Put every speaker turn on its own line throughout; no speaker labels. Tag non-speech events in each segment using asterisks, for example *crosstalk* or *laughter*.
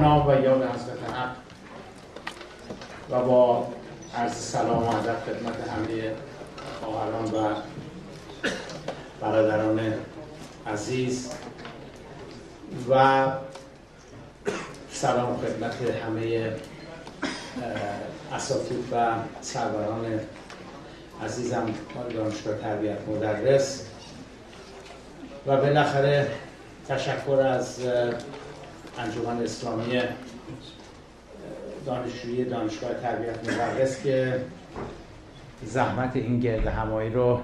نام و یاد حضرت حق و با عرض سلام و ادب خدمت همه خواهران و برادران عزیز و سلام خدمت همه اساتید و سروران عزیزم دانشگاه تربیت مدرس. و بالاخره تشکر از انجمن اسلامی دانشجویی دانشگاه تربیت مدرس که زحمت این گرد همایی رو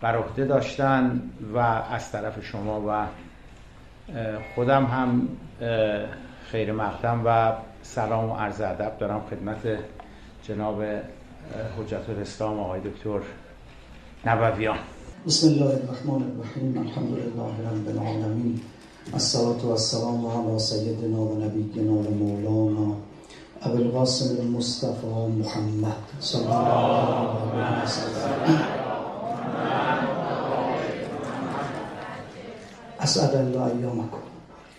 بر عهده داشتن و از طرف شما و خودم هم خیر مقدم و سلام و عرض ادب دارم خدمت جناب حجت الاسلام آقای دکتر نبویان.
بسم الله الرحمن الرحیم. الحمد لله رب العالمین. الصلاة والسلام على سيدنا ونبينا ومولانا أبي القاسم المصطفى محمد صلى الله عليه وسلم. اسعد الله ایامکم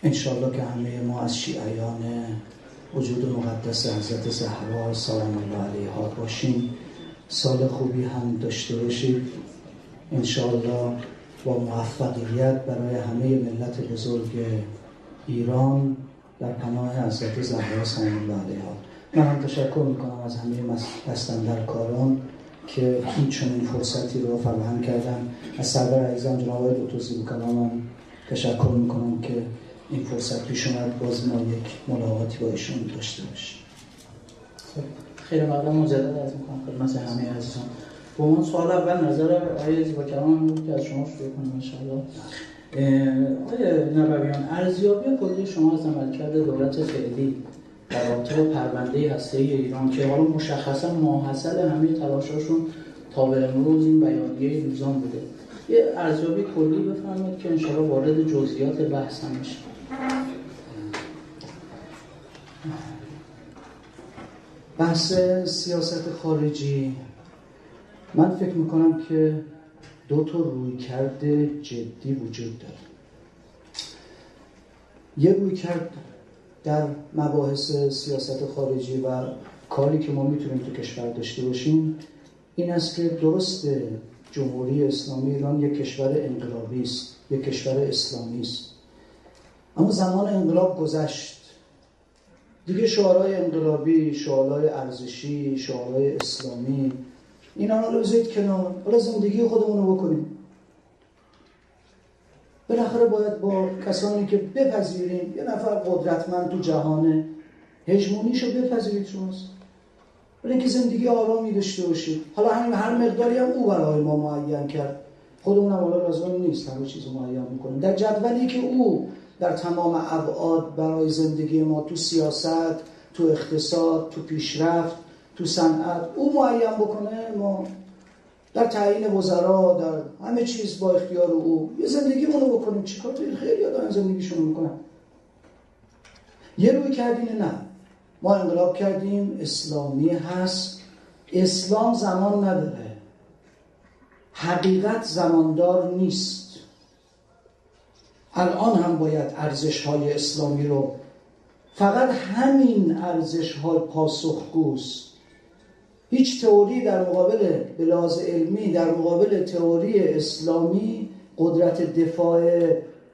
انشالله که همه ما از شیعیان وجود مقدس حضرت زهرا سلام الله علیها باشیم. سال خوبی هم داشته باشید. انشالله با موفقیت برای همه ملت بزرگ ایران در پناه حضرت زهرا سلام الله علیها. من هم تشکر می‌کنم از همه کاران که این چنین فرصتی رو فراهم کردن. از سرور عزیزم جناب آقای دکتر زیبکانا تشکر می‌کنم که این فرصت پیش اومد باز ما یک ملاقاتی با ایشون داشته باشیم.
خیلی مقدم مجدد از می‌کنم. خدمت همه عزیزان. با من سوال اول نظر آقای زیبا بود که از شما شروع کنیم انشاءالله. آقای نبویان ارزیابی کلی شما از عملکرد دولت فعلی در رابطه با پرونده هسته ایران که حالا مشخصا ماحصل همه تلاشاشون تا به امروز این بیانیه لوزان بوده. یه ارزیابی کلی بفرمایید که انشاءالله وارد جزئیات بحث هم میشه.
بحث سیاست خارجی. من فکر می‌کنم که دو تا روی کرده جدی وجود داره. یه روی کرد در مباحث سیاست خارجی و کاری که ما می‌تونیم تو کشور داشته باشیم این است که درست جمهوری اسلامی ایران یک کشور انقلابی است یک کشور اسلامی است. اما زمان انقلاب گذشت. دیگه شعارهای انقلابی شعارهای ارزشی شعارهای اسلامی اینا رو بذارید کنار حالا زندگی خودمون رو بکنیم. بالاخره باید با کسانی که بپذیریم یه نفر قدرتمند تو جهانه هجمونیشو بپذیرید شماست ولی اینکه زندگی آرامی داشته باشید حالا همین هر مقداری هم او برای ما معین کرد. خودمون هم حالا لازم نیست همه چیز رو معین می‌کنیم در جدولی که او در تمام ابعاد برای زندگی ما تو سیاست تو اقتصاد تو پیشرفت تو صنعت. او معین بکنه ما در تعیین وزرا در همه چیز با اختیار او. یه زندگی رو بکنیم. چیکار تو خیلی دارن زندگیشون می‌کنن. یه روی کردین نه. ما انقلاب کردیم. اسلامی هست. اسلام زمان نداره. حقیقت زماندار نیست. الان هم باید ارزش های اسلامی رو فقط همین ارزش های پاسخگوست. هیچ تئوری در مقابل بلاز علمی در مقابل تئوری اسلامی قدرت دفاع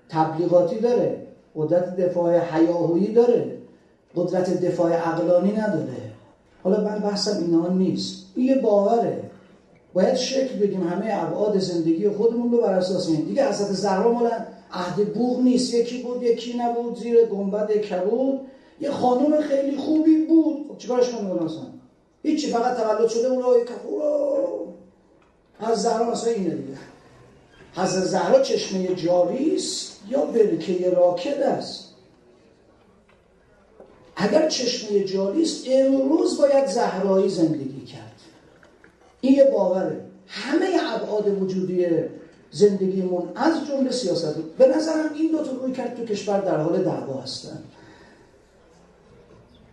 تبلیغاتی داره قدرت دفاع حیاهویی داره قدرت دفاع عقلانی نداره. حالا من بحثم اینا نیست. این یه باوره. باید شکل بدیم همه ابعاد زندگی خودمون رو بر اساس این. دیگه حضرت زهرا مال عهد بوغ نیست. یکی بود یکی نبود زیر گنبد کبود. یه خانم خیلی خوبی بود. خب چیکارش کنیم؟ هیچی فقط تولد شده اون رو از زهرا مثلا اینه دیگه. حضرت زهرا چشمه جاری است یا برکه راکد است؟ اگر چشمه جاری است امروز باید زهرایی زندگی کرد. این یه باوره. همه ابعاد وجودی زندگیمون از جمله سیاست. به نظرم این دو تا روی کرد تو کشور در حال دعوا هستن.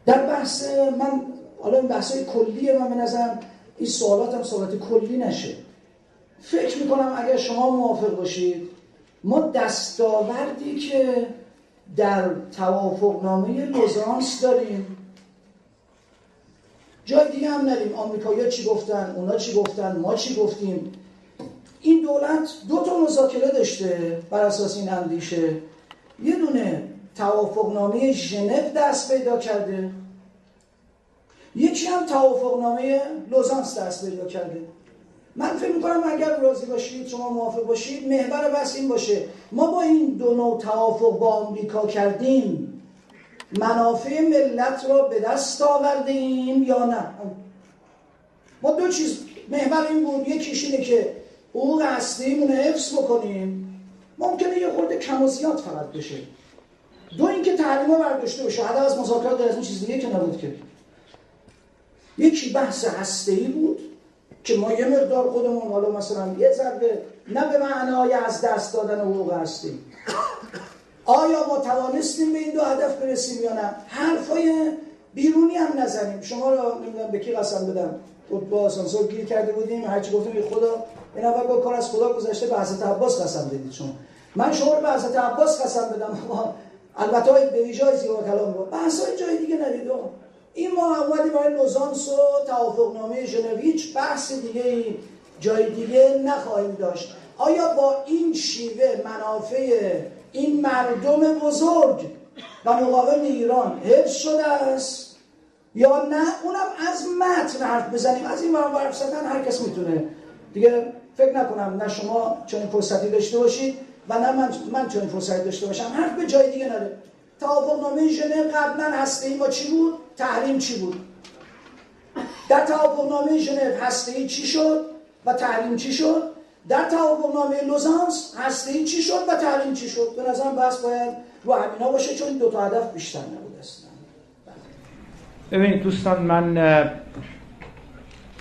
در بحث من حالا این بحثای کلیه من به نظرم این سوالات هم سوالات کلی نشه. فکر می‌کنم اگر شما موافق باشید ما دستاوردی که در توافق نامه لوزانس داریم. جای دیگه هم نریم آمریکایی‌ها چی گفتن؟ اونا چی گفتن؟ ما چی گفتیم؟ این دولت دو تا مذاکره داشته بر اساس این اندیشه. یه دونه توافقنامه ژنو دست پیدا کرده. یکی هم توافقنامه لوزانس دست پیدا کرده. من فکر می‌کنم اگر راضی باشید شما موافق باشید محور بس این باشه. ما با این دو نوع توافق با آمریکا کردیم. منافع ملت را به دست آوردیم یا نه؟ ما دو چیز محور این بود. یکیش اینه که حقوق اصلیمون رو حفظ بکنیم. ممکنه یه خورده کم و زیاد فقط بشه. دو اینکه تحریما برداشته بشه. حدا از مذاکرات از این چیز دیگه که نبود که. یکی بحث هسته بود که ما یه مقدار خودمون حالا مثلا یه ضربه نه به معنای از دست دادن حقوق هستیم. آیا ما توانستیم به این دو هدف برسیم یا نه؟ حرفای بیرونی هم نزنیم. شما را نمی‌دونم به کی قسم بدم. با آسانسور گیر کرده بودیم. هرچی گفتیم خدا این اول با کار از خدا گذشته به حضرت عباس قسم بدید شما. من شما رو به حضرت عباس قسم بدم. *laughs* البته به ویژه زیبا کلام رو. بحث های جای دیگه ندید این اومدیم برای لوزانس و توافقنامه ژنو هیچ بحث دیگه جای دیگه نخواهیم داشت. آیا با این شیوه منافع این مردم بزرگ و مقاوم ایران حفظ شده است؟ یا نه؟ اونم از متن حرف بزنیم. از این برام حرف زدن هر کس می‌تونه. دیگه فکر نکنم نه شما چون فرصتی داشته باشید و نه من, من چون فرصتی داشته باشم. حرف به جای دیگه نده توافقنامه ژنو قبلا هسته ای ما چی بود؟ تحریم چی بود؟ در توافقنامه ژنو هسته چی شد و تحریم چی شد؟ در توافقنامه لوزانس هسته چی شد و تحریم چی شد؟ به نظرم بحث باید رو همینا باشه چون دو تا هدف بیشتر نبود است
ببینید دوستان من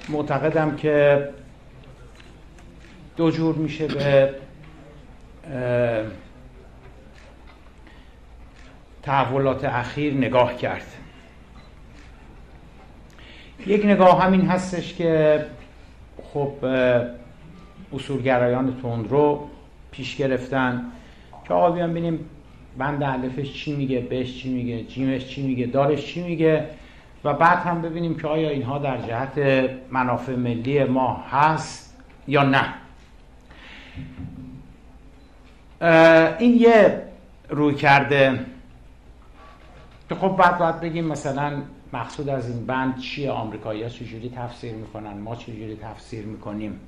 معتقدم که دو جور میشه به تحولات اخیر نگاه کرد. یک نگاه همین هستش که خب اصولگرایان تندرو پیش گرفتن که آقا بیان بینیم بند علفش چی میگه بهش چی میگه جیمش چی میگه دارش چی میگه و بعد هم ببینیم که آیا اینها در جهت منافع ملی ما هست یا نه. این یه روی کرده که خب بعد باید بگیم مثلا مقصود از این بند چیه؟ آمریکایی ها چجوری تفسیر می‌کنن؟ ما چجوری تفسیر می‌کنیم؟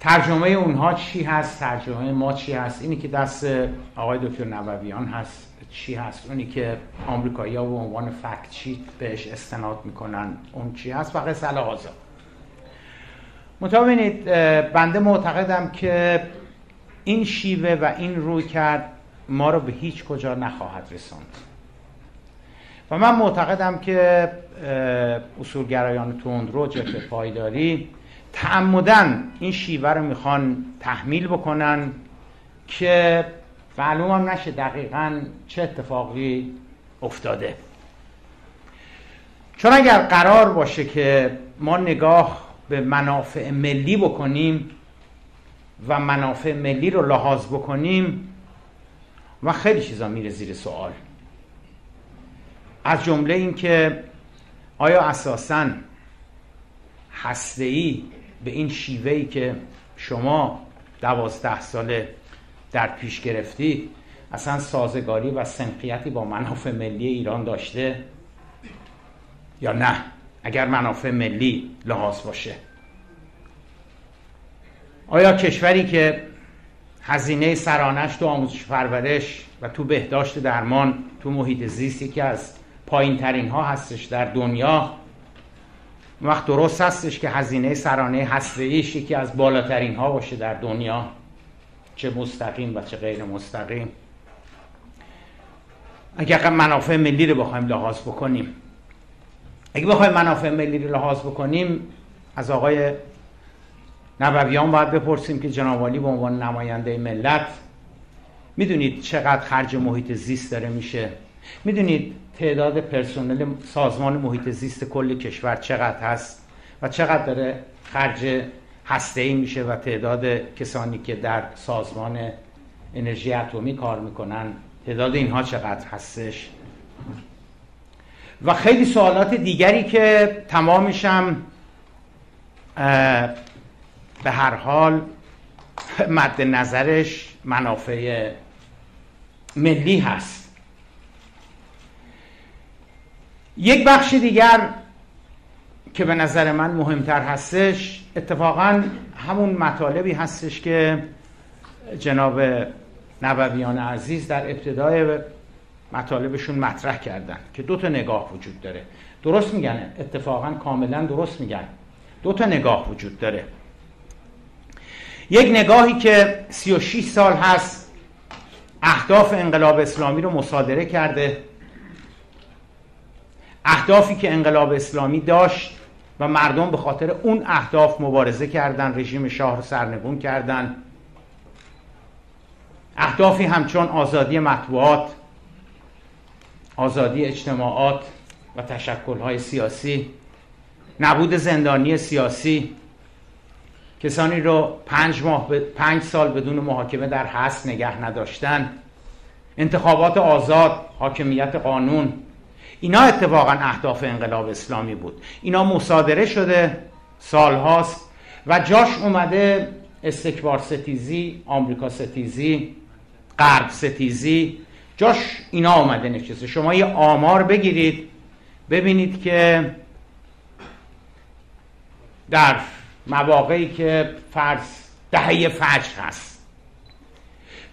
ترجمه اونها چی هست؟ ترجمه ما چی هست؟ اینی که دست آقای دکتر نوویان هست. چی هست؟ اونی که آمریکایی ها به عنوان فکت چیت بهش استناد می‌کنن. اون چی هست؟ و قصه آزا متابینید بنده معتقدم که این شیوه و این روی کرد ما رو به هیچ کجا نخواهد رساند. و من معتقدم که اصولگرایان تندرو جبهه پایداری تعمدن این شیوه رو می‌خوان تحمیل بکنن که معلوم هم نشه دقیقا چه اتفاقی افتاده. چون اگر قرار باشه که ما نگاه به منافع ملی بکنیم و منافع ملی رو لحاظ بکنیم و خیلی چیزا میره زیر سوال. از جمله اینکه آیا اساسا هسته به این شیوهی که شما دوازده ساله در پیش گرفتی اصلا سازگاری و سنقیتی با منافع ملی ایران داشته یا نه؟ اگر منافع ملی لحاظ باشه. آیا کشوری که هزینه سرانش تو آموزش پرورش و تو بهداشت درمان تو محیط زیست یکی از پایین ترین ها هستش در دنیا. وقت درست هستش که هزینه سرانه هسته ایش یکی از بالاترین ها باشه در دنیا. چه مستقیم و چه غیر مستقیم. اگر منافع ملی رو بخوایم لحاظ بکنیم. اگه بخوایم منافع ملی رو لحاظ بکنیم از آقای نبویان باید بپرسیم که جنابالی به عنوان نماینده ملت می‌دونید چقدر خرج محیط زیست داره میشه؟ می‌دونید تعداد پرسنل سازمان محیط زیست کل کشور چقدر هست و چقدر داره خرج هسته ای میشه و تعداد کسانی که در سازمان انرژی اتمی کار می‌کنن تعداد اینها چقدر هستش؟ و خیلی سوالات دیگری که تمامشم به هر حال مد نظرش منافع ملی هست. یک بخش دیگر که به نظر من مهمتر هستش اتفاقا همون مطالبی هستش که جناب نبویان عزیز در ابتدای مطالبشون مطرح کردن که دو تا نگاه وجود داره. درست میگن؟ اتفاقا کاملا درست میگن. دو تا نگاه وجود داره. یک نگاهی که 36 سال هست اهداف انقلاب اسلامی رو مصادره کرده. اهدافی که انقلاب اسلامی داشت و مردم به خاطر اون اهداف مبارزه کردن رژیم شاه رو سرنگون کردن. اهدافی همچون آزادی مطبوعات آزادی اجتماعات و تشکلهای سیاسی. نبود زندانی سیاسی. کسانی رو پنج, ماه پنج سال بدون محاکمه در حس نگه نداشتن. انتخابات آزاد حاکمیت قانون. اینا اتفاقا اهداف انقلاب اسلامی بود. اینا مصادره شده سالهاست و جاش اومده استکبار ستیزی آمریکا ستیزی غرب ستیزی جاش اینا آمده نشسته. شما یه آمار بگیرید ببینید که در مواقعی که فرض دهه فجر هست.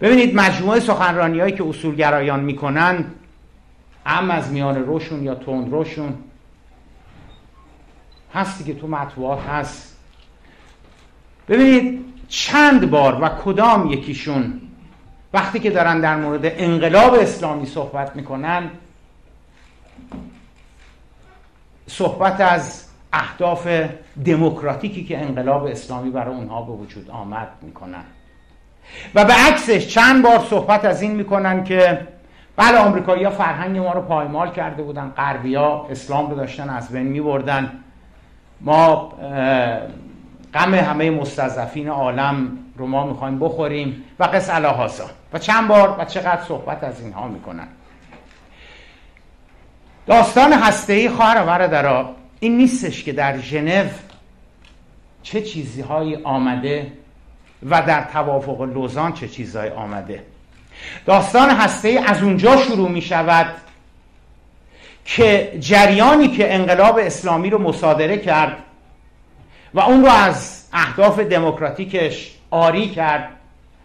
ببینید مجموعه سخنرانی هایی که اصولگرایان می‌کنن هم از میان روشون یا تند روشون. هستی که تو مطبوعات هست. ببینید چند بار و کدام یکیشون وقتی که دارن در مورد انقلاب اسلامی صحبت می‌کنن صحبت از اهداف دموکراتیکی که انقلاب اسلامی برای اونها به وجود آمد می‌کنن. و به عکسش چند بار صحبت از این می‌کنن که بله آمریکایی ها فرهنگ ما رو پایمال کرده بودن غربی ها اسلام رو داشتن از بین میبردن. ما غم همه مستضعفین عالم رو ما می‌خوایم بخوریم و قص الهاسا و چند بار و چقدر صحبت از اینها می‌کنن. داستان هسته خواهر و برادرها این نیستش که در ژنو چه چیزهایی آمده و در توافق لوزان چه چیزهایی آمده. داستان هسته از اونجا شروع می شود که جریانی که انقلاب اسلامی رو مصادره کرد و اون رو از اهداف دموکراتیکش آری کرد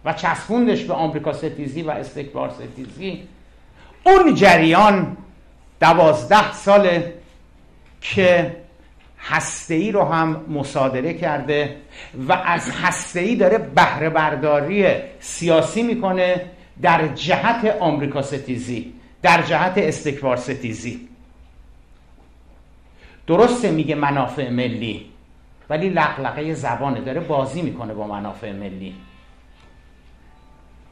و چسبوندش به آمریکا ستیزی و استکبار ستیزی اون جریان دوازده ساله که هستهی رو هم مصادره کرده و از هستهی داره بهره برداری سیاسی می‌کنه در جهت آمریکا ستیزی در جهت استکبار ستیزی. درسته میگه منافع ملی ولی لقلقه زبانه داره بازی می‌کنه با منافع ملی.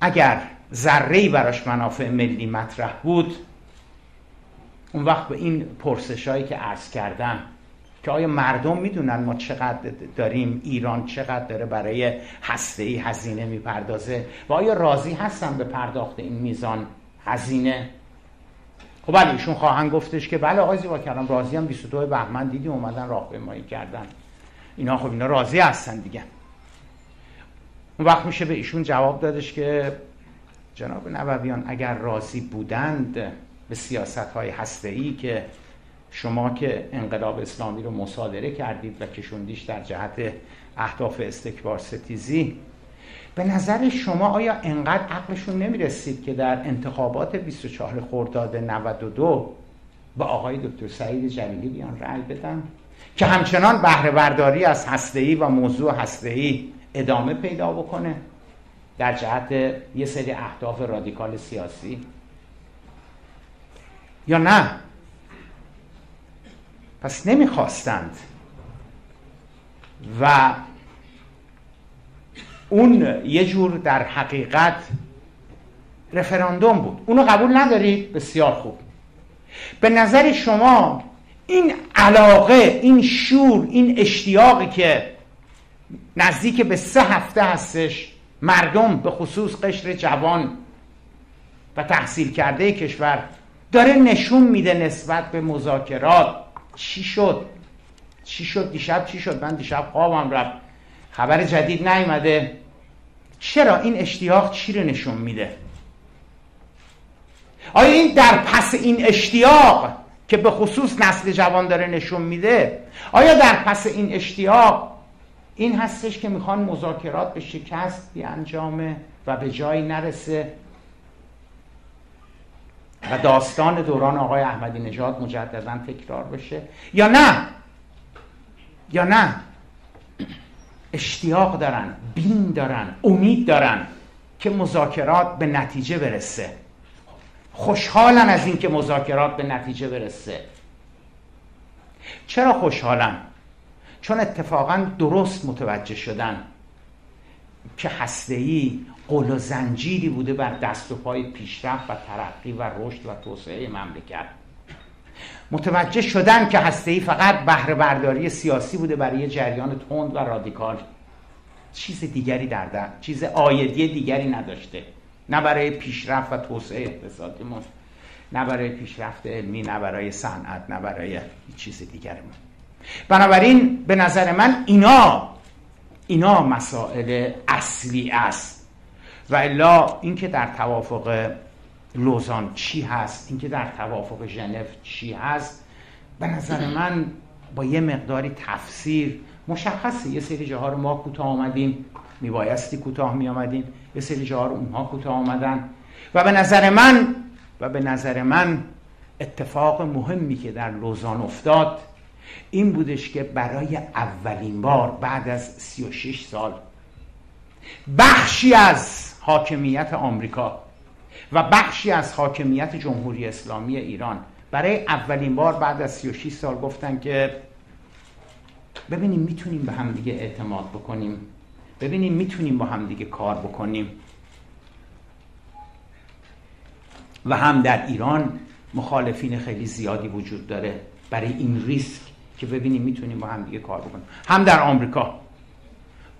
اگر ذره براش منافع ملی مطرح بود اون وقت به این پرسش هایی که عرض کردم که آیا مردم می‌دونن ما چقدر داریم؟ ایران چقدر داره برای هسته ای هزینه می‌پردازه؟ و آیا راضی هستن به پرداخت این میزان هزینه؟ خب بله ایشون خواهند گفتش که بله آقای زیبا کردم راضی هم 22 بهمن دیدیم اومدن راهپیمایی کردن. اینا خب اینا راضی هستن دیگه. اون وقت میشه به ایشون جواب دادش که جناب نبویان اگر راضی بودند به سیاست های هسته ای که شما که انقلاب اسلامی رو مصادره کردید و کشوندیش در جهت اهداف استکبار ستیزی به نظر شما آیا انقدر عقلشون نمی‌رسید که در انتخابات 24 خرداد 92 به آقای دکتر سعید جلیلی بیان رأی بدن؟ که همچنان بهره برداری از هسته‌ای و موضوع هسته‌ای ادامه پیدا بکنه در جهت یه سری اهداف رادیکال سیاسی؟ یا نه؟ پس نمی‌خواستند. و اون یه جور در حقیقت رفراندوم بود. اونو قبول ندارید؟ بسیار خوب. به نظر شما این علاقه این شور این اشتیاقی که نزدیک به سه هفته هستش مردم به خصوص قشر جوان و تحصیل کرده کشور داره نشون میده نسبت به مذاکرات. چی شد؟ چی شد؟ دیشب چی شد؟ من دیشب خوابم رفت. خبر جدید نیومده. چرا این اشتیاق چی رو نشون میده؟ آیا این در پس این اشتیاق که به خصوص نسل جوان داره نشون میده؟ آیا در پس این اشتیاق این هستش که می‌خوان مذاکرات به شکست انجامه و به جایی نرسه؟ و داستان دوران آقای احمدی نژاد مجددا تکرار بشه. یا نه؟ یا نه؟ اشتیاق دارن بین دارن امید دارن که مذاکرات به نتیجه برسه. خوشحالن از اینکه مذاکرات به نتیجه برسه. چرا خوشحالن؟ چون اتفاقا درست متوجه شدن که هسته‌ای قل و زنجیری بوده بر دست و پای پیشرفت و ترقی و رشد و توسعه مملکت. متوجه شدن که هسته‌ای فقط بهره برداری سیاسی بوده برای جریان تند و رادیکال. چیز دیگری در در چیز آیدی دیگری نداشته. نه برای پیشرفت و توسعه اقتصادیمون نه برای پیشرفت علمی نه برای صنعت نه برای چیز دیگری بنابراین به نظر من اینا اینا مسائل اصلی است. و الا اینکه در توافق لوزان چی هست؟ اینکه در توافق ژنو چی هست؟ به نظر من با یه مقداری تفسیر مشخصه. یه سری جاها رو ما کوتاه آمدیم میبایستی کوتاه می آمدیم یه سری جاها رو اونها کوتاه آمدن و به نظر من و به نظر من اتفاق مهمی که در لوزان افتاد این بودش که برای اولین بار بعد از 36 سال بخشی از حاکمیت آمریکا و بخشی از حاکمیت جمهوری اسلامی ایران. برای اولین بار بعد از 36 سال گفتن که ببینیم می‌تونیم به هم دیگه اعتماد بکنیم. ببینیم می‌تونیم با هم دیگه کار بکنیم. و هم در ایران مخالفین خیلی زیادی وجود داره برای این ریسک که ببینیم می‌تونیم با هم دیگه کار بکنیم. هم در آمریکا.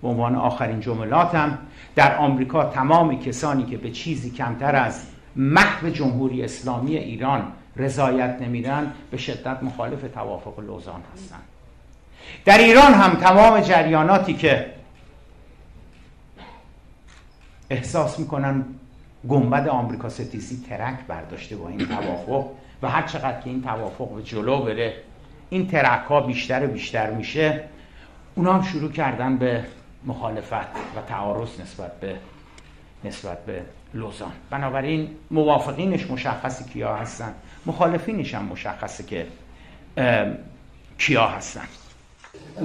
به عنوان آخرین جملاتم در آمریکا تمام کسانی که به چیزی کمتر از محو جمهوری اسلامی ایران رضایت نمیدن به شدت مخالف توافق لوزان هستند. در ایران هم تمام جریاناتی که احساس می‌کنن گنبد آمریکا ستیزی ترک برداشته با این توافق و هر چقدر که این توافق به جلو بره این ترک ها بیشتر و بیشتر میشه. اونا هم شروع کردن به مخالفت و تعارض نسبت به نسبت به لوزان. بنابراین موافقینش مشخصی کیا هستن. مخالفینش هم مشخصه که کیا هستن.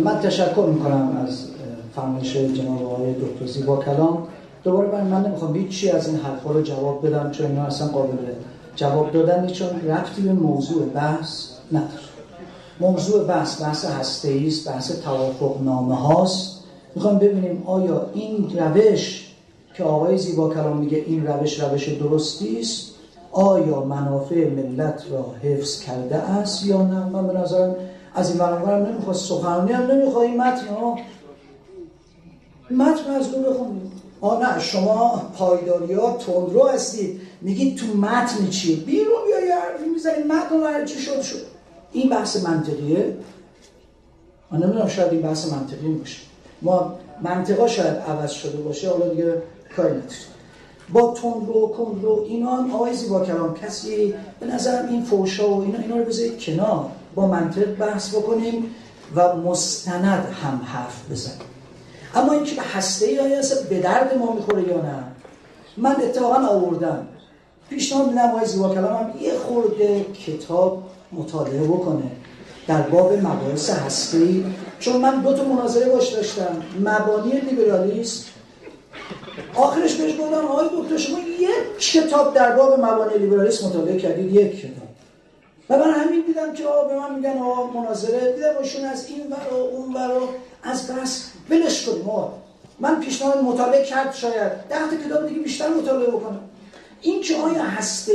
من تشکر می‌کنم از فرمایش جناب آقای دکتر زیبا کلام. دوباره برای من نمی‌خوام هیچی از این حرفا رو جواب بدم چون اینا اصلا قابل جواب دادن چون رفتی به موضوع بحث نداره موضوع بحث بحث هسته است بحث توافق نامه هاست می‌خوام ببینیم آیا این روش که آقای زیبا کلام میگه این روش روش درستی است؟ آیا منافع ملت را حفظ کرده است یا نه؟ من به نظرم از این برنامه نمی‌خواد سخنرانی هم نمی‌خواد این متن ها. متن از دور بخونید آه نه شما پایداری ها تندرو هستید. میگید تو متن چیه؟ بیرون بیا یه حرفی می‌زنید متن هر چی شد شد. این بحث منطقیه. من نمی‌دونم شاید این بحث منطقی باشه. ما منطقا شاید عوض شده باشه حالا دیگه کاری با تندرو و کندرو اینا هم آقای زیبا کلام کسی به نظرم این فوشا و اینا اینا رو بذارید کنار. با منطق بحث بکنیم و مستند هم حرف بزنیم. اما اینکه به هسته ای آیا به درد ما می‌خوره یا نه؟ من اتفاقا آوردم. پیشنهاد میدم آقای زیبا کلام هم یه خورده کتاب مطالعه بکنه. در باب مباحث هستی. چون من دو تا مناظره باش داشتم. مبانی لیبرالیسم. آخرش بهش گفتم آقای دکتر شما یک کتاب در باب مبانی لیبرالیسم مطالعه کردید یک کتاب. و من همین دیدم که آقا به من میگن آقا مناظره. دیدم باشون از این ور و اون ور و از بس ولش کنیم آقا من پیشنهاد مطالعه کرد شاید. ده تا کتاب دیگه بیشتر مطالعه بکنم. این که آیا هسته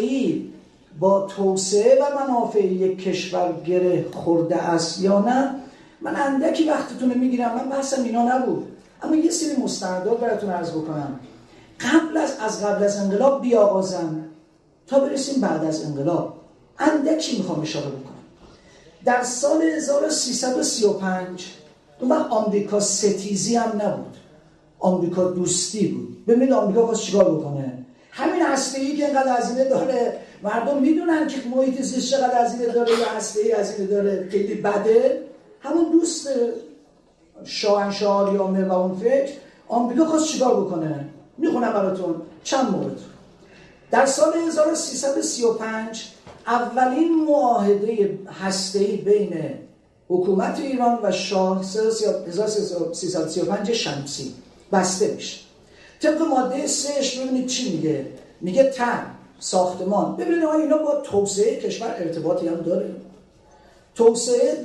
با توسعه و منافع یک کشور گره خورده است یا نه من اندکی وقتتون رو می‌گیرم. من بحثم اینا نبود. اما یه سری مستندات براتون عرض بکنم. قبل از از قبل از انقلاب بیاغازم تا برسیم بعد از انقلاب. اندکی می‌خوام اشاره بکنم. در سال 1335 اون وقت آمریکا ستیزی هم نبود. آمریکا دوستی بود. ببینید آمریکا خواست چیکار بکنه؟ همین هسته ای که اینقدر هزینه داره. مردم می‌دونن که محیط زیست چقدر هزینه داره یا هسته ای هزینه داره. خیلی بده. همون دوست شاهنشاهیامه و اون فکر آمریکا خواست چیکار بکنه؟ می‌خونم براتون چند مورد. در سال 1335 اولین معاهده هسته‌ای بین حکومت ایران و شاه 1335 شمسی بسته میشه. طبق ماده سهش ببینید چی میگه؟ میگه تن ساختمان. ببینید اینا با توسعه کشور ارتباطی هم داره. توسعه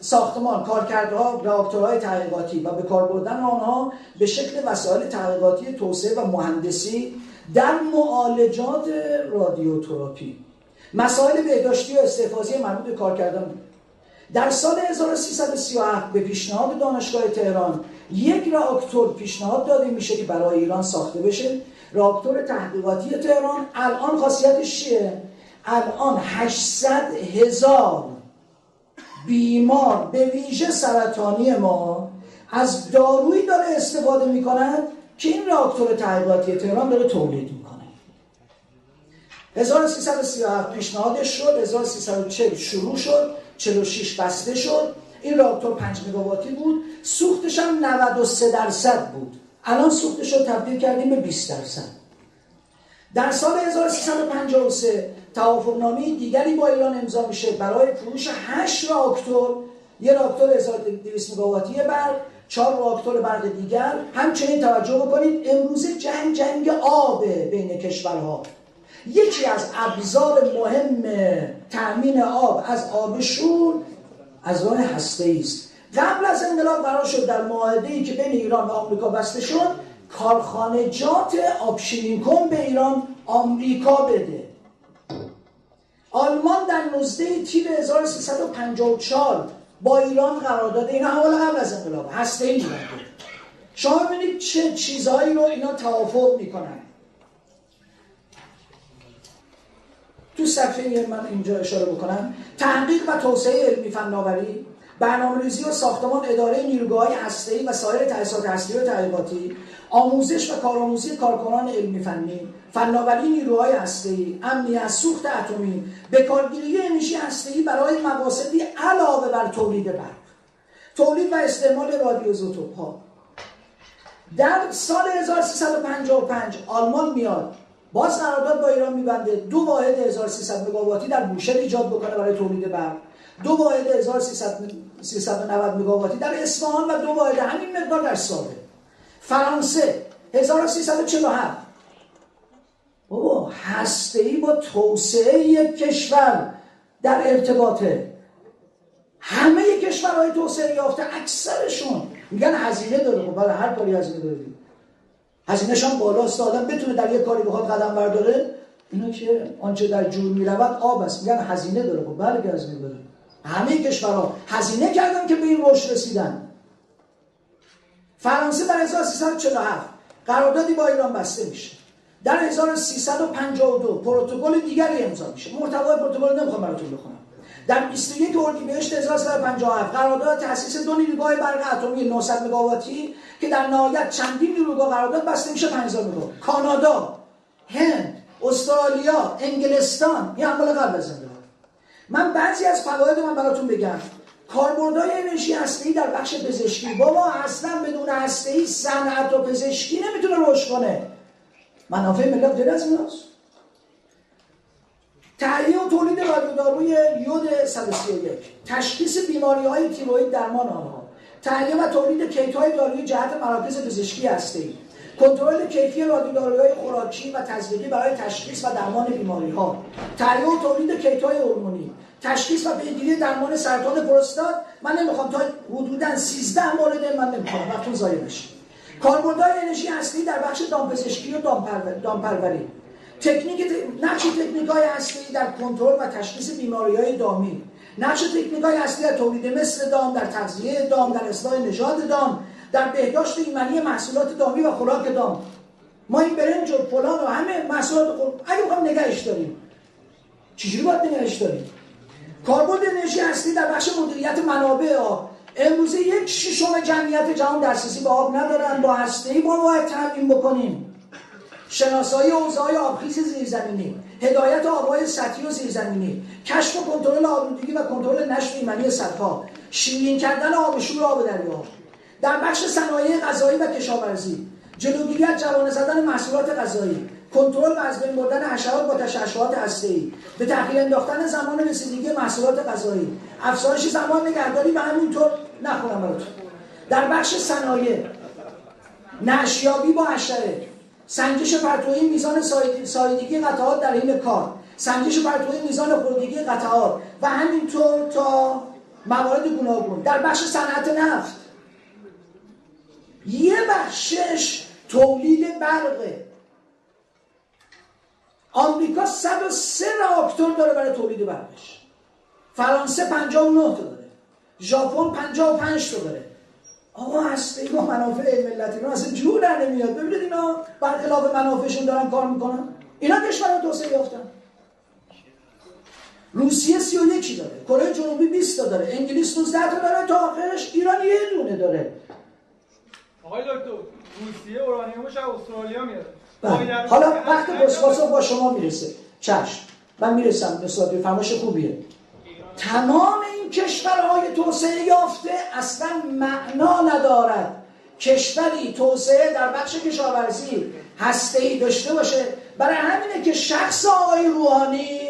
ساختمان کارکردها راکتورهای تحقیقاتی و به کار بردن آنها به شکل وسایل تحقیقاتی توسعه و مهندسی در معالجات رادیوتراپی. مسائل بهداشتی و استحفاظی مربوط به کار کردن در سال 1337 به پیشنهاد دانشگاه تهران یک راکتور پیشنهاد داده میشه که برای ایران ساخته بشه. راکتور تحقیقاتی تهران الان خاصیتش چیه؟ الان 800 هزار بیمار به ویژه سرطانی ما از دارویی داره استفاده می‌کنند که این راکتور تحقیقاتی تهران داره تولید می‌کنه. 1337 پیشنهادش شد 1340 شروع شد 46 بسته شد. این راکتور 5 مگاواتی بود. سوختش هم 93 درصد بود. الان سوختش رو تبدیل کردیم به 20 درصد. در سال 1353 توافقنامه دیگری با ایران امضا میشه برای فروش 8 راکتور. یه راکتور 1200 مگاواتی برق چهار راکتور برق دیگر. همچنین توجه بکنید امروزه جنگ جنگ آب بین کشورها. یکی از ابزار مهم تأمین آب از آب شور از راه هسته است. قبل از انقلاب قرار شد در معاهده که بین ایران و آمریکا بسته شد کارخانجات آبشیرین کن به ایران آمریکا بده. آلمان در 19 تیر 1354 با ایران قرار داده اینا حوالا قبل از انقلاب هسته ای شما ببینید چه چیزهایی رو اینا توافق می‌کنن. تو صفحه من اینجا اشاره بکنم. تحقیق و توسعه علمی فناوری. برنامه‌ریزی و ساختمان اداره نیروگاه‌های هسته‌ای و سایر تأسیسات هسته‌ای و تحقیقاتی آموزش و کارآموزی کارکنان علمی فنی فناوری نیروهای هسته‌ای امنیت سوخت اتمی بکارگیری انرژی هسته‌ای برای مقاصدی علاوه بر تولید برق تولید و استعمال رادیوزوتوپ‌ها در سال 1355 آلمان میاد باز قرارداد با ایران میبنده دو واحد 1300 مگاواتی در بوشهر ایجاد بکنه برای تولید برق. دو واحد 1390 مگاواتی در اصفهان و دو واحد همین مقدار در ساله فرانسه 1347 بابا هسته ای با توسعه یک کشور در ارتباطه همه کشورهای توسعه یافته اکثرشون. میگن هزینه داره. خب بله هر کاری هزینه داره. هزینهش هم بالاست. آدم بتونه در یک کاری بخواد قدم برداره. اینا که آنچه در جور می‌رود آب است. میگن هزینه داره. خب بله که هزینه داره. همه کشورها هزینه کردن که به این رشد رسیدن. فرانسه در 1347 قراردادی با ایران بسته میشه. در 1352 پروتکل دیگری امضا میشه. محتوای پروتکل نمی‌خوام براتون بخونم. در 21 اردیبهشت 1357 قرارداد تأسیس دو نیروگاه برق اتمی 900 مگاواتی که در نهایت چندین نیروگاه قرارداد بسته میشه 5000 مگاوات. کانادا هند استرالیا انگلستان. این همال قبل از من بعضی از فواید من براتون بگم. کاربردهای انرژی هسته‌ای در بخش پزشکی. بابا اصلا بدون هسته‌ای صنعت و پزشکی نمی‌تونه رشد کنه. منافع ملت غیر از ایناست. تهیه و تولید رادیوداروی یود 131 تشخیص بیماری های تیروید درمان آنها. تهیه و تولید کیت های دارویی جهت مراکز پزشکی هستی کنترل کیفی رادیوداروهای خوراکی و تزریقی برای تشخیص و درمان بیماری ها تهیه و تولید کیت های هورمونی. تشخیص و پیگیری درمان سرطان پروستات. من نمی‌خوام تا حدودا 13 مورد من نمی‌خوام. وقتون ضایع بشه کاربردهای انرژی اصلی در بخش دامپزشکی و دامپروری. تکنیک نقش تکنیک های اصلی در کنترل و تشخیص بیماری های دامی. نقش تکنیک های اصلی در تولید مثل دام در تغذیه دام در اصلاح نژاد دام. در بهداشت ایمنی محصولات دامی و خوراک دام. ما این برنج و فلان و همه محصولات خود اگه بخوام نگهش داریم. چجوری باید نگهش داریم؟ کاربرد انرژی هستی در بخش مدیریت منابع آب امروزه یک ششم جمعیت جهان دسترسی به آب ندارن. با هسته ما باید تمرین بکنیم. شناسایی اوضاع آبخیز زیرزمینی. هدایت آبهای سطحی و زیرزمینی. کشف و کنترل آلودگی و کنترل نشت ایمنی سدها شیرین کردن آب شور آب دریا. در بخش صنایع غذایی و کشاورزی. جلوگیری از جوانه زدن محصولات غذایی. کنترل و از بین بردن حشرات با تشعشعات هسته‌ای. به تأخیر انداختن زمان رسیدگی محصولات غذایی. افزایش زمان نگهداری و همینطور نخونم براتون. در بخش صنایع نشیابی با حشره. سنجش پرتویی میزان سایدگی قطعات در این کار. سنجش پرتویی میزان خوردگی قطعات. و همینطور تا موارد گوناگون. در بخش صنعت نفت یه بخشش تولید برقه. آمریکا 103 راکتور داره برای تولید برقش. فرانسه 59 تا داره. ژاپن 55 تا داره. آقا هسته ما منافع ملتی ما اصلا جور در نمیاد. ببینید اینا برخلاف منافعشون دارن کار می‌کنن. اینا کشور توسعه یافتن. روسیه 31 داره. کره جنوبی 20 تا داره. انگلیس 19 تا داره. تا آخرش ایران یه دونه داره.
آقای دکتر روسیه اورانیومش از استرالیا میاد.
بله. حالا وقت بسپاسو با شما می‌رسه. چشم. من می‌رسم به فرماش خوبیه. تمام این کشورهای توسعه یافته اصلا معنا ندارد. کشوری توسعه در بخش کشاورزی هسته داشته باشه. برای همینه که شخص آقای روحانی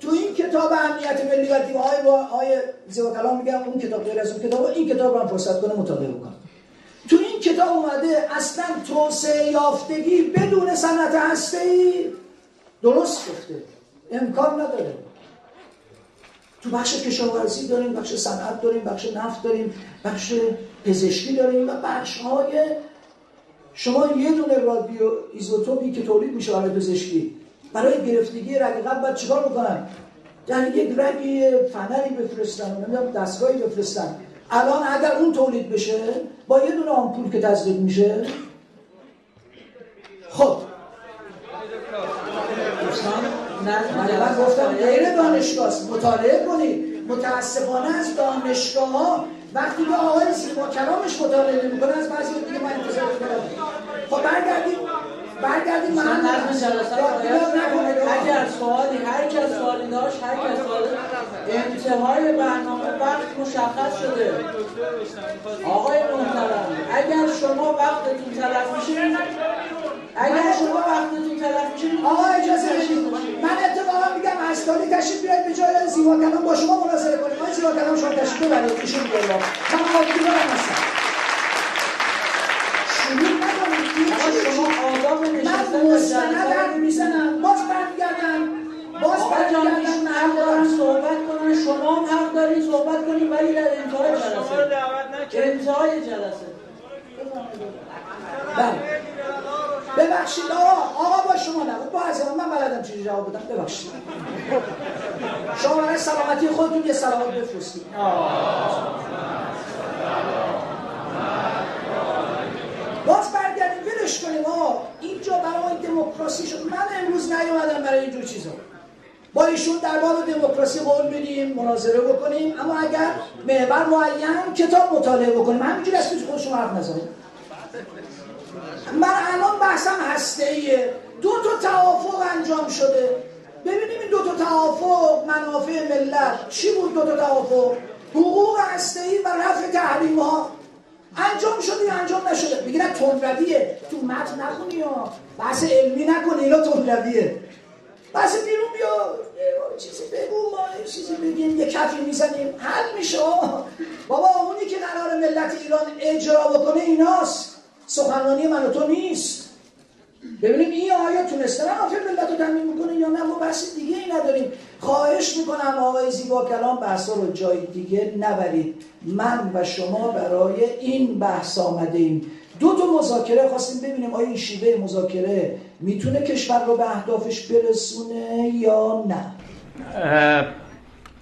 تو این کتاب امنیت ملی و دیوهای آقای زیبا کلام میگم اون کتاب غیر از اون کتاب این کتاب رو هم فرصت کنه مطالعه بکنه. تو این کتاب اومده اصلا توسعه یافتگی بدون صنعت هسته درست گفته. امکان نداره. تو بخش کشاورزی داریم بخش صنعت داریم بخش نفت داریم بخش پزشکی داریم و بخش های شما یه دونه رادیو ایزوتوپی که تولید میشه برای پزشکی. برای گرفتگی رقیقت باید چیکار بکنن؟ در یک رگی فنری بفرستن نمی‌دونم دستگاهی بفرستن. الان اگر اون تولید بشه با یه دونه آمپول که تزریق میشه خب. من گفتم غیر دانشگاه مطالعه کنید. متاسفانه از دانشگاه ها وقتی به آقای سیما کلامش مطالعه نمی‌کنه از بعضی دیگه من انتظار خب برگردیم. من نظم جلسه
اگر سوالی هر کس سوالی داشت هر کس سوالی انتهای برنامه وقت مشخص شده. آقای محترم اگر شما وقتتون تلف میشه اگر شما وقتتون تلف میشه
آقا اجازه بدید. من اتفاقا میگم هستانی تشریف بیاید به جای زیبا کلام با شما مناظره کنیم. من زیبا کلام شما تشریف ببرید. ایشون بیاد من دارم هستم شروع نکنید
شما آداب
من مستند می‌زنم باز برمیگردم باز برمیگردم
حق دارن صحبت کنن. شما هم حق دارید صحبت کنید ولی در انتهای جلسه. انتهای جلسه.
بله. ببخشید آقا آقا با شما نبود. با از من بلدم چیزی جواب بدم. ببخشید. شما برای سلامتی خودتون یه سلامت بفرستید. باز برگردیم. ولش کنیم آقا. اینجا برای دموکراسی شد. من امروز نیومدم برای اینجور چیزا. با ایشون در باب دموکراسی قول بدیم مناظره بکنیم. اما اگر محور معین کتاب مطالعه بکنیم همینجوری از پیش خودشون حرف نزنیم من الان بحثم هسته ایه دو تا توافق انجام شده. ببینیم این دو تا توافق منافع ملت چی بود دو تا توافق؟ حقوق هسته ای و رفع تحریم ها. انجام شده یا انجام نشده؟ میگه نه تندرویه. تو متن نخونی ها. بحث علمی نکنی اینا تندرویه. بحث بیرون بیا. چیزی بگو ما چیزی بگیم یه کفی می‌زنیم. حل میشه بابا اونی که قرار ملت ایران اجرا بکنه ایناست. سخنرانی من و تو نیست. ببینیم این آیا تونسته منافع ملت رو تنمیم می‌کنه یا نه؟ ما بحث دیگه ای نداریم. خواهش می‌کنم آقای زیبا کلام بحثا رو جای دیگه نبرید. من و شما برای این بحث آمده ایم دو تا مذاکره خواستیم ببینیم آیا این شیوه مذاکره می‌تونه کشور رو به اهدافش برسونه یا نه.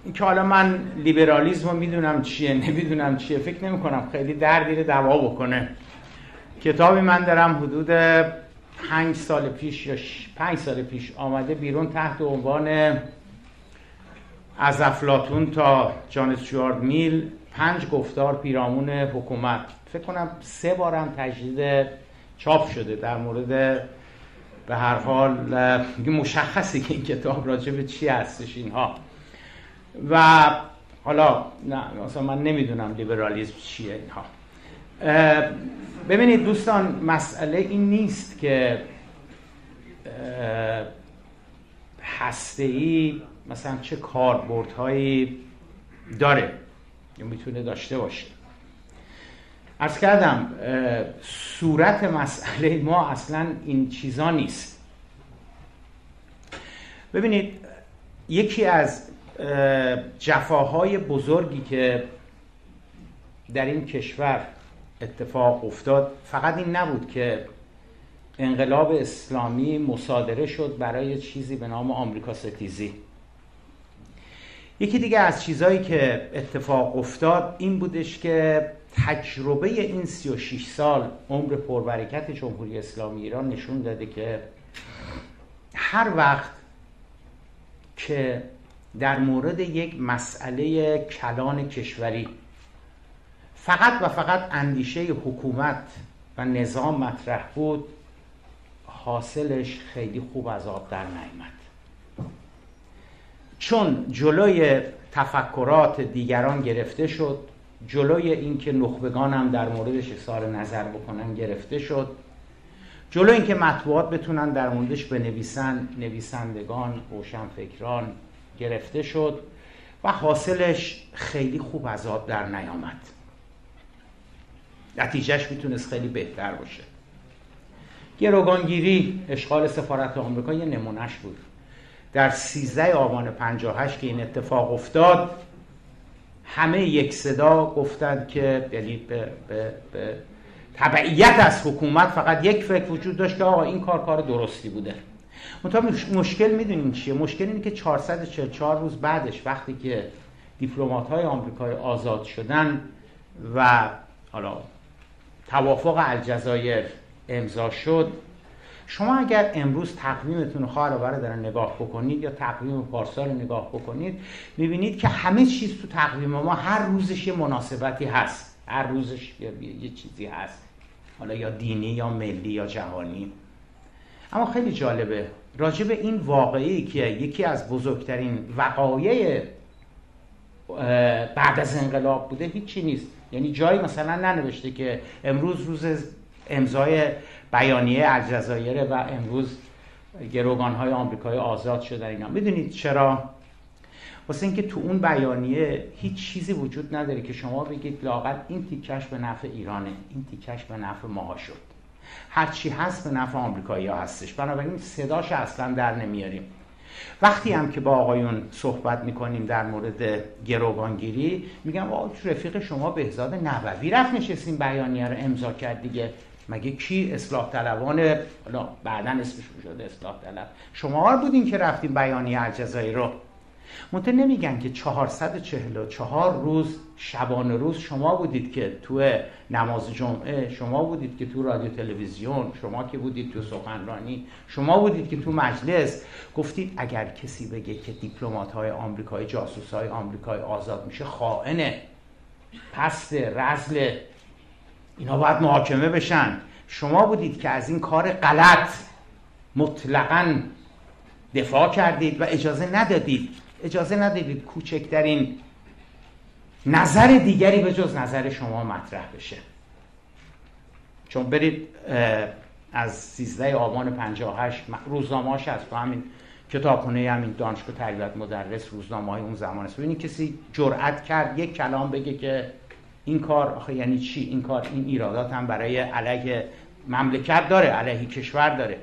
این که حالا من لیبرالیزم رو می‌دونم چیه نمی‌دونم چیه فکر نمی کنم خیلی دردی دوا بکنه. کتابی من دارم حدود پنج سال پیش یا پنج سال پیش آمده بیرون تحت عنوان از افلاتون تا جوارد میل پنج گفتار پیرامون حکومت. فکر کنم سه بارم تجدید چاپ شده در مورد به هر حال مشخصی که این کتاب راجع به چی هستش اینها. و حالا نه مثلا من نمی‌دونم لیبرالیزم چیه اینها. ببینید دوستان مسئله این نیست که هسته ای مثلا چه کاربردهایی داره یا می‌تونه داشته باشه. ارز کردم صورت مسئله ما اصلا این چیزا نیست. ببینید یکی از جفاهای بزرگی که در این کشور اتفاق افتاد فقط این نبود که انقلاب اسلامی مصادره شد برای چیزی به نام آمریکا ستیزی. یکی دیگه از چیزهایی که اتفاق افتاد این بودش که تجربه این 36 سال عمر پربرکت جمهوری اسلامی ایران نشون داده که هر وقت که در مورد یک مسئله کلان کشوری فقط و فقط اندیشه حکومت و نظام مطرح بود حاصلش خیلی خوب از آب در نیامد. چون جلوی تفکرات دیگران گرفته شد جلوی اینکه نخبگان هم در موردش اظهار نظر بکنن گرفته شد. جلو اینکه مطبوعات بتونن در موردش بنویسن نویسندگان روشنفکران گرفته شد و حاصلش خیلی خوب از آب در نیامد. نتیجهش می‌تونست خیلی بهتر باشه. گروگانگیری اشغال سفارت آمریکا یه نمونهش بود. در 13 آبان 58 که این اتفاق افتاد همه یک صدا گفتند که یعنی به, به, به تبعیت از حکومت فقط یک فکر وجود داشت که آقا این کار کار درستی بوده. منتها مشکل می‌دونیم چیه؟ مشکل اینه که 444 روز بعدش وقتی که دیپلمات های آمریکایی آزاد شدن و حالا توافق الجزایر امضا شد شما اگر امروز تقویمتون خواهر و برادر نگاه بکنید یا تقویم پارسال نگاه بکنید می‌بینید که همه چیز تو تقویم ما هر روزش یه مناسبتی هست. هر روزش یه چیزی هست. حالا یا دینی یا ملی یا جهانی. اما خیلی جالبه. راجع به این واقعی که یکی از بزرگترین وقایع بعد از انقلاب بوده هیچی نیست. یعنی جایی مثلا ننوشته که امروز روز امضای بیانیه الجزایر و امروز گروگان های آمریکایی آزاد شدن اینا. می‌دونید چرا؟ واسه اینکه تو اون بیانیه هیچ چیزی وجود نداره که شما بگید لاقل این تیکش به نفع ایرانه این تیکش به نفع ما شد. هرچی هست به نفع آمریکایی ها هستش. بنابراین صداش اصلا در نمیاریم. وقتی هم که با آقایون صحبت می‌کنیم در مورد گروگانگیری میگم آقا رفیق شما بهزاد نووی رفت نشستیم بیانیه رو امضا کرد دیگه. مگه کی اصلاح طلبان؟ حالا بعدا اسمش شده اصلاح طلب. شما بودین که رفتیم بیانیه الجزایر رو. نمیگن که 444 روز شبانه روز شما بودید که تو نماز جمعه شما بودید که تو رادیو تلویزیون شما که بودید تو سخنرانی شما بودید که تو مجلس. گفتید اگر کسی بگه که دیپلمات های آمریکایی جاسوس های آمریکایی آزاد میشه خائنه پست رزل اینا باید محاکمه بشن. شما بودید که از این کار غلط مطلقا دفاع کردید و اجازه ندادید. اجازه ندادید کوچکترین نظر دیگری به جز نظر شما مطرح بشه. چون برید از 13 آبان 58 روزنامه‌اش هست تو همین کتابخونه همین دانشگاه تربیت مدرس روزنامه های اون زمان است. ببینید کسی جرأت کرد یک کلام بگه که این کار آخه یعنی چی؟ این کار این ایرادات هم برای علیه مملکت داره علیه کشور داره.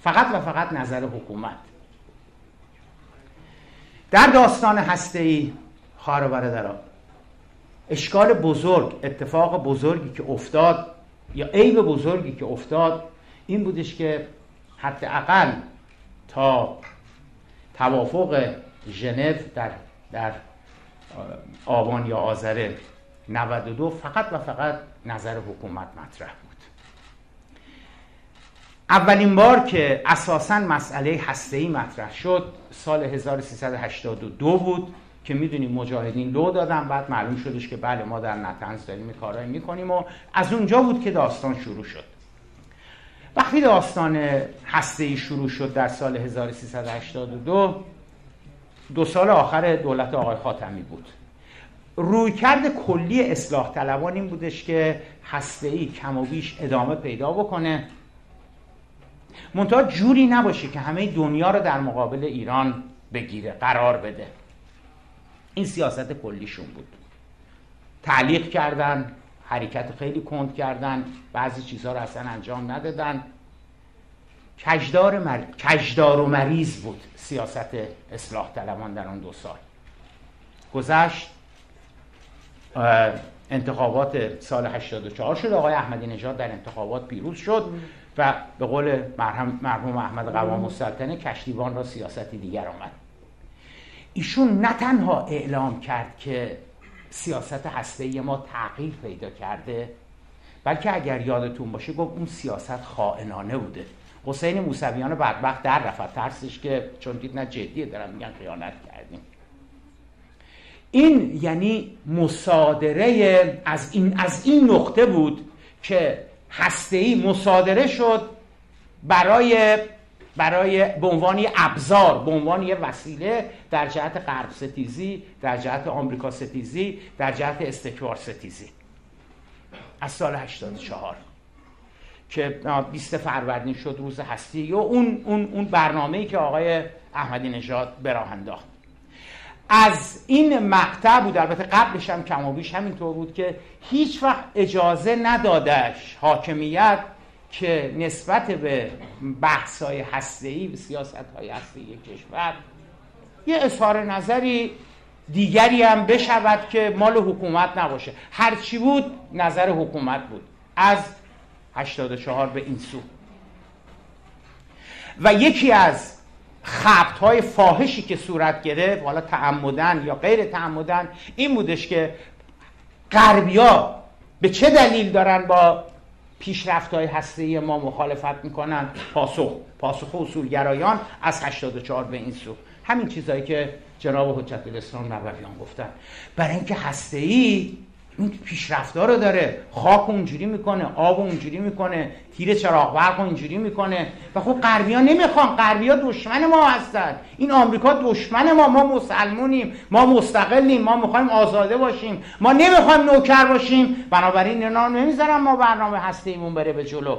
فقط و فقط نظر حکومت. در داستان هسته ای برادران اشکال بزرگ اتفاق بزرگی که افتاد یا عیب بزرگی که افتاد این بودش که حداقل تا توافق ژنو در در آبان یا آذر 92 فقط و فقط نظر حکومت مطرح بود. اولین بار که اساسا مسئله هسته‌ای مطرح شد سال 1382 بود که می‌دونیم مجاهدین لو دادن بعد معلوم شدش که بله ما در نتنز داریم کارهایی می‌کنیم و از اونجا بود که داستان شروع شد. وقتی داستان هسته شروع شد در سال 1382 دو سال آخر دولت آقای خاتمی بود. رویکرد کلی اصلاح طلبان این بودش که هسته ای کم و بیش ادامه پیدا بکنه. منتها جوری نباشه که همه دنیا رو در مقابل ایران بگیره قرار بده. این سیاست کلیشون بود. تعلیق کردن حرکت خیلی کند کردن بعضی چیزها رو اصلا انجام ندادن. کجدار, مر... کجدار و مریض بود سیاست اصلاح طلبان در آن دو سال. گذشت انتخابات سال 84 شد. آقای احمدی نژاد در انتخابات پیروز شد و به قول مرحوم احمد قوام السلطنه کشتیبان را سیاستی دیگر آمد. ایشون نه تنها اعلام کرد که سیاست هسته ما تغییر پیدا کرده بلکه اگر یادتون باشه گفت اون سیاست خائنانه بوده. حسین موسویان بدبخت در رفت. ترسش که چون دید نه جدیه دارن میگن خیانت. این یعنی مصادره از این از این نقطه بود که هسته مصادره شد برای برای به عنوان ابزار به عنوان یه وسیله در جهت غرب ستیزی در جهت آمریکا ستیزی در جهت استکبار ستیزی. از سال 84 که 20 فروردین شد روز هستی. و اون اون اون برنامه‌ای که آقای احمدی نژاد به راه انداخت. از این مقطع بود البته قبلش هم کم بیش همینطور بود که هیچ وقت اجازه ندادش حاکمیت که نسبت به بحث های هسته به سیاست های هسته کشور یه اظهار نظری دیگری هم بشود که مال حکومت نباشه. هرچی بود نظر حکومت بود. از 84 به این سو. و یکی از خبت های فاحشی که صورت گرفت حالا تعمدن یا غیر تعمدن این بودش که غربیا به چه دلیل دارن با پیشرفت های هسته ما مخالفت می‌کنن؟ پاسخ پاسخ اصولگرایان از 84 به این سو. همین چیزهایی که جناب حجت الاسلام نبویان گفتن. برای اینکه هسته ای این پیشرفت رو داره. خاک اونجوری می‌کنه آب اونجوری می‌کنه تیر چراغ برق اونجوری می‌کنه. و خب غربیا نمی‌خوان. غربیا دشمن ما هستن. این آمریکا دشمن ما. ما مسلمونیم. ما مستقلیم. ما می‌خوایم آزاده باشیم. ما نمی‌خوایم نوکر باشیم. بنابراین اینا نمی‌ذارم ما برنامه هسته ایمون بره به جلو.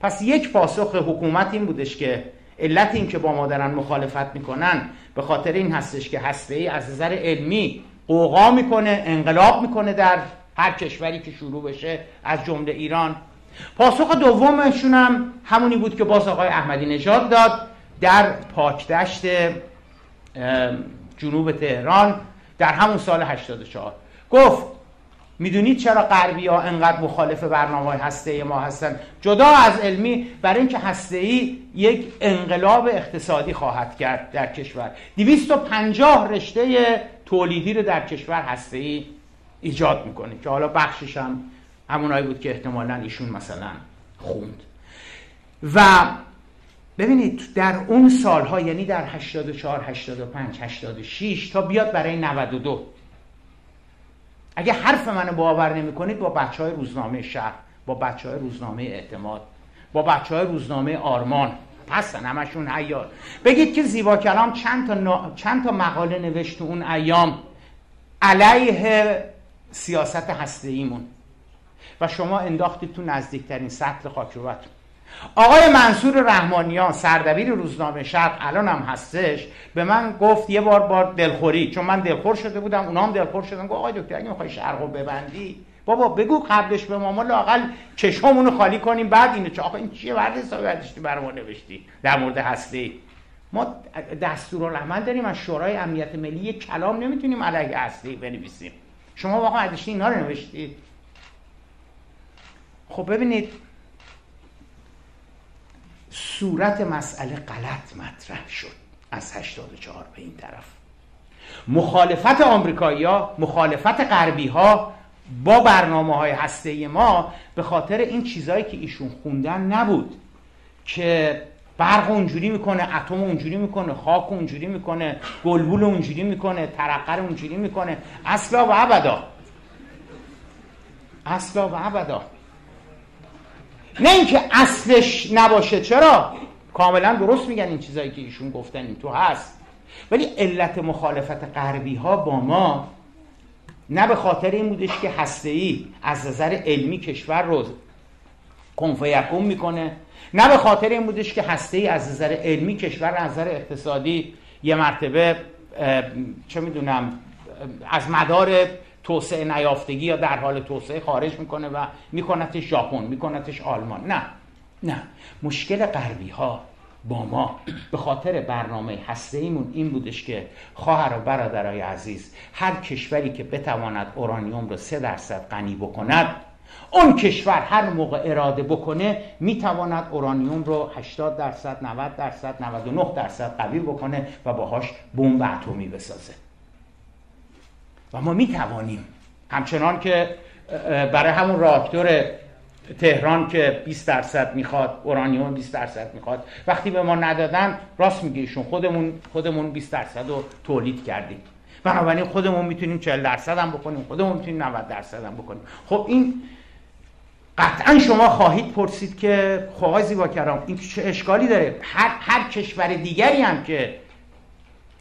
پس یک پاسخ حکومت این بودش که علت این که با ما دارن مخالفت می‌کنن به خاطر این هستش که هسته ای از نظر علمی قوقا می‌کنه انقلاب می‌کنه در هر کشوری که شروع بشه از جمله ایران. پاسخ دومشون هم همونی بود که باز آقای احمدی نژاد داد در پاکدشت جنوب تهران در همون سال 84 گفت می‌دونید چرا غربی ها انقدر مخالف برنامه های هسته ما هستن؟ جدا از علمی برای اینکه هسته ای یک انقلاب اقتصادی خواهد کرد در کشور. 250 رشته تولیدی رو در کشور هسته ای ایجاد می‌کنه که حالا بخشش هم همونایی بود که احتمالا ایشون مثلا خوند. و ببینید در اون سالها یعنی در 84 85 86 تا بیاد برای 92 اگه حرف منو باور نمی‌کنید با بچه های روزنامه شهر با بچه های روزنامه اعتماد با بچه های روزنامه آرمان هستن همشون حیار بگید که زیبا کلام چند تا, چند تا مقاله نوشت اون ایام؟ علیه سیاست هسته ایمون و شما انداختید تو نزدیکترین سطل خاکروبتون آقای منصور رحمانیان سردبیر روزنامه شرق الان هم هستش به من گفت یه بار بار دلخوری چون من دلخور شده بودم اونا هم دلخور شدن گفت آقای دکتر اگه می‌خوای شرق رو ببندی بابا بگو قبلش به ما ما لاقل چشممون خالی کنیم. بعد اینو چه آقا این چیه؟ ورد حسابی برداشتی بر ما نوشتی در مورد هسته ما دستورالعمل داریم از شورای امنیت ملی کلام نمی‌تونیم علیه هسته بنویسیم. شما واقعا ادشی اینا رو نوشتید؟ خب ببینید صورت مسئله غلط مطرح شد از 84 به این طرف. مخالفت آمریکایی ها مخالفت غربی ها با برنامه های هسته ما به خاطر این چیزهایی که ایشون خوندن نبود که برق اونجوری می‌کنه اتم اونجوری می‌کنه خاک اونجوری می‌کنه گلبول اونجوری می‌کنه ترقر اونجوری می‌کنه. اصلا و ابدا. اصلا و ابدا. نه اینکه اصلش نباشه. چرا؟ کاملا درست میگن این چیزایی که ایشون گفتن. این تو هست. ولی علت مخالفت غربی ها با ما نه به خاطر این بودش که هسته ای از نظر علمی کشور رو کنفیکون می‌کنه نه به خاطر این بودش که هسته ای از نظر علمی کشور از نظر اقتصادی یه مرتبه چه می‌دونم از مدار توسعه نیافتگی یا در حال توسعه خارج می‌کنه و میکنتش ژاپن میکنتش آلمان. نه نه. مشکل غربی ها با ما. به خاطر برنامه هسته ایمون این بودش که خواهر و برادرای عزیز هر کشوری که بتواند اورانیوم رو سه درصد غنی بکند اون کشور هر موقع اراده بکنه می‌تواند اورانیوم رو 80 درصد 90 درصد 99 درصد قوی بکنه و باهاش بمب اتمی بسازه. و ما می‌توانیم همچنان که برای همون راکتور تهران که 20 درصد می‌خواد اورانیوم 20 درصد می‌خواد. وقتی به ما ندادن راست میگه ایشون خودمون خودمون 20 درصد رو تولید کردیم. بنابراین خودمون می‌تونیم 40 درصد هم بکنیم خودمون می‌تونیم 90 درصد هم بکنیم. خب این قطعا شما خواهید پرسید که خب آقای زیبا کرام این چه اشکالی داره؟ هر, هر کشور دیگری هم که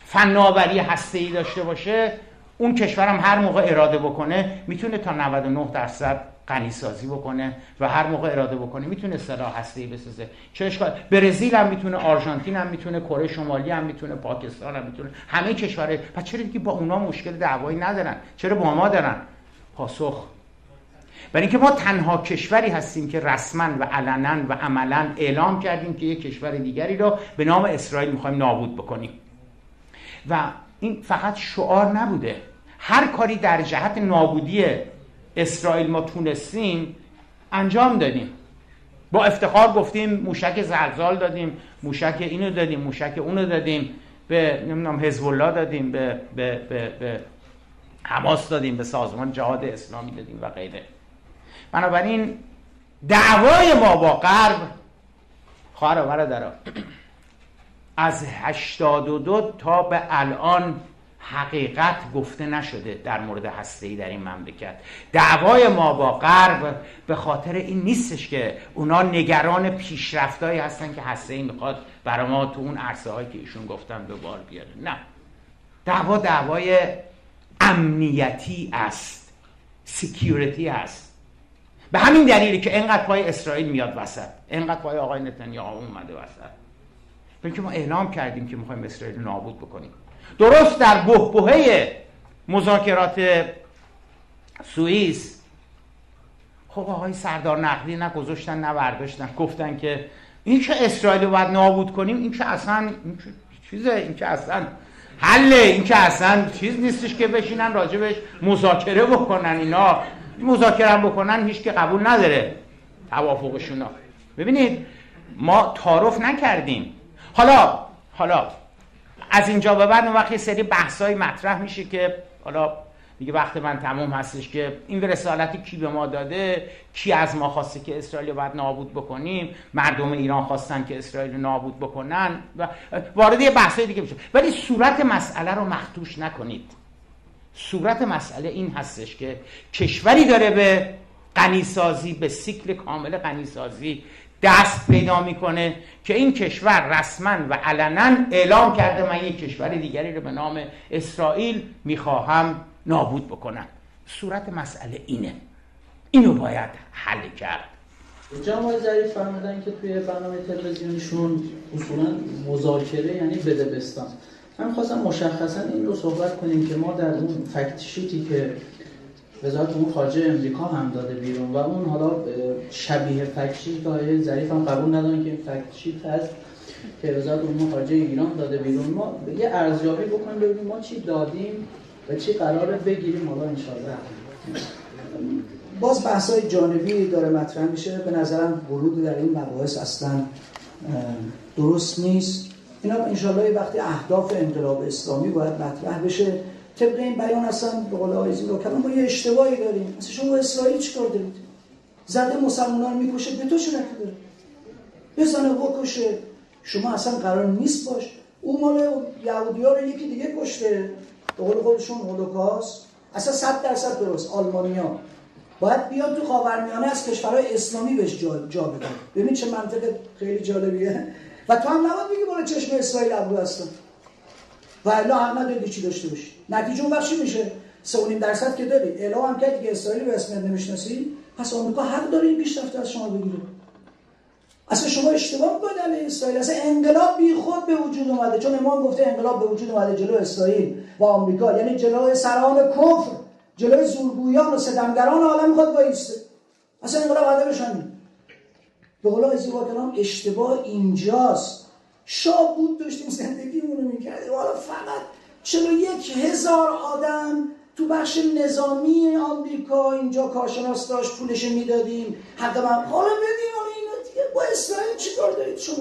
فناوری هسته ای داشته باشه اون کشورم هر موقع اراده بکنه می‌تونه تا 99 درصد غنی سازی بکنه و هر موقع اراده بکنه می‌تونه سلاح هسته ای بسازه. چه اشکال برزیل هم می‌تونه آرژانتین هم می‌تونه کره شمالی هم می‌تونه پاکستان هم می‌تونه همه کشورها پس چرا دیگه با اونا مشکل دعوایی ندارن؟ چرا با ما دارن؟ پاسخ. برای اینکه ما تنها کشوری هستیم که رسما و علنا و عملا اعلام کردیم که یک کشور دیگری رو به نام اسرائیل می‌خوایم نابود بکنیم. و این فقط شعار نبوده. هر کاری در جهت نابودی اسرائیل ما تونستیم انجام دادیم. با افتخار گفتیم موشک زلزال دادیم موشک اینو دادیم موشک اونو دادیم به نمی‌دونم حزب الله دادیم به به به, به حماس دادیم به سازمان جهاد اسلامی دادیم و غیره. بنابراین دعوای ما با غرب خواهر و برادران از 82 تا به الان حقیقت گفته نشده در مورد هسته در این مملکت. دعوای ما با غرب به خاطر این نیستش که اونا نگران پیشرفتایی هستن که هسته ای می‌خواد برای ما تو اون عرصه هایی که ایشون گفتم به بار بیاره. نه. دعوا دعوای امنیتی است. سیکیوریتی است. به همین دلیلی که انقدر پای اسرائیل میاد وسط. انقدر پای آقای نتانیاهو اومده وسط. که ما اعلام کردیم که می‌خوایم اسرائیل نابود بکنیم. درست در بهبهه مذاکرات سوئیس. خب آقای سردار نقدی نه گذاشتن نه برداشتن. گفتن که این که اسرائیل رو باید نابود کنیم این که اصلا این چیزه این که اصلا حله این که اصلا چیز نیستش که بشینن راجبش مذاکره بکنن اینا. مذاکره بکنن هیچ که قبول نداره توافقشونا ببینید ما تعارف نکردیم. حالا حالا از اینجا به بعد اون وقت سری بحثای مطرح میشه که حالا دیگه وقت من تمام هستش که این رسالتی کی به ما داده کی از ما خواسته که اسرائیل رو باید نابود بکنیم مردم ایران خواستن که اسرائیل رو نابود بکنن و وارد یه بحثای دیگه بشه ولی صورت مسئله رو مختوش نکنید. صورت مسئله این هستش که کشوری داره به غنیسازی به سیکل کامل غنیسازی دست پیدا می‌کنه که این کشور رسما و علنا اعلام کرده من یک کشور دیگری رو به نام اسرائیل می‌خواهم نابود بکنم. صورت مسئله اینه. اینو باید حل کرد.
جناب ظریف فرمودن که توی برنامه تلویزیونشون اصولا مذاکره یعنی بدبستان؟ من خواستم مشخصا این رو صحبت کنیم که ما در اون فکت شیتی که وزارت امور خارجه امریکا هم داده بیرون و اون حالا شبیه فکت شیت های ظریف هم قبول ندارن که این فکت شیت هست که وزارت امور خارجه ایران داده بیرون. ما یه ارزیابی بکنیم ببینیم ما چی دادیم و چی قراره بگیریم. حالا انشالله
باز بحث های جانبی داره مطرح میشه. به نظرم ورود در این مباحث اصلا درست نیست. اینا انشالله وقتی اهداف انقلاب اسلامی باید مطرح بشه. طبق این بیان اصلا به قول آقای زیرا ما یه اشتباهی داریم. مثلا شما اسرائیل چیکار دارید؟ زده مسلمانان می‌کشه به تو چه داره؟ بزنه بکشه. شما اصلا قرار نیست باش. او مال یهودی ها رو یکی دیگه کشته. به قول خودشون هولوکاست. اصلا صد درصد درست. آلمانیا باید بیاد تو خاورمیانه از کشورهای اسلامی بهش جا, جا بدن ببین چه منطق خیلی جالبیه. و تو هم نباید بگی بالا چشم اسرائیل ابرو هستن و الا حق نداری چی داشته باشی؟ نتیجه اون چی میشه؟ سه درصد که داری. اعلام هم کردی که اسرائیل به اسم نمی‌شناسی. پس آمریکا حق داره این پیشرفت از شما بگیره. اصلا شما اشتباه می‌کنید علیه اسرائیل. اصلا انقلاب بی خود به وجود اومده. چون امام گفته انقلاب به وجود اومده جلو اسرائیل و آمریکا. یعنی جلو سران کفر جلو زورگویان و ستمگران عالم خود وایسته. اصلا انقلاب هدفش همین به قول زیبا کلام اشتباه اینجاست. شاه بود داشتیم زندگیمون رو می‌کردیم. حالا فقط چلو یک هزار آدم تو بخش نظامی آمریکا اینجا کارشناس داشت پولش می‌دادیم. حق من حالا بدیم حالا اینا دیگه با اسرائیل چیکار دارید شما؟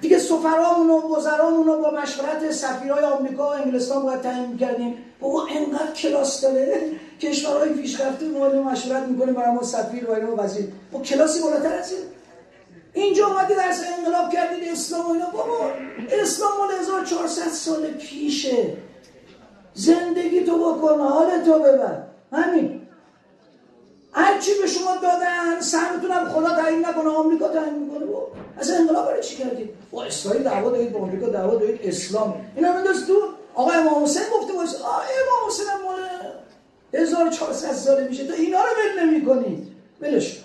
دیگه سفرامون و وزرامون رو با مشورت سفیرهای آمریکا و انگلستان باید تعیین می‌کردیم. بابا انقدر کلاس داره. کشورهای پیشرفته ما مشورت می‌کنیم برای ما سفیر و اینا وزیر. با کلاسی بالاتر از اینجا اومدی درس انقلاب کردید اسلام و اینا. بابا اسلام مال 1400 سال پیشه. زندگی تو بکن حال تو ببر. همین. هرچی به شما دادن سهمتونم خدا تعیین نکنه آمریکا تعیین می‌کنه. با از انقلاب برای چی کردید با اسرائیل دعوا دارید با آمریکا دعوا دارید اسلام. اینا بنداز دور. آقا امام حسین گفته باشه آ امام حسین مال 1400 ساله میشه. تو اینا رو ول نمی‌کنید ولش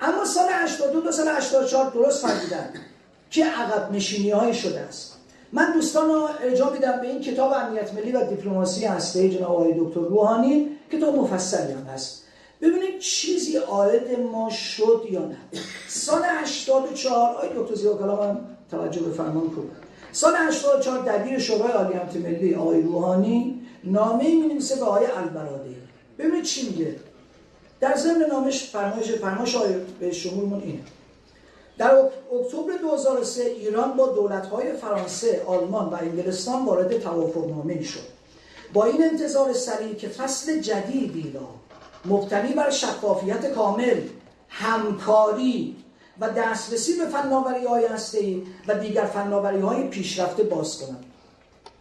اما سال 82 تا سال 84 درست فهمیدن که عقب نشینی های شده است. من دوستان رو ارجاع میدم به این کتاب امنیت ملی و دیپلماسی هسته جناب آقای دکتر روحانی کتاب مفصلی هم هست. ببینید چیزی آید ما شد یا نه. سال 84 آقای دکتر زیاد کلام هم توجه فرمان کنید سال 84 دبیر شورای عالی امنیت ملی آقای روحانی نامه می نویسه به آقای البرادعی ببینید چی میگه. در ضمن نامش فرمایش فرمایش به شمولمون اینه در اکتبر 2003 ایران با دولت‌های فرانسه، آلمان و انگلستان وارد توافقنامه شد. با این انتظار سریع که فصل جدیدی را مبتنی بر شفافیت کامل، همکاری و دسترسی به فناوری های هسته و دیگر فناوری های پیشرفته باز کنند.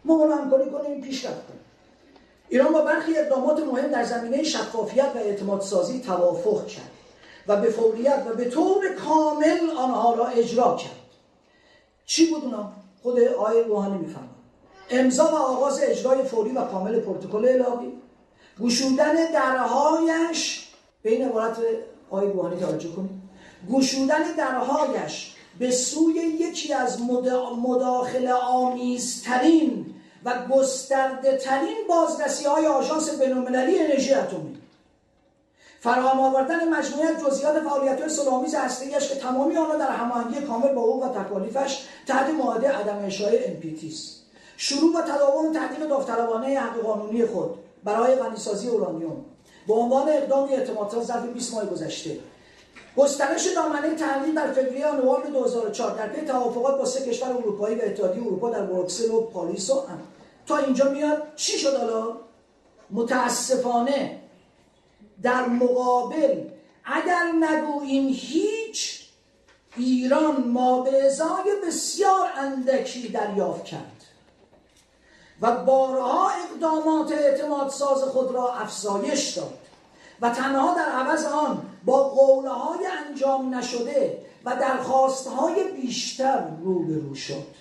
ما همکاری کنیم پیشرفت. ایران با برخی اقدامات مهم در زمینه شفافیت و اعتماد سازی توافق کرد. و به فوریت و به طور کامل آنها را اجرا کرد چی بود اونا؟ خود آیه روحانی می‌فهمد امضا و آغاز اجرای فوری و کامل پروتکل الهی گشودن درهایش به این عبارت آیه روحانی توجه کنید گشودن درهایش به سوی یکی از مداخله آمیزترین و گسترده ترین بازرسی های آژانس بینالمللی انرژی اتمی. فراهم آوردن مجموعه جزئیات فعالیت‌های صلح‌آمیز هسته‌ایش که تمامی آنها در هماهنگی کامل با حقوق و تکالیفش تحت معاهده عدم اشاعه NPT است. شروع و تداوم تحقیق داوطلبانه حق قانونی خود برای غنیسازی اورانیوم. به عنوان اقدامی اعتمادساز ظرف 20 ماه گذشته گسترش دامنه تحلیل در فوریه و نوامبر 2004 در پی توافقات با سه کشور اروپایی و اتحادیه اروپا در بروکسل و پاریس و هم. تا اینجا میاد چی شد حالا متاسفانه در مقابل اگر نگوییم هیچ ایران ما به ازای بسیار اندکی دریافت کرد و بارها اقدامات اعتماد ساز خود را افزایش داد و تنها در عوض آن با قولهای انجام نشده و درخواستهای بیشتر روبرو شد.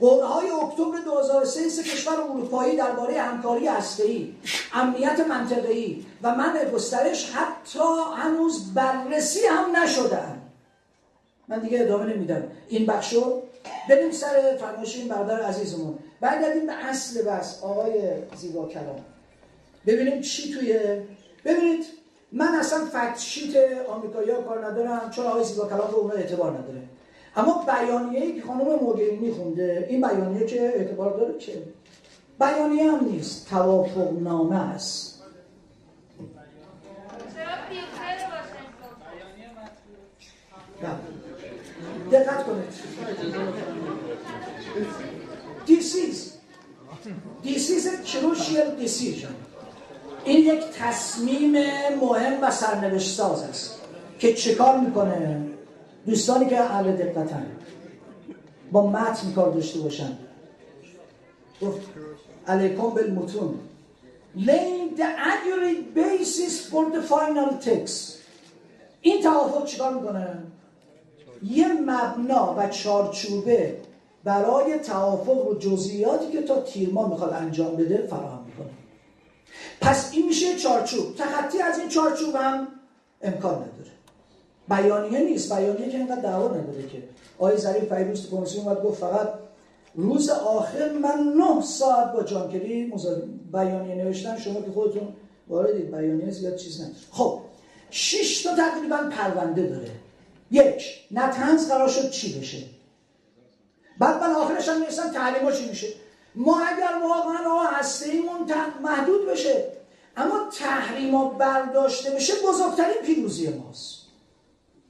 قولهای اکتبر 2003 سه کشور اروپایی درباره همکاری هسته‌ای، امنیت منطقه‌ای و منع گسترش حتی هنوز بررسی هم نشدن من دیگه ادامه نمیدم. این بخشو بریم سر فرمایش این برادر عزیزمون. برگردیم به اصل بس آقای زیبا کلام. ببینیم چی توی ببینید من اصلا فکت شیت آمریکایی کار ندارم چون آقای زیبا کلام به اون اعتبار نداره. اما بیانیه‌ای که خانم موگرینی خونده این بیانیه که اعتبار داره که بیانیه هم نیست توافق نامه است دقت کنید. This is This is a crucial این یک تصمیم مهم و سرنوشت ساز است که چکار می‌کنه دوستانی که اهل دقتن؟ با متن کار داشته باشن. گفت علیکم بالمتون. Laying the accurate basis for the final text. این توافق چیکار می‌کنه؟ یه مبنا و چارچوبه برای توافق و جزئیاتی که تا تیرمان می‌خواد انجام بده فراهم پس این میشه چارچوب. تخطی از این چارچوب هم امکان نداره. بیانیه نیست. بیانیه که اینقدر دعوا نداره که. آقای ظریف فیروز کمیسیون اومد گفت فقط روز آخر من نه ساعت با جانکری بیانیه نوشتم. شما که خودتون واردید بیانیه زیاد چیز نداره. خب شش تا تقریبا پرونده داره. یک نتنز قرار شد چی بشه؟ بعد من آخرش هم نیستم تعلیما چی میشه؟ ما اگر واقعا آقا هسته ایمون محدود بشه اما تحریما برداشته بشه بزرگترین پیروزی ماست.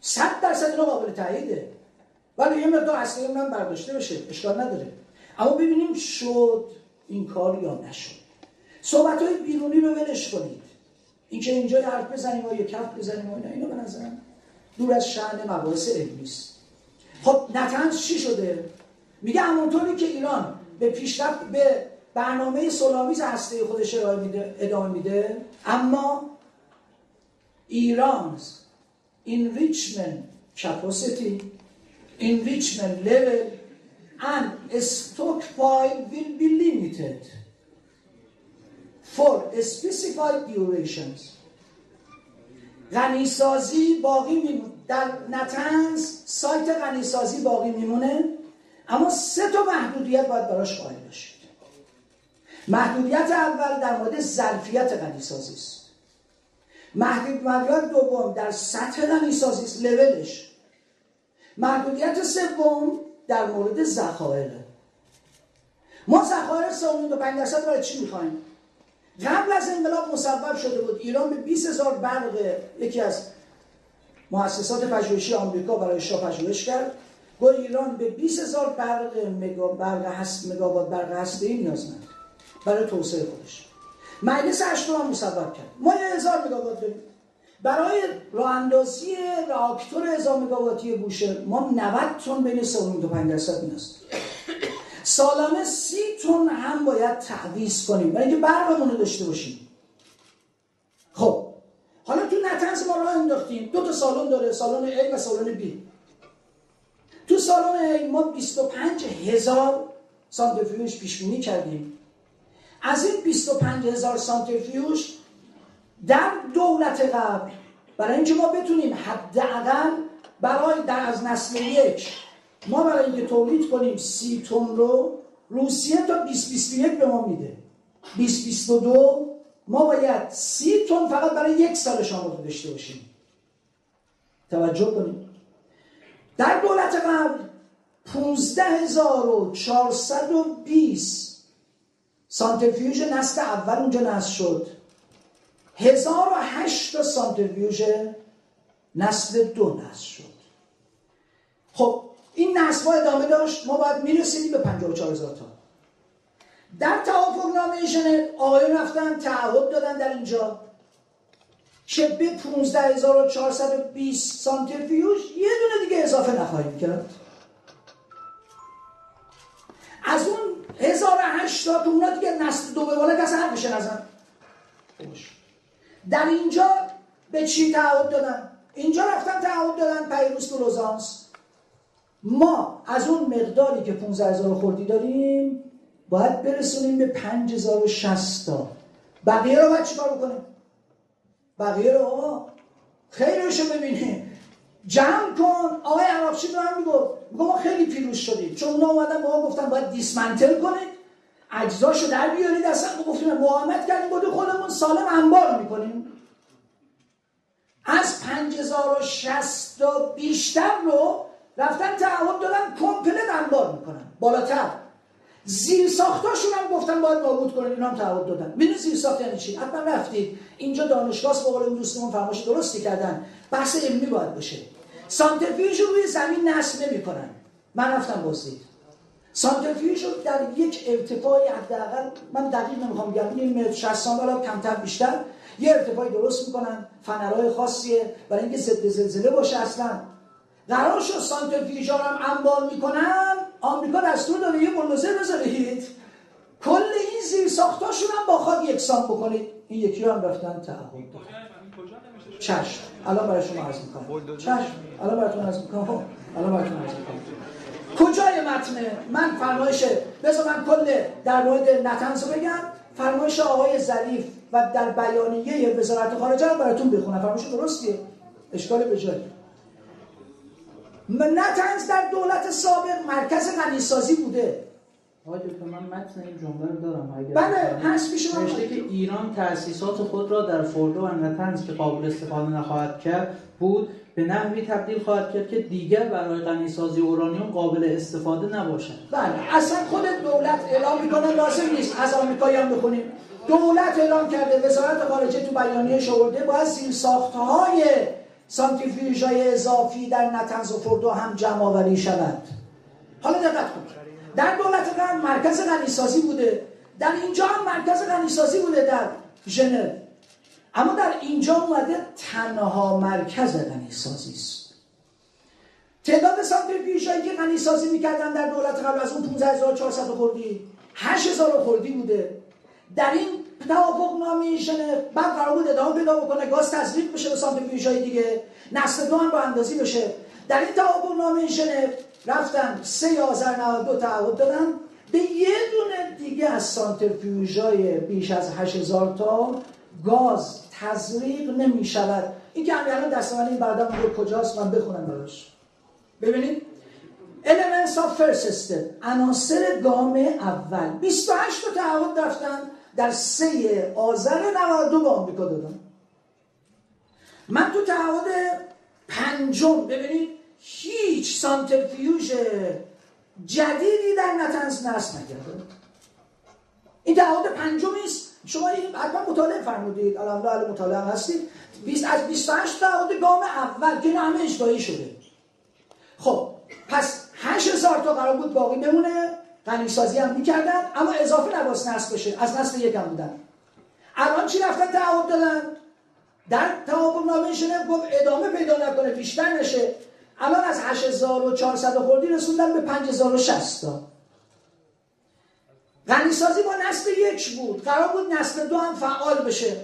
صد درصد اینا قابل تاییده. ولی یه مقدار هسته ایمون برداشته بشه اشکال نداره. اما ببینیم شد این کار یا نشد. صحبت های بیرونی رو ولش کنید. اینکه اینجا حرف بزنیم و یه کف بزنیم و اینا اینو به نظرم دور از شأن مباحث علمی است. خب نتنز چی شده؟ میگه همونطوری که ایران به پیشرفت به برنامه سلامیز هسته خودش ادامه میده. اما ایران's enrichment capacity enrichment level and stockpile will be limited for specified durations. غنیسازی باقی میمونه در نتنز سایت غنیسازی باقی میمونه. اما سه تا محدودیت باید براش قائل باشید. محدودیت اول در مورد ظرفیت غنیسازی است. محدودیت دوم در سطح غنیسازی است لولش. محدودیت سوم در مورد ذخایر. ما ذخایر سالون دو پنج درصد برای چی می‌خوایم؟ قبل از انقلاب مصوب شده بود. ایران به 20 هزار برق یکی از مؤسسات پژوهشی آمریکا برای شاه پژوهش کرد. گفت ایران به 20 هزار برق مگا برق هست مگاوات برق هسته نیازمند برای توسعه خودش. مجلس هشتم هم مصوب کرد. ما یه هزار مگاوات داریم. برای راه اندازی راکتور هزار مگاواتی بوشه ما 90 تن بین 3 تا 5 درصد نیاز سالانه سی تن هم باید تعویض کنیم. برای اینکه برقمون رو داشته باشیم. خب. حالا تو نتنز ما راه انداختیم. دو تا سالن داره. سالن A و سالن B. تو سالن A ما 25 هزار سانتریفیوژ پیش بینی کردیم. از این 25 هزار سانتریفیوژ در دولت قبل برای اینکه ما بتونیم حداقل برای در از نسل یک ما برای اینکه تولید کنیم سی تن رو روسیه تا 2021 به ما میده. 2022 ما باید سی تن فقط برای یک سال آماده داشته باشیم. توجه کنیم در دولت قبل 15420 سانتریفیوژ نسل اول اونجا نصب شد. 1008 تا سانتریفیوژ نسل دو نصب شد. خب این نصب ادامه داشت. ما باید می‌رسیدیم به 54 هزار تا. در توافق نامه ژنو آقایون رفتن تعهد دادن در اینجا. که به 15420 سانتریفیوژ یه دونه دیگه اضافه نخواهیم کرد. از اون 1080 اونا دیگه نسل دو به بالا کسی حرفش نزن. در اینجا به چی تعهد دادن؟ اینجا رفتن تعهد دادن پیروز تو لوزانس. ما از اون مقداری که 15 هزار خوردی داریم باید برسونیم به 5060 تا. بقیه رو باید چیکار بکنیم؟ بقیه رو آقا خیلیشو ببینیم جمع کن. آقای عراقچی به میگو میگو ما خیلی پیروز شدیم. چون اونا اومدن با گفتن باید دیسمنتل کنید. اجزاشو در بیارید. اصلا گفتیم محمد کردیم. بودی خودمون سالم انبار می‌کنیم. از 5060 تا بیشتر رو رفتن تعهد دادن کمپلت انبار می‌کنن. بالاتر. زیر ساختاشون هم گفتن باید نابود کنن اینا هم تعهد دادن. ببین زیر ساخت یعنی چی؟ حتما رفتید. اینجا دانشگاه به قول دوستمون فرمایش درستی کردن. بحث علمی باید بشه سانتریفیوژ رو روی زمین نصب نمی‌کنن. من رفتم بازدید. سانتریفیوژ رو در یک ارتفاعی حداقل من دقیق نمی‌خوام بگم این متر 60 سانتی کمتر بیشتر. یه ارتفاعی درست می‌کنن فنرهای خاصیه. برای اینکه ضد زلزله باشه اصلا. قرار شد سانتریفیوژا هم انبار می‌کنن. آمریکا دستور داده یه بلدوزر بذارید کل این زیر ساختاشون هم با خاک یکسان بکنید. این یکی هم رفتن تعهد چشم. الان برای شما عرض می‌کنم. چشم. الان براتون عرض می‌کنم. الان براتون عرض می‌کنم. کجای متنه من فرمایش بذار من کل در مورد نتنز بگم. فرمایش آقای ظریف و در بیانیه وزارت خارجه رو براتون بخونم. فرمایش درستیه. اشکال به نتنز در دولت سابق مرکز غنیسازی بوده.
آقای دکتر من متن این جمله رو دارم. اگر
بله هست پیش من.
نوشته که ایران تأسیسات خود را در فردو و نتنز که قابل استفاده نخواهد کرد بود به نحوی تبدیل خواهد کرد که دیگر برای غنیسازی اورانیوم قابل استفاده نباشد.
بله اصلا خود دولت اعلام می‌کنه لازم نیست. از آمریکایی هم بخونیم. دولت اعلام کرده وزارت خارجه تو بیانیه شورده باید زیر ساختهای سانتریفیوژهای اضافی در نتنز و فردو هم جمع آوری شود. حالا دقت کنید در دولت قبل مرکز غنیسازی بوده. در اینجا هم مرکز غنیسازی بوده در ژنو. اما در اینجا اومده تنها مرکز غنیسازی است. تعداد سانتریفیوژهایی که غنیسازی می‌کردن در دولت قبل از اون 15400 خوردی 8000 خوردی بوده. در این توافق نامه ژنو بعد قرار بود ادامه پیدا بکنه. گاز تزریق بشه به سانتریفیوژهای دیگه. نسل دو هم اندازی بشه. در این توافق نامه رفتن سه آذر 92 تعهد دادن. به یه دونه دیگه از سانتریفیوژهای بیش از 8000 تا گاز تزریق نمی شود. این که همین الان دست من این بردم رو کجاست من بخونم براش. ببینید. Elements of first system. عناصر گام اول. 28 تا تعهد رفتن. در سه آذر 92 به آمریکا دادم. من تو تعهد پنجم ببینید هیچ سانتریفیوژ جدیدی در نتنز نصب نکرده این تعهد پنجمی است شما این حتما مطالعه فرمودید. الحمدلله مطالعه هستید 20 از 28 تعهد گام اول که همه اجرایی شده. خب پس 8000 تا قرار بود باقی بمونه. غنیسازی هم می‌کردن اما اضافه نباست نصب بشه از نسل یکم بودن. الان چی رفتن تعهد دادن؟ در توافق نامه ژنو گفت ادامه پیدا نکنه بیشتر نشه. الان از 8400 خوردی رسوندن به 5060 تا. غنیسازی با نسل یک بود. قرار بود نسل دو هم فعال بشه.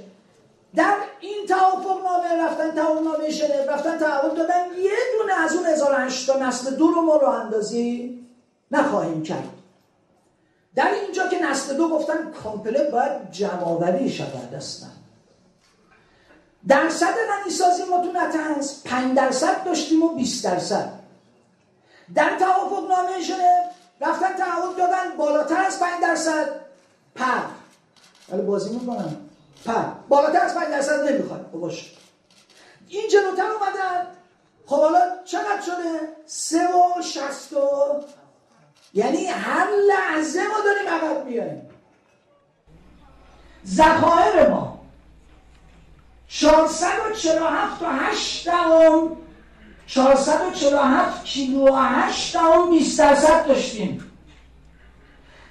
در این توافق نامه رفتن توافق نامه ژنو رفتن تعهد دادن یه دونه از اون 1008 تا نسل دو رو ما رو اندازی نخواهیم کرد. در اینجا که نسل دو گفتن کامپلت باید جمعآوری شود اصلا. درصد غنیسازی ما تو نتنز 5 درصد داشتیم و 20 درصد. در توافق نامه ژنو رفتن تعهد دادن بالاتر از 5 درصد. پر. ولی بازی می‌کنن. پر. بالاتر از 5 درصد نمی‌خواد. خب باشه. این جلوتر اومدن. خب حالا چقدر شده؟ سه و شست و یعنی هر لحظه ما داریم عقب میاییم ذخایر ما. 447 تا 8 دهم 447 کیلو و 8 دهم 20 درصد داشتیم.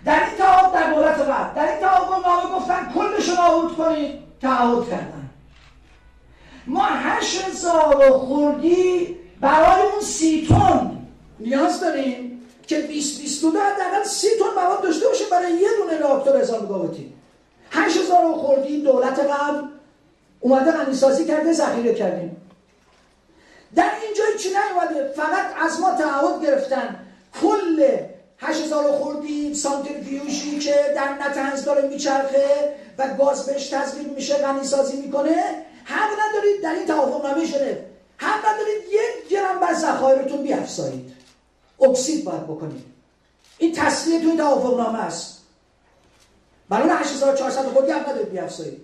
در این تعهد در دولت بعد در این تعهد نامه گفتن کلش رو نابود کنید تعهد کردن. ما 8000 خوردی برای اون سی تن نیاز داریم. که 20 22 حداقل 30 تن مواد داشته باشه برای یه دونه راکتور هزار مگاواتی 8000 خوردی دولت قبل اومده غنیسازی کرده ذخیره کردیم. در اینجا چی نیومده؟ فقط از ما تعهد گرفتن. کل 8000 خوردی سانتریفیوژی که در نتنز داره میچرخه و گاز بهش تزریق میشه غنیسازی می‌کنه. حق ندارید در این توافق نامه شده حق ندارید یک گرم بر ذخایرتون بیافزایید. اکسید باید بکنید این تصریح تو این توافق نامه است برای 8400 خوردی حق ندارید بیافزایید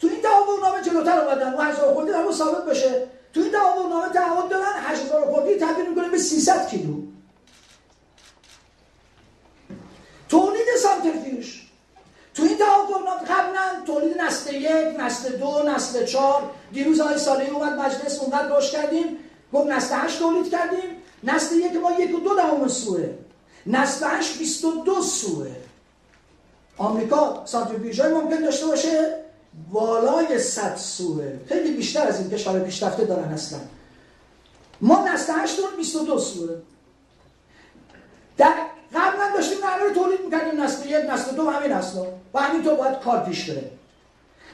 تو این توافق نامه جلوتر اومدن و 8000 خوردی در ثابت بشه تو این توافق نامه تعهد دادن 8000 خوردی تبدیل می‌کنه به 300 کیلو. تولید سانتریفیوژ تو این توافق نامه قبلا تولید نسل یک نسل دو نسل چهار. دیروز های سالی اومد مجلس اونقدر روش کردیم. گفت نسل هشت تولید کردیم. نسل یک ما یک و دو دهم سوه نسل هشت بیست و دو سوه آمریکا سانتریفیوژ های ممکن داشته باشه بالای 100 سوه خیلی بیشتر از این کشور پیشرفته دارن اصلا. ما نسل 8 دور 22 سوره در قبلا داشتیم نهر رو تولید می‌کردیم. نسل یک نسل دو همین نسل و همینطور باید کار پیش بره.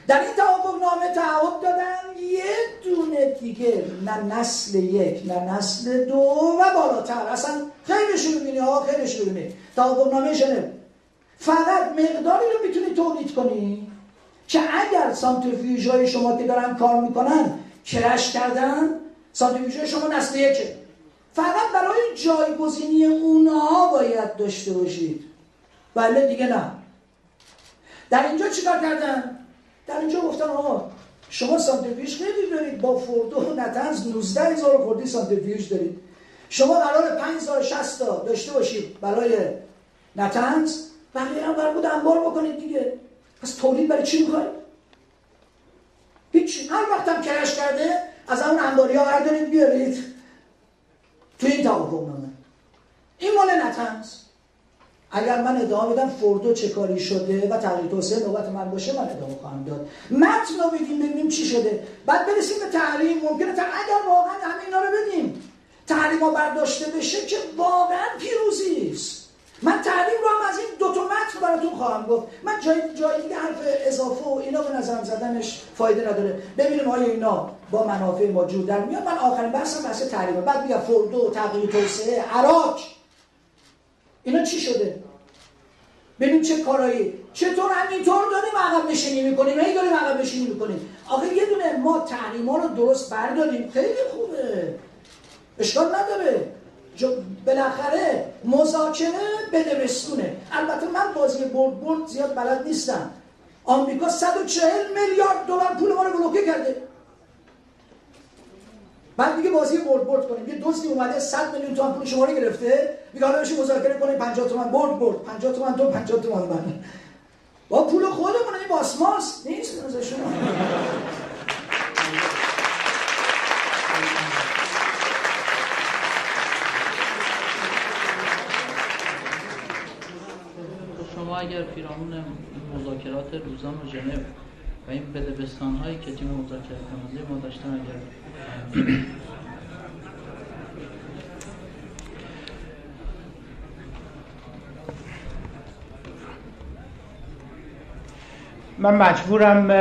در این توافق نامه تعهد دادن. یه دونه دیگه نه نسل یک نه نسل دو و بالاتر. اصلا خیلی شروع ها خیلی شروع توافق نامه ژنو فقط مقداری رو می‌تونی تولید کنی که اگر سانتریفیوژ های شما که دارن کار می‌کنن کرش کردن سانتریفیوژ شما نسل یکه. فقط برای جایگزینی اونها باید داشته باشید. بله دیگه نه. در اینجا چیکار کردن؟ در اینجا گفتن آقا شما سانتریفیوژ خیلی دارید با فوردو و نتنز 19 هزار خوردی سانتریفیوژ دارید. شما قرار 5060 تا داشته باشید برای نتنز بقیه هم برای بود انبار بکنید دیگه. پس تولید برای چی می‌خواید؟ هیچ هر وقت هم کرش کرده از همون انباری ها دارید بیارید. تو این توافق نامه این مال نتنز. اگر من ادامه بدم فوردو چه کاری شده و تغییر توسعه نوبت من باشه من ادامه خواهم داد. متن رو بگیم ببینیم چی شده. بعد برسیم به تحریم. ممکنه تا اگر واقعا همه اینا رو بدیم تحریم ها برداشته بشه که واقعا پیروزی است. من تحریم رو هم از این دو تا متن براتون خواهم گفت. من جای جای دیگه حرف اضافه و اینا به نظرم زدنش فایده نداره. ببینیم آیا اینا با منافع ما جور در میاد. من آخرین بحثم بحث تحریم. بعد میگم فوردو تغییر توسعه عراق. اینا چی شده؟ ببین چه کارایی. چطور همینطور داریم عقب نشینی می‌کنیم؟ هی داریم عقب نشینی می‌کنیم. آخه یه دونه ما تحریما رو درست برداریم. خیلی خوبه. اشکال نداره. بالاخره مذاکره بده بسونه البته من بازی برد برد زیاد بلد نیستم. آمریکا 140 میلیارد دلار پول ما رو بلوکه کرده. بعد دیگه بازی برد برد کنیم. یه دوستی اومده 100 میلیون تومان پول شما رو گرفته. میگه حالا بشین مذاکره کنیم 50 تومن برد برد. 50 تومن تو 50 تومن من. با پول خودمون این باسماس نیست از شما
شما اگر پیرامون مذاکرات روزان و ژنو این بدبستان هایی که تیم مذاکره کننده ما داشتن اگر
من مجبورم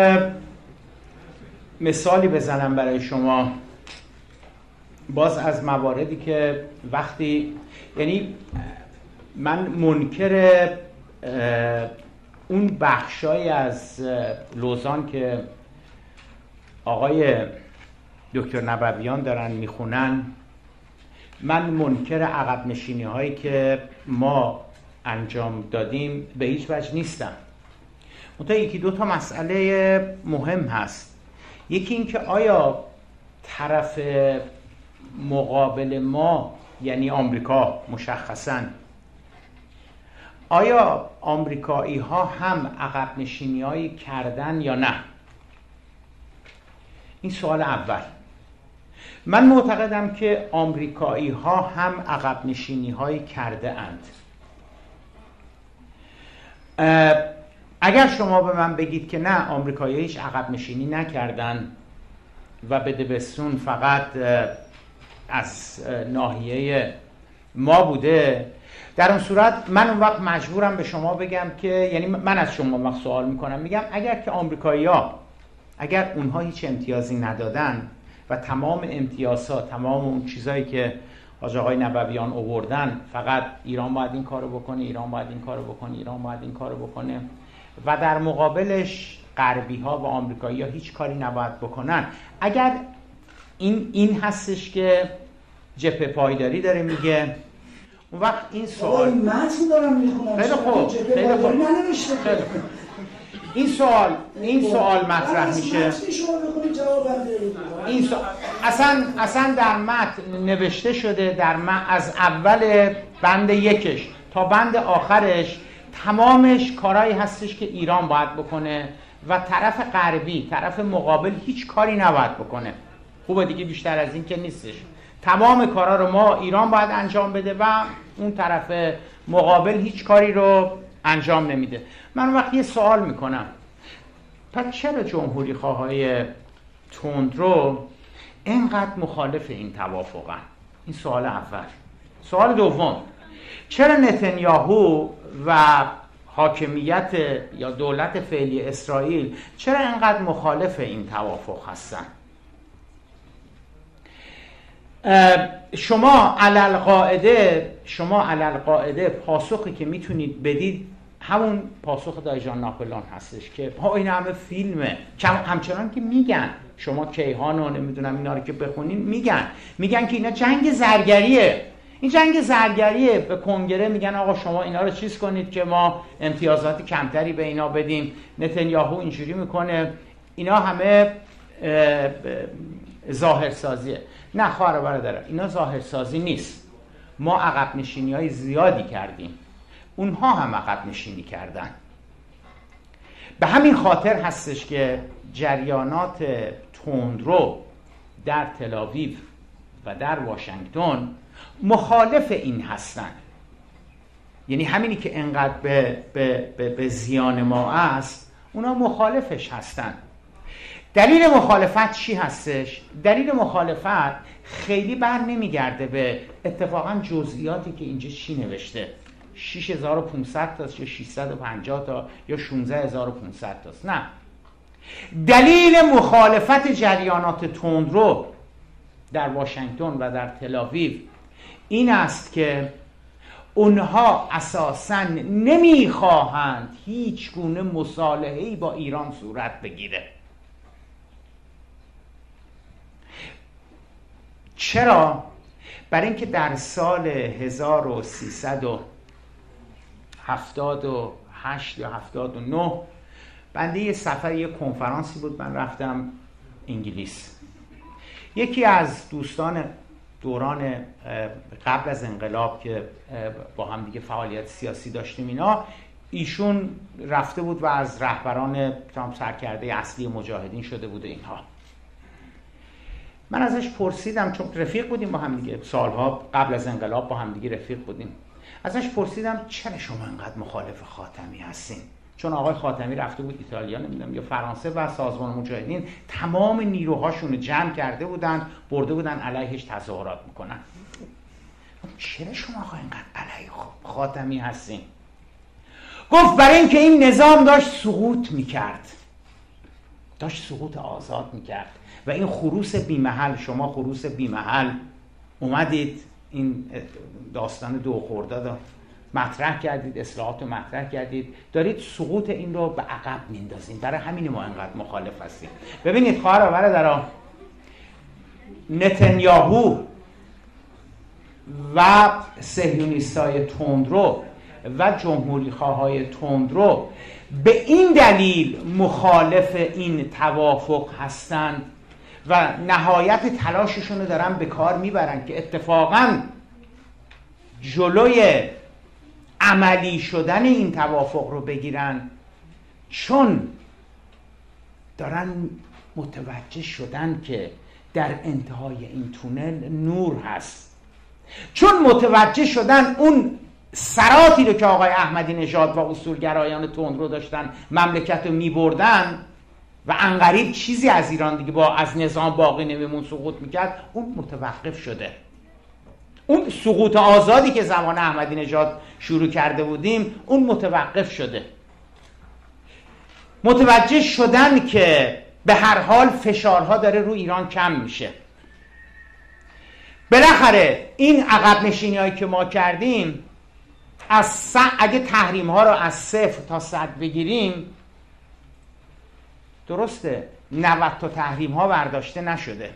مثالی بزنم برای شما. باز از مواردی که وقتی یعنی من منکر اون بخشای از لوزان که آقای دکتر نبویان دارن می‌خونن من منکر عقب نشینی هایی که ما انجام دادیم به هیچ وجه نیستم. منتها یکی دو تا مسئله مهم هست. یکی اینکه آیا طرف مقابل ما یعنی آمریکا مشخصا آیا آمریکایی ها هم عقب نشینی هایی کردن یا نه؟ این سوال اول. من معتقدم که آمریکایی ها هم عقب نشینی هایی کرده اند اگر شما به من بگید که نه آمریکایی هیچ عقب نشینی نکردن و به دبستون فقط از ناحیه ما بوده در اون صورت من اون وقت مجبورم به شما بگم که یعنی من از شما وقت سوال می‌کنم. میگم اگر که آمریکایی ها اگر اونها هیچ امتیازی ندادن و تمام امتیازها تمام اون چیزهایی که حاج آقای نبویان اووردن فقط ایران باید این کارو بکنه ایران باید این کارو بکنه ایران باید این کارو بکنه و در مقابلش غربی ها و آمریکایی ها هیچ کاری نباید بکنن. اگر این این هستش که جبهه پایداری داره میگه اون وقت این سوال
این متن دارم می‌خونم؟
خیلی خوب خیلی خوب. این سوال این سوال مطرح میشه. این سوال اصلا اصلا در متن نوشته شده در متن از اول بند یکش تا بند آخرش تمامش کارهایی هستش که ایران باید بکنه و طرف غربی طرف مقابل هیچ کاری نباید بکنه. خوبه دیگه بیشتر از این که نیستش. تمام کارا رو ما ایران باید انجام بده و اون طرف مقابل هیچ کاری رو انجام نمیده. من اون وقت یه سوال می‌کنم. پس چرا جمهوری خواهای تندرو اینقدر مخالف این توافقن؟ این سوال اول. سوال دوم. چرا نتانیاهو و حاکمیت یا دولت فعلی اسرائیل چرا اینقدر مخالف این توافق هستن؟ شما علل قاعده شما علل قاعده پاسخی که می‌تونید بدید همون پاسخ دایجان ناپلون هستش که ها این همه فیلمه. همچنان که میگن شما کیهان و نمی‌دونم اینا رو که بخونین میگن. میگن که اینا جنگ زرگریه. این جنگ زرگریه. به کنگره میگن آقا شما اینا رو چیز کنید که ما امتیازات کمتری به اینا بدیم. نتانیاهو اینجوری می‌کنه. اینا همه ظاهرسازیه. نه خواهر برادر اینا ظاهرسازی نیست. ما عقب نشینی های زیادی کردیم. اونها هم عقب نشینی کردن. به همین خاطر هستش که جریانات تندرو در تلاویو و در واشنگتن مخالف این هستن. یعنی همینی که انقدر به, به, به, به زیان ما است اونا مخالفش هستن. دلیل مخالفت چی هستش؟ دلیل مخالفت خیلی بر نمیگرده به اتفاقا جزئیاتی که اینجا چی نوشته. 6500 تاست یا 650 تا یا 16500 تاست. نه. دلیل مخالفت جریانات تندرو در واشنگتن و در تلاویو این است که اونها اساسا نمی‌خواهند هیچ گونه مصالحه‌ای با ایران صورت بگیره. چرا؟ برای اینکه در سال 1378 یا 79 بنده یه سفر یه کنفرانسی بود. من رفتم انگلیس. یکی از دوستان دوران قبل از انقلاب که با هم دیگه فعالیت سیاسی داشتیم اینا ایشون رفته بود و از رهبران سرکرده اصلی مجاهدین شده بوده اینها. من ازش پرسیدم چون رفیق بودیم با هم دیگه. سالها قبل از انقلاب با هم دیگه رفیق بودیم. ازش پرسیدم چرا شما انقدر مخالف خاتمی هستین؟ چون آقای خاتمی رفته بود ایتالیا نمی‌دونم یا فرانسه و سازمان مجاهدین تمام نیروهاشون رو جمع کرده بودن برده بودن علیهش تظاهرات می‌کنن. چرا شما آقای اینقدر علیه خاتمی هستین؟ گفت برای اینکه این نظام داشت سقوط می‌کرد. داشت سقوط آزاد می‌کرد. و این خروس بیمحل شما خروس بیمحل اومدید این داستان دو خورده مطرح کردید اصلاحات رو مطرح کردید. دارید سقوط این رو به عقب میندازید برای همین ما انقدر مخالف هستیم. ببینید خواهر و برادران نتنیاهو و سهیونیستای تندرو و جمهوری های تندرو به این دلیل مخالف این توافق هستند. و نهایت تلاششون رو دارن به کار می‌برن که اتفاقا جلوی عملی شدن این توافق رو بگیرن چون دارن متوجه شدن که در انتهای این تونل نور هست. چون متوجه شدن اون سراتی رو که آقای احمدی نژاد و اصولگرایان رو داشتن مملکت رو میبردن و انقریب چیزی از ایران دیگه با از نظام باقی نمیمون سقوط می‌کرد اون متوقف شده. اون سقوط آزادی که زمان احمدی نژاد شروع کرده بودیم اون متوقف شده. متوجه شدن که به هر حال فشارها داره رو ایران کم میشه. بالاخره این عقب نشینی هایی که ما کردیم از اگه تحریم ها رو از صفر تا صد بگیریم درسته 90 تا تحریم ها برداشته نشده.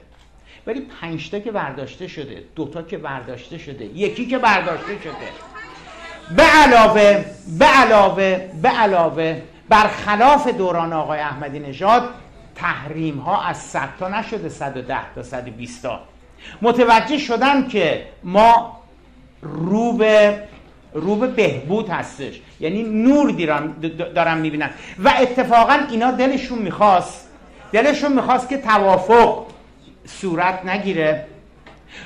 ولی 5 تا که برداشته شده دو تا که برداشته شده یکی که برداشته شده. به علاوه به علاوه به علاوه برخلاف دوران آقای احمدی نژاد تحریم ها از 100 تا نشده 110 تا 120 تا. متوجه شدن که ما رو به رو به بهبود هستش. یعنی نور دارن می‌بینن. و اتفاقا اینا دلشون می‌خواست. دلشون می‌خواست که توافق صورت نگیره.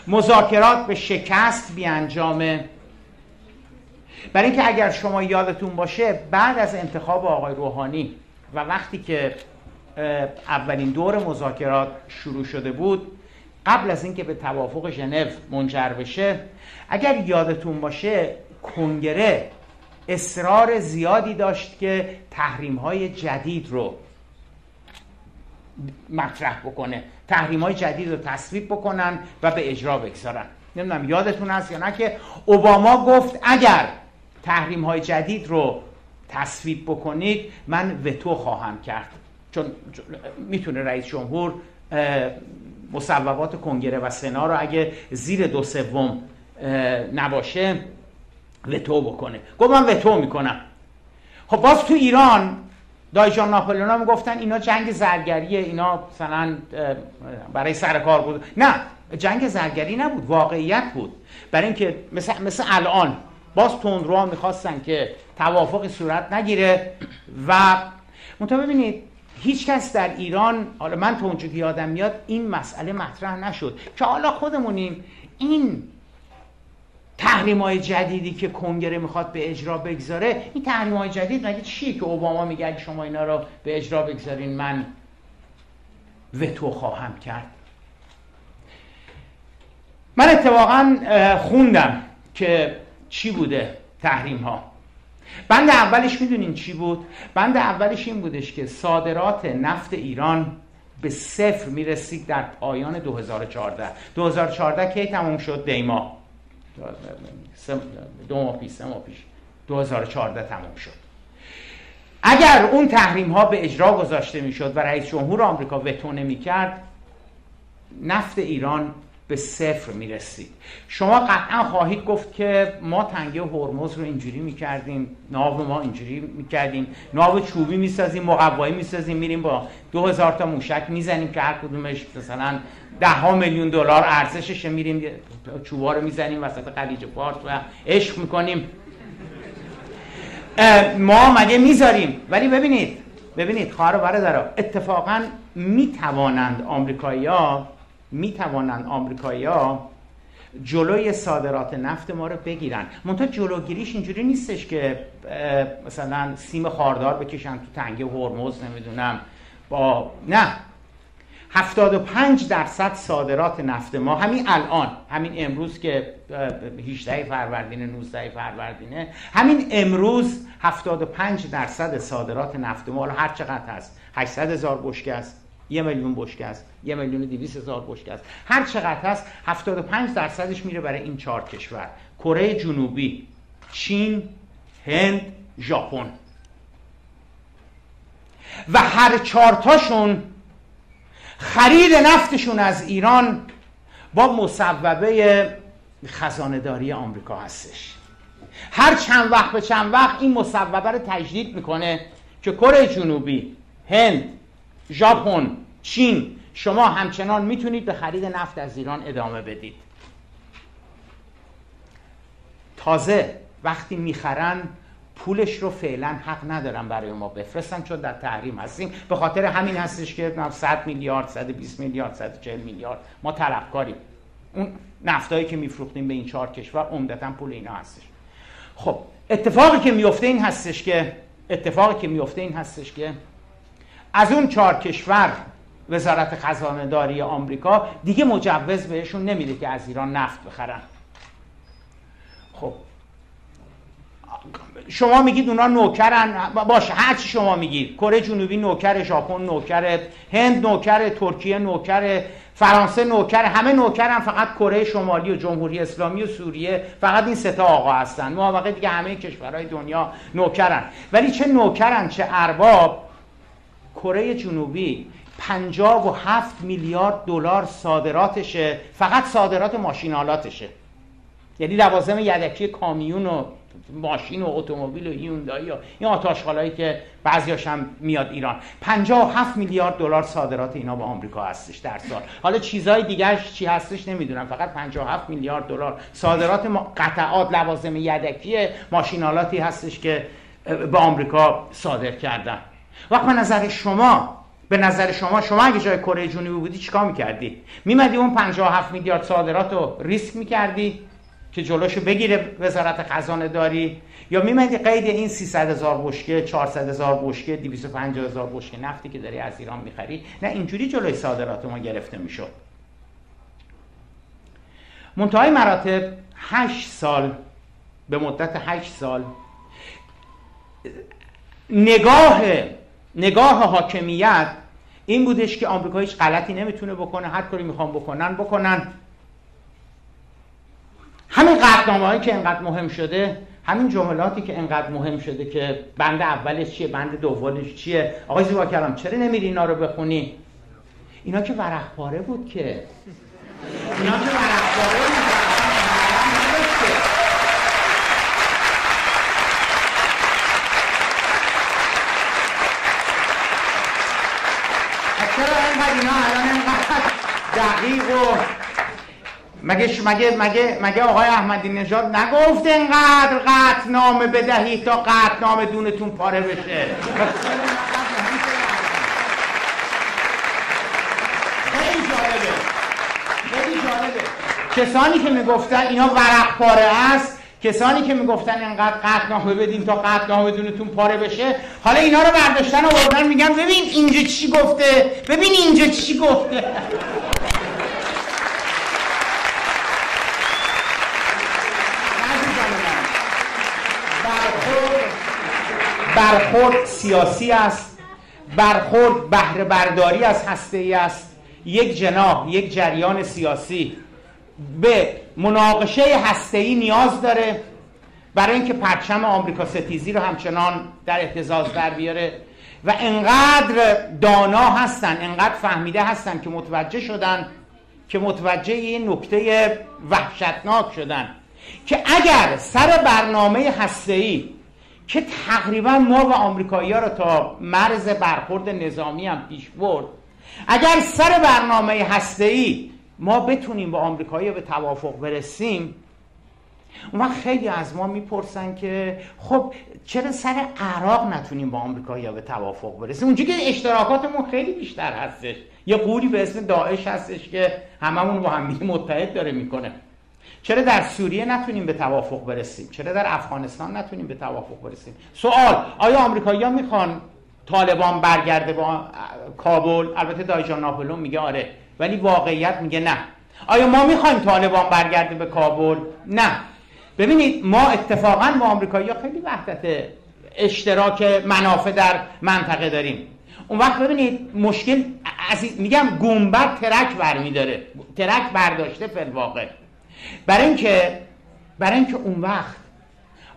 مذاکرات به شکست بیانجامه. برای اینکه اگر شما یادتون باشه بعد از انتخاب آقای روحانی و وقتی که اولین دور مذاکرات شروع شده بود قبل از اینکه به توافق ژنو منجر بشه اگر یادتون باشه کنگره اصرار زیادی داشت که تحریم های جدید رو مطرح بکنه. تحریم های جدید رو تصویب بکنن و به اجرا بگذارن. نمی‌دونم یادتون هست یا نه که اوباما گفت اگر تحریم های جدید رو تصویب بکنید من وتو خواهم کرد. چون می‌تونه رئیس جمهور مصوبات کنگره و سنا رو اگه زیر دو سوم نباشه وتو بکنه. گفت من وتو می‌کنم. خب باز تو ایران دایجان ناپلئون گفتن اینا جنگ زرگریه اینا مثلا برای سر کار بود. نه جنگ زرگری نبود واقعیت بود. برای اینکه مثل, مثل الان باز تندروها می‌خواستن که توافق صورت نگیره و منتها ببینید هیچ کس در ایران حالا من تو که یادم میاد این مسئله مطرح نشد. که حالا خودمونیم این تحریم های جدیدی که کنگره می‌خواد به اجرا بگذاره این تحریم های جدید مگه چیه که اوباما میگه اگه شما اینا رو به اجرا بگذارین من وتو خواهم کرد؟ من اتفاقا خوندم که چی بوده تحریم ها بند اولش می‌دونین چی بود؟ بند اولش این بودش که صادرات نفت ایران به صفر می‌رسید در پایان 2014 2014 کی تموم شد؟ دیما. دو ماه پیش سه ماه پیش. 2014 تموم شد. اگر اون تحریم ها به اجرا گذاشته می‌شد و رئیس جمهور آمریکا وتو کرد نفت ایران به صفر می‌رسید. شما قطعا خواهید گفت که ما تنگه هرمز رو اینجوری می‌کردیم ناو ما اینجوری می‌کردیم ناو چوبی می‌سازیم مقوایی می‌سازیم میریم با دو هزار تا موشک می‌زنیم که هر کدومش مثلا ده ها میلیون دلار ارزشش میریم چوبا رو می‌زنیم وسط خلیج فارس و عشق می‌کنیم. ما مگه می‌ذاریم؟ ولی ببینید ببینید خواهر و برادرها اتفاقا می‌توانند آمریکایی‌ها می‌توانند آمریکایی‌ها جلوی صادرات نفت ما رو بگیرن. منتها جلوگیریش اینجوری نیستش که مثلا سیم خاردار بکشن تو تنگه هرمز نمی‌دونم با نه. 75 درصد صادرات نفت ما. همین الان همین امروز که 18 فروردین 19 فروردینه. همین امروز 75 درصد صادرات نفت ما. هر چقدر هست. 800 هزار بشکه است. یه میلیون بشکه است. یه میلیون دیویس هزار بشکه است. هر چقدر هست 75 درصدش میره برای این چهار کشور. کره جنوبی چین هند ژاپن. و هر چهارتاشون خرید نفتشون از ایران با مصوبه خزانداری آمریکا هستش. هر چند وقت به چند وقت این مصوبه رو تجدید می‌کنه که کره جنوبی هند ژاپن چین شما همچنان می‌تونید به خرید نفت از ایران ادامه بدید. تازه وقتی می‌خرن پولش رو فعلا حق ندارن برای ما بفرستن چون در تحریم هستیم. به خاطر همین هستش که 100 میلیارد 120 میلیارد 140 میلیارد. ما طلبکاریم. اون نفتایی که میفروختیم به این چهار کشور عمدتا پول اینا هستش. خب اتفاقی که میفته این هستش که اتفاقی که میفته این هستش که از اون چهار کشور وزارت خزانه داری آمریکا دیگه مجوز بهشون نمیده که از ایران نفت بخرن. شما میگید اونا نوکرن. باشه هر چی شما میگید. کره جنوبی نوکر ژاپن نوکر هند نوکر ترکیه نوکر فرانسه نوکر همه نوکرن فقط کره شمالی و جمهوری اسلامی و سوریه فقط این سه تا آقا هستن. موافقه دیگه همه کشورهای دنیا نوکرن. ولی چه نوکرن چه ارباب. کره جنوبی 57 میلیارد دلار صادراتشه. فقط صادرات ماشینالاتشه یعنی لوازم یدکی کامیون و ماشین و اتومبیل و هیوندای و این آتاشخالایی که بعضیاش هم میاد ایران. 57 میلیارد دلار صادرات اینا به آمریکا هستش در سال. حالا چیزهای دیگرش چی هستش نمی‌دونم. فقط 57 میلیارد دلار صادرات قطعات لوازم یدکی ماشینالاتی هستش که به آمریکا صادر کردن. وقت به نظر شما به نظر شما شما اگه جای کره جنوبی بودی چیکار می‌کردی؟ میمدی اون 57 میلیارد صادرات رو ریسک می‌کردی؟ که جلوشو بگیره وزارت خزانه داری؟ یا میمدی قید این 300 هزار بشکه 400 هزار بشکه 250 هزار بشکه نفتی که داری از ایران می‌خری؟ نه اینجوری جلوی صادرات ما گرفته می‌شد. منتهای مراتب هشت سال به مدت هشت سال نگاه نگاه حاکمیت این بودش که آمریکا هیچ غلطی نمی‌تونه بکنه هر کاری می‌خوام بکنن بکنن. همین قطنامه هایی که انقدر مهم شده همین جملاتی که انقدر مهم شده که بند اولش چیه بند دومش چیه؟ آقای زیبا کلام چرا نمیری اینا رو بخونی؟ اینا که ورق بود که. اینا که ورق بود چرا اینقدر اینا الان اینقدر دقیق و مگه مگه مگه مگه آقای احمدی نژاد نگفت اینقدر قطنامه بدهید تا قطنامه دونتون پاره بشه؟ خیلی جالبه. خیلی جالبه. کسانی که می‌گفتن اینا ورق پاره است کسانی که می‌گفتن اینقدر قطنامه بدین تا قطنامه دونتون پاره بشه حالا اینا رو برداشتن و بردن میگن ببین اینجا چی گفته؟ ببین اینجا چی گفته؟ برخورد سیاسی است برخورد بهره برداری از هسته ای است. یک جناح یک جریان سیاسی به مناقشه هسته ای نیاز داره. برای اینکه پرچم آمریکا ستیزی رو همچنان در احتزاز در بیاره و انقدر دانا هستن انقدر فهمیده هستن که متوجه شدن که متوجه یه نکته وحشتناک شدن که اگر سر برنامه هسته‌ای که تقریبا ما و آمریکایی ها رو تا مرز برخورد نظامی هم پیش برد. اگر سر برنامه هسته‌ای ما بتونیم با آمریکایی به توافق برسیم اون خیلی از ما می‌پرسن که خب چرا سر عراق نتونیم با آمریکایی به توافق برسیم؟ اونجا که اشتراکاتمون خیلی بیشتر هستش. یه قولی به اسم داعش هستش که هممون با هم متحد داره می‌کنه. چرا در سوریه نتونیم به توافق برسیم؟ چرا در افغانستان نتونیم به توافق برسیم؟ سوال آیا آمریکایی‌ها می‌خوان طالبان برگرده با کابل؟ البته دایجان ناپلون میگه آره ولی واقعیت میگه نه. آیا ما می‌خوایم طالبان برگرده به کابل؟ نه. ببینید ما اتفاقا با آمریکایی‌ها خیلی وحدت اشتراک منافع در منطقه داریم. اون وقت ببینید مشکل از میگم گنبد ترک برمیداره. ترک برداشته فی برای اینکه برای اینکه اون وقت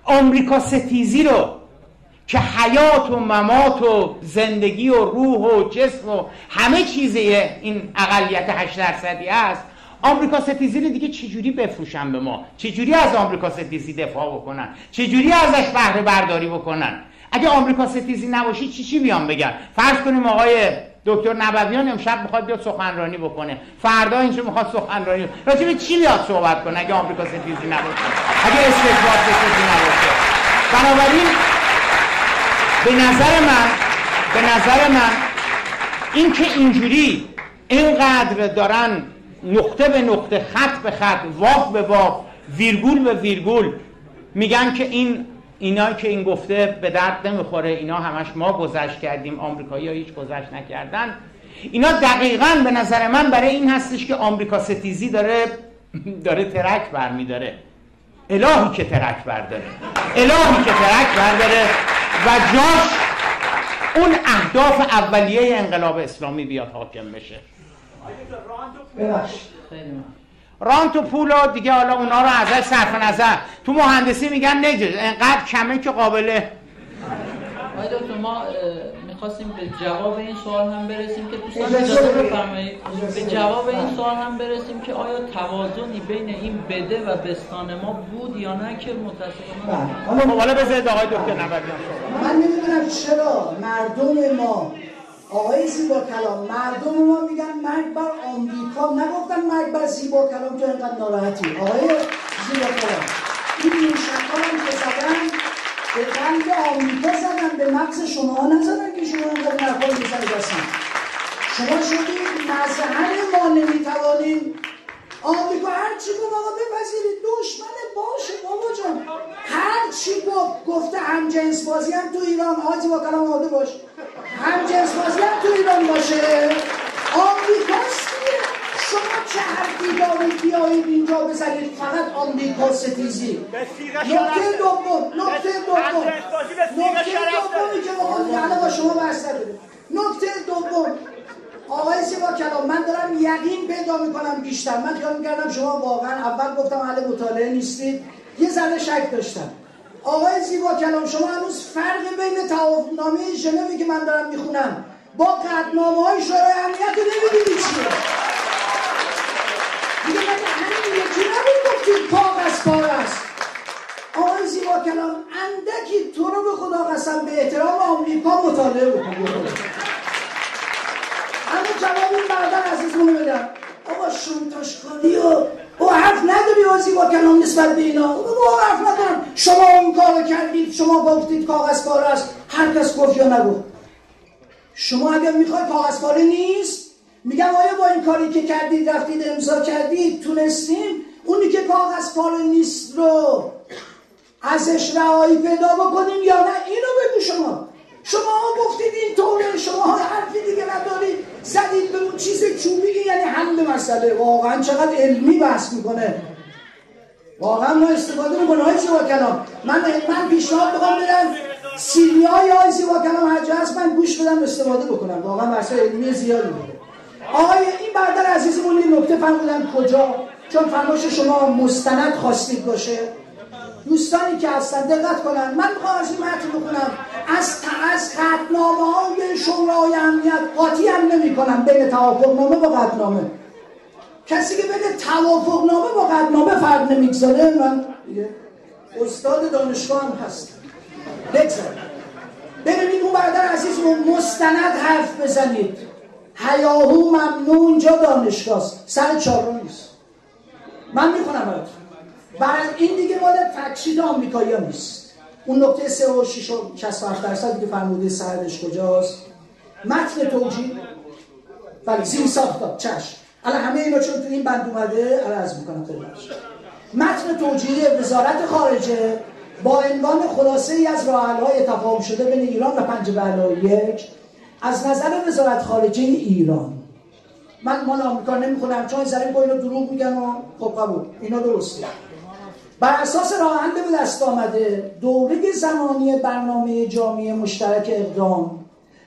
آمریکا ستیزی رو که حیات و ممات و زندگی و روح و جسم و همه چیز این اقلیت 8 درصدی است آمریکا ستیزی رو دیگه چجوری بفروشن به ما؟ چجوری از آمریکا ستیزی دفاع بکنن؟ چجوری ازش بهره برداری بکنن؟ اگه آمریکا ستیزی نباشی چی چی بیان بگن فرض کنیم آقای دکتر نبویان امشب می‌خواد بیاد سخنرانی بکنه. فردا اینجا می‌خواد سخنرانی. راجع به چی بیاد صحبت کنه اگه آمریکا ستیزی نباشه؟ اگه استکبار ستیزی نباشه؟ بنابراین به نظر من به نظر من این که اینجوری اینقدر دارن نقطه به نقطه خط به خط واف به واف ویرگول به ویرگول میگن که این اینا که این گفته به درد نمی‌خوره اینا همش ما گذشت کردیم آمریکایی ها هیچ گذشت نکردن. اینا دقیقا به نظر من برای این هستش که آمریکا ستیزی داره داره ترک برمیداره. الهی که ترک برداره. الهی که ترک برداره. و جاش اون اهداف اولیه انقلاب اسلامی بیاد حاکم بشه. رانت و پول دیگه حالا اونا رو ازش صرف نظر. تو مهندسی میگن نجز انقدر کمه که قابله
آقای دکتر ما می‌خواستیم به جواب این سوال هم برسیم که دوستان اجازه بفرمایید. به جواب این سوال هم برسیم که آیا توازنی بین این بده و بستان ما بود یا نه که متاسفانه
خب حالا بذارید آقای دکتر نبردیان
من نمی‌دونم چرا مردم ما آقای زیبا کلام مردم ما میگن مرگ بر آمریکا. نگفتن مرگ بر زیبا کلام تو اینقدر ناراحتی. آقای زیبا کلام این موشکان که زدن؟ به قلب آمریکا زدن به مغز شما نزدن که شما اینقدر نرفای می‌زنید شما شدید مذهب ما نمی‌توانیم آمریکا هر چی گفت آقا بپذیرید. دشمن باشه بابا جان. هر چی گفت گفته هم جنس بازی هم تو ایران. آجی با کلام آماده باش. هم جنس بازی هم تو ایران باشه. آمریکاست شما چه حرفی دارید؟ بیایید اینجا بزنید. فقط آمریکا ستیزی. نکته دوم نکته دوم. نکته دومی که با با شما بحث نکته دوم. آقای زیبا کلام من دارم یقین پیدا می‌کنم بیشتر. من خیال می‌کردم؟ شما واقعا اول گفتم اهل مطالعه نیستید. یه ذره شک داشتم. آقای زیبا کلام شما هنوز فرق بین توافقنامه ژنوی که من دارم می‌خونم با قدنامه های شورای امنیت رو نمی‌دونی چیه؟ دیگه مگه همین یکی نبود گفتید از آقای زیبا کلام اندکی تو رو به خدا قسم به احترام آمریکا مطالعه بکن. اما جواب این برادر عزیزمون بدم. آقا شونتاشکاری و او حرف نداری بازی با کلام نسبت به اینا. او حرف ندارم. شما اون کار کردید شما گفتید کاغذ کار است. هر کس گفت یا نگفت. شما اگر می‌خواید کاغذ کاری نیست میگم آیا با این کاری که کردید رفتید امضا کردید تونستیم اونی که کاغذ کار نیست رو ازش رهایی پیدا بکنیم یا نه؟ اینو بگو شما. شما گفتید این طوره شما حرفی دیگه ندارید. زدید به اون چیز چوبی یعنی حل مسئله. واقعا چقدر علمی بحث می‌کنه. واقعا ما استفاده می‌کنه های زیبا کلام من من پیشنهاد بخوام برم سیدی های های زیبا کلام هر هست من گوش بدم استفاده بکنم. واقعا بحث علمی زیادی بوده آقای این برادر عزیزمون این نکته فرمودن کجا؟ چون فرمایش شما مستند خواستید باشه. دوستانی که هستن دقت کنن من می‌خوام از این متن بکنم از از قطنامه های شورای امنیت قاطی هم نمی کنم بین توافق با قطنامه کسی که بگه توافق نامه با قطنامه فرق نمی‌گذاره من استاد دانشگاه هم هست بگذار ببینید اون برادر عزیز مستند حرف بزنید. هیاهو ممنوع اینجا دانشگاه سر چهارم نیست. من می‌خونم براتون. برای این دیگه مال فکشید آمریکایی نیست. اون نقطه 3 و 6 و 67 درصد که فرموده سردش کجاست؟ متن توجیه. بله زیر ساختا چشم. الان همه اینا چون تو این بند اومده الان از می‌کنم خدمتش متن توجیه وزارت خارجه با عنوان خلاصه ای از راه های تفاهم شده بین ایران و پنج به یک از نظر وزارت خارجه ایران. من مال آمریکا نمی‌خونم چون زره با اینا دروغ میگن و خب قبول. اینا درسته. بر اساس راه به دست آمده دوره زمانی برنامه جامعه مشترک اقدام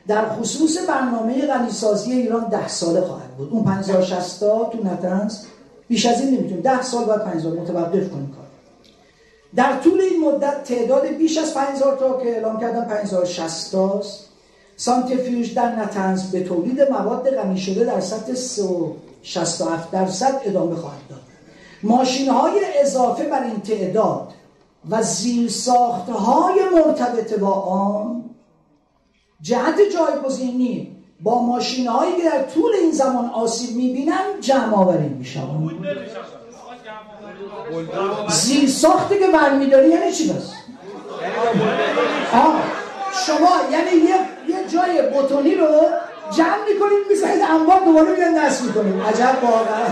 در خصوص برنامه غنیسازی ایران ده ساله خواهد بود. اون 5060 تا تو نتنز بیش از این نمی‌تونیم. ده سال باید 5000 متوقف کنیم کار. در طول این مدت تعداد بیش از 5000 تا که اعلام کردن 5060 تاست. سانتریفیوژ در نتنز به تولید مواد غنی شده در سطح 67 درصد ادامه خواهد داد. ماشین های اضافه بر این تعداد و زیرساخت های مرتبط با آن جهت جایگزینی با ماشین هایی که در طول این زمان آسیب می‌بینن جمع آوری می‌شوند زیر ساختی که برمیداری یعنی چی بس؟ شما یعنی یه, یه جای بوتونی رو جمع می‌کنید می‌زنید انبار دوباره میان نصب می‌کنید عجب واقعا.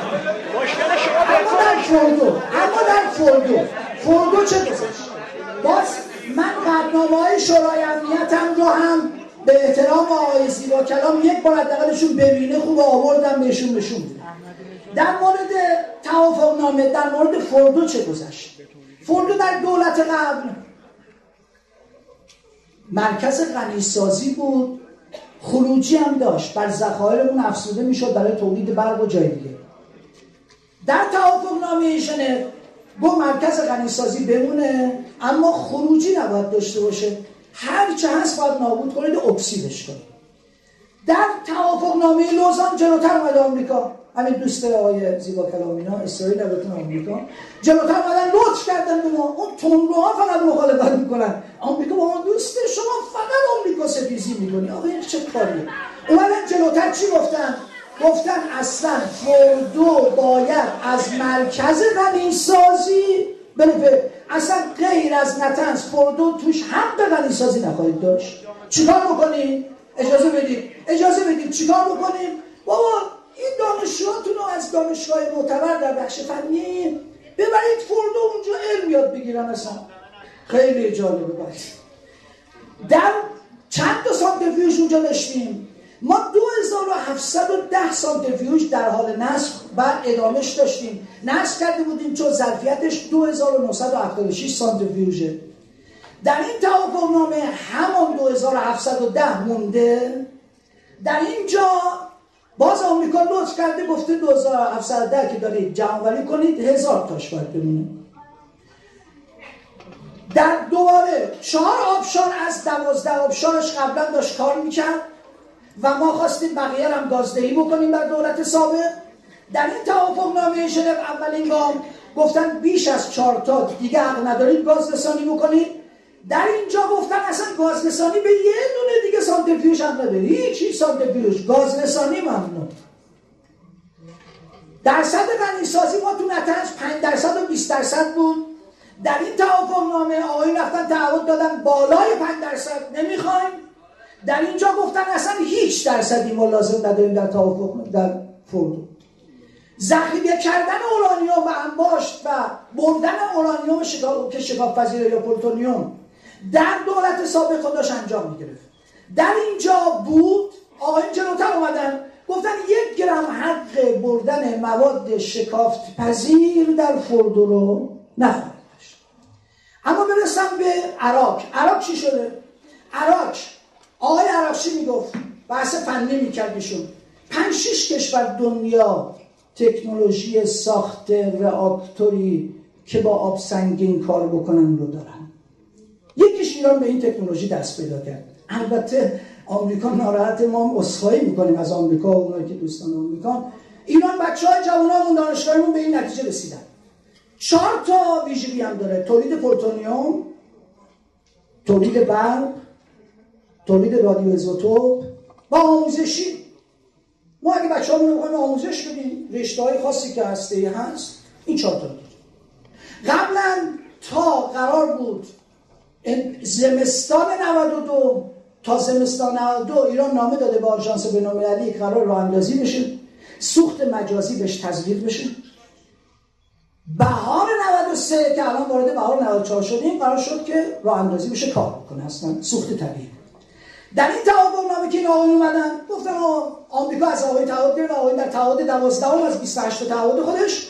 مشکل شما اما در فردو اما در فردو فردو چه گذاشت باز من قدنامه های شورای امنیتم رو هم به احترام آقای زیبا کلام یک بار حداقلشون ببینه خوب آوردم بهشون نشون در مورد توافق نامه در مورد فردو چه گذشت؟ فردو در دولت قبل مرکز غنیسازی بود. خروجی هم داشت. بر ذخایرمون افسوده می‌شد برای تولید برق و جای دیگه. در توافق نامه ژنو گفت مرکز غنیسازی بمونه اما خروجی نباید داشته باشه. هر چه هست باید نابود کنید اکسیدش کنید. در توافق نامه لوزان جلوتر اومده آمریکا. همین دوست آقای زیبا کلامینا اسرائیل نبتون آمریکا. جلوتر اومدن لطف کردن به ما. اون تندروها فقط مخالفت می‌کنن. آمریکا با ما دوسته شما فقط آمریکا ستیزی می‌کنی. آقا این چه کاریه؟ اومدن جلوتر چی گفتن؟ گفتن اصلا فردو باید از مرکز غنی سازی بله اصلا غیر از نتنز فردو توش حق غنی سازی نخواهید داشت. چیکار بکنید اجازه بدید. اجازه بدید. چیکار بکنیم؟ بابا این دانشجوهاتون رو از دانشگاه معتبر در بخش فنی ببرید فردو اونجا علم یاد بگیرن اصلا. خیلی جالبه باید در چند تا سانتریفیوژ اونجا داشتیم. ما 2007 710 سانتریفیوژ در حال نصب بعد ادامهش داشتیم. نصب کرده بودیم چون ظرفیتش 2976 سانتریفیوژه در این توافق نامه همون 2710 مونده. در اینجا باز آمریکا لطف کرده گفته 2710 که دارید جمعوری کنید هزار تاش باید بمونه. در دوباره چهار آبشار از دوازده آبشارش قبلا داشت کار می‌کرد و ما خواستیم بقیه هم گازدهی بکنیم بر دولت سابق. در این توافق نامه ژنو اولین گام گفتن بیش از چهار تا دیگه حق ندارید گاز رسانی بکنید. در اینجا گفتن اصلا گاز رسانی به یه دونه دیگه سانتریفیوژ هم نداره هیچ سانتریفیوژ گاز رسانی ممنون. درصد غنی سازی ما تو نتنج 5 درصد و 20 درصد بود. در این توافق نامه آقایی رفتن تعهد دادن بالای 5 درصد. نمی‌خوایم. در اینجا گفتن اصلا هیچ درصدی ما لازم نداریم در توافق در فردو ذخیره کردن اورانیوم و انباشت و بردن اورانیوم که شکاف پذیره یا پلوتونیوم. در دولت سابق خودش انجام می‌گرفت. در اینجا بود آقایون جلوتر اومدن گفتن یک گرم حق بردن مواد شکافت پذیر در فردو رو نخواهد داشت اما برسم به اراک. اراک چی شده؟ اراک. آقای عراقچی می‌گفت؟ بحث فنی میکردشون پنج شیش کشور دنیا تکنولوژی ساخت رآکتوری که با آب سنگین کار بکنن رو دارن. ایران به این تکنولوژی دست پیدا کرد. البته آمریکا ناراحت ما اصخایی می‌کنیم از آمریکا و اونایی که دوستان آمریکا. ایران بچه های جوانامون دانشگاهیمون به این نتیجه رسیدن. چهار تا ویژگی هم داره. تولید پروتونیوم تولید برق تولید رادیو ازوتوپ و آموزشی. ما اگه بچه ها آموزش بدیم رشته های خاصی که هسته هست این چهار تا قبلا تا قرار بود زمستان 92 تا زمستان 92 ایران نامه داده به آژانس بین‌المللی قرار راه اندازی بشه. سوخت مجازی بهش تزریق بشه. بهار 93 که الان وارد بهار 94 شدیم قرار شد که راه اندازی بشه کار بکنه اصلا سوخت طبیعی. در این تعاون نامه که این آقایون اومدن گفتن آمریکا از آقای تعهد گرفت آقای در تعهد 12 از 28 تعهد خودش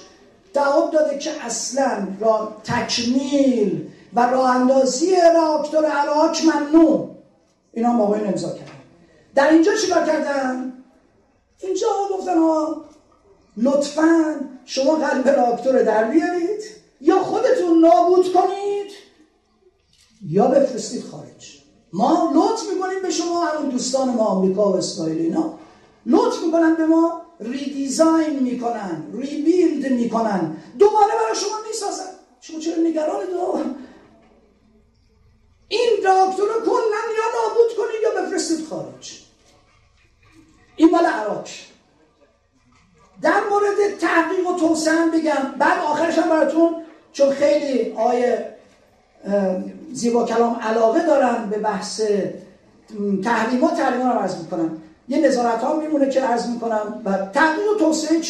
تعهد داده که اصلا را تکمیل و راه اندازی راکتور عراق ممنوع. اینا هم آقایون امضا کردن. در اینجا چیکار کردن؟ اینجا گفتن ها لطفا شما قلب راکتور در بیارید یا خودتون نابود کنید یا بفرستید خارج. ما لطف می‌کنیم به شما همون دوستان ما آمریکا و اسرائیل اینا. لطف می‌کنن به ما ریدیزاین می‌کنن ریبیلد می‌کنن. دوباره برای شما می‌سازن. شما چرا نگران دو این راکتور رو کلا یا نابود کنید یا بفرستید خارج. این مال عراق. در مورد تحقیق و توسعه بگم. بعد آخرش هم براتون چون خیلی آیه زیبا کلام علاقه دارن به بحث تحریمات تحریمات رو عرض می‌کنم یه نظارت ها میمونه که عرض می‌کنم. و تحقیق و توسعه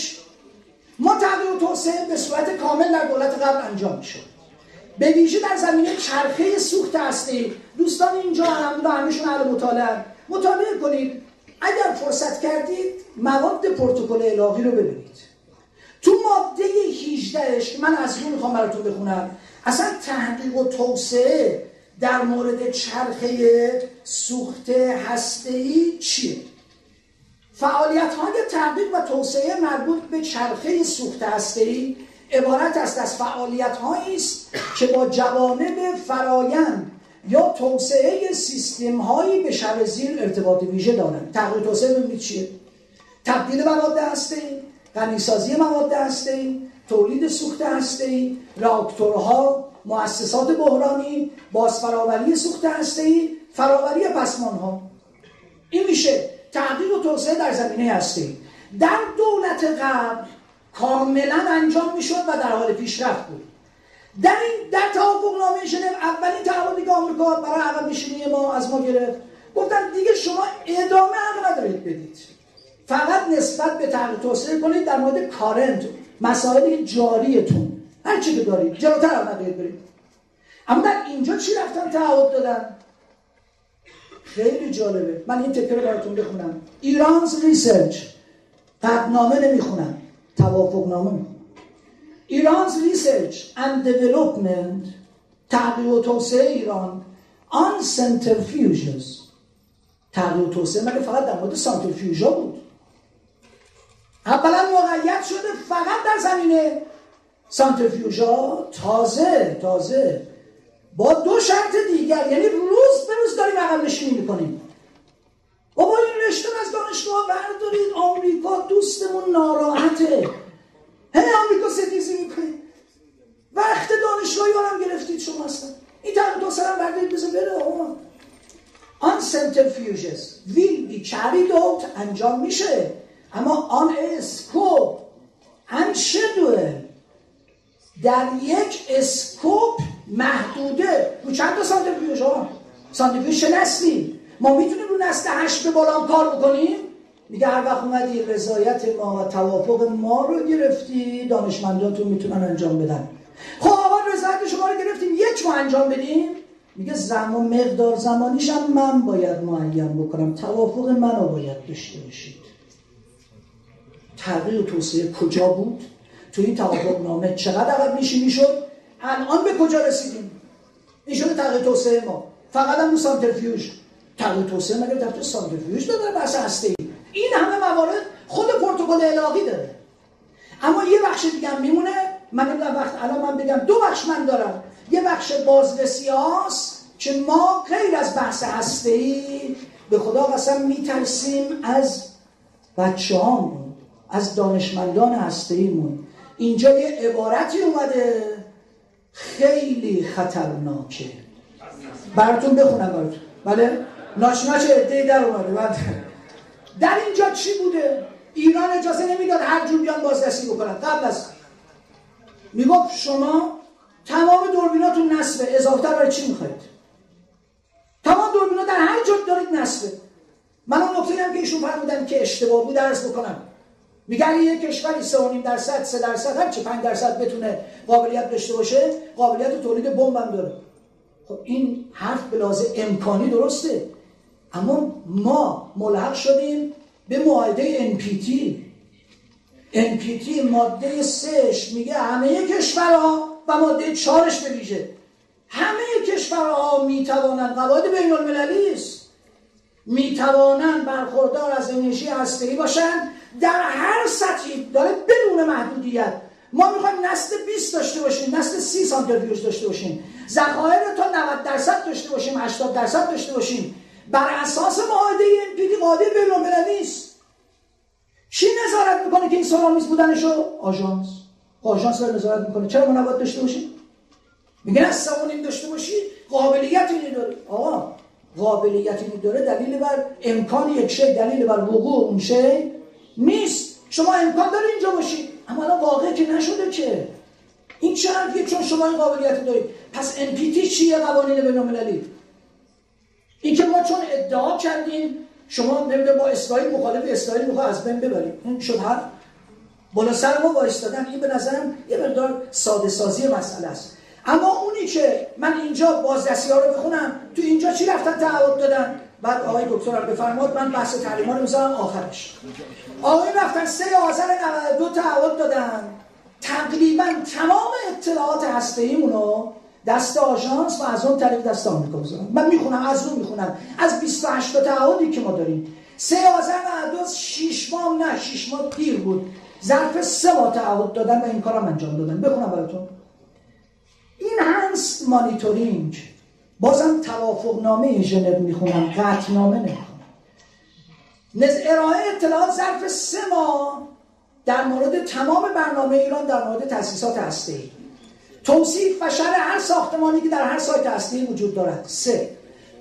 ما تحقیق و توسعه به صورت کامل در دولت قبل انجام می‌شد. به ویژه در زمینه چرخه سوخت هستی دوستان اینجا هم همشون اهل مطالعه. مطالعه کنید. اگر فرصت کردید مواد پروتکل الاغی رو ببینید. تو ماده 18 من از اون می‌خوام براتون بخونم. اصلا تحقیق و توسعه در مورد چرخه سوخت هسته‌ای چیه؟ فعالیت های تحقیق و توسعه مربوط به چرخه سوخت هسته‌ای عبارت است از فعالیت است که با جوانب فرایند یا توسعه سیستم هایی به شب زیر ارتباط ویژه دارند. تحقیق توسعه ببینید چیه؟ تبدیل مواد هسته‌ای غنیسازی مواد هسته‌ای تولید سوخت هسته‌ای راکتورها مؤسسات بحرانی بازفراوری سوخت هسته‌ای فراوری پسمان ها این میشه تحقیق و توسعه در زمینه هسته‌ای. در دولت قبل کاملا انجام می‌شد و در حال پیشرفت بود. در این در توافق نامه ژنو اولین تعهدی که آمریکا برای عقب نشینی ما از ما گرفت. گفتن دیگه شما ادامه حق ندارید بدید. فقط نسبت به تحقیق توسعه کنید در مورد کارنت مسائل جاریتون. هر چی که دارید جلوتر هم ندارید برید. اما در اینجا چی رفتن تعهد دادن؟ خیلی جالبه. من این تکر براتون بخونم. ایرانز ریسرچ. قدنامه نمی‌خونم. توافق نامه Iran's research and development تحقیق و توسعه ایران on centrifuges تغییر و توسعه مگه فقط در مورد سانترفیوژا بود؟ اولا موقعیت شده فقط در زمینه سانترفیوژا تازه تازه. با دو شرط دیگر یعنی روز به روز داریم عقب نشینی می‌کنیم. بابا این رشته از دانشگاه بردارید. آمریکا دوستمون ناراحته. هی آمریکا ستیزی می‌کنید وقت دانشگاهی هم گرفتید شما هستن این تقریب دو سرم بردارید بزن بره. آقا. آن centrifuges will be carried out انجام میشه. اما آن اسکوپ and schedule در یک اسکوپ محدوده. رو چند تا سانتریفیوژ ها سانتریفیوژ نسلی ما می‌تونیم نسل هشت بالا کار بکنیم؟ میگه هر وقت اومدی رضایت ما و توافق ما رو گرفتی دانشمنداتون می‌تونن انجام بدن. خب آقا رضایت شما رو گرفتیم یک ما انجام بدیم؟ میگه زمان مقدار زمانیش هم من باید معین بکنم توافق منو باید داشته باشید. تغییر و توسعه کجا بود؟ تو این توافق نامه چقدر عقب میشی می‌شد؟ الان به کجا رسیدیم؟ این شده تغییر توسعه ما. فقط هم سانترفیوژ تغییر توسعه مگر در تو سانترفیوژ داره بحث هسته ای این همه موارد خود پروتکل الاغی داره. اما یه بخش دیگه هم میمونه. من نمی‌دونم وقت الان من بگم دو بخش من دارم. یه بخش بازرسی هاست که ما غیر از بحث هسته ای به خدا قسم میترسیم از بچه هامون از دانشمندان هسته ایمون اینجا یه عبارتی اومده. خیلی خطرناکه. براتون بخونم براتون. بله؟ ناشناش عده در اومده بعد در اینجا چی بوده؟ ایران اجازه نمی‌داد هر جور بیان بازرسی بکنن. قبل از می‌گفت شما تمام دوربیناتون نصفه اضافه برای چی می‌خواید؟ تمام دوربینا در هر جا دارید نصفه من اون نکته هم که ایشون فرمودن که اشتباه بود درس بکنم. میگن یه کشوری 3.5 درصد 3 درصد هر چه 5 درصد بتونه قابلیت داشته باشه قابلیت تولید بمب هم داره. خب این حرف به امکانی درسته. اما ما ملحق شدیم به معاهده NPT NPT ماده 3 میگه همه کشورها و ماده 4 به ویژه. همه کشورها می‌توانند قواعد بین المللی است. می‌توانند برخوردار از انرژی هسته‌ای باشند. در هر سطحی داره بدون محدودیت. ما می‌خوایم نسل 20 داشته باشیم نسل 30 سانتریفیوژ داشته باشیم. ذخایر تا 90 درصد داشته باشیم 80 درصد داشته باشیم. بر اساس معاهده این قاعده بین‌المللی است کی نظارت می‌کنه که این سرامیز بودنشو؟ آژانس. آژانس داره نظارت می‌کنه. چرا ما نباید داشته باشیم؟ میگن از این داشته باشی قابلیت اینی داره. آقا قابلیت اینی داره دلیل بر امکان یک شی دلیل بر وقوع اون شی نیست. شما امکان داره اینجا باشید اما الان واقع که نشده که. این چه حرفیه؟ چون شما این قابلیت دارید. پس NPT چیه قوانین بین‌المللی؟ این که ما چون ادعا کردیم شما نمیده با اسرائیل مخالف اسرائیل می‌خواد از بین ببریم این شد هر بالا سر ما وایستادن این به نظرم یه مقدار ساده سازی مسئله است. اما اونی که من اینجا بازرسی ها رو بخونم تو اینجا چی رفتن تعهد دادن؟ بعد آقای دکتر رو بفرماد من بحث تعلیم رو می‌ذارم آخرش. آقای رفتن سه آذر 92 تعهد دادن. تقریبا تمام اطلاعات هسته ایمونو دست آژانس و از اون طریق دست آمریکا بذارم من می‌خونم از اون می‌خونم. از 28 تا تعهدی که ما داریم. سه آذر 92 6 ماه نه 6 ماه دیر بود. ظرف سه ماه تعهد دادن و این کارم انجام دادن. بخونم براتون. این هنس مانیتورینگ. بازم توافق نامه ژنو می‌خونم. قطع نامه نمی‌خونم. نز ارائه اطلاعات ظرف سه ماه در مورد تمام برنامه ایران در مورد تاسیسات هسته‌ای. توصیف و شرح هر ساختمانی که در هر سایت هسته‌ای وجود دارد. سه.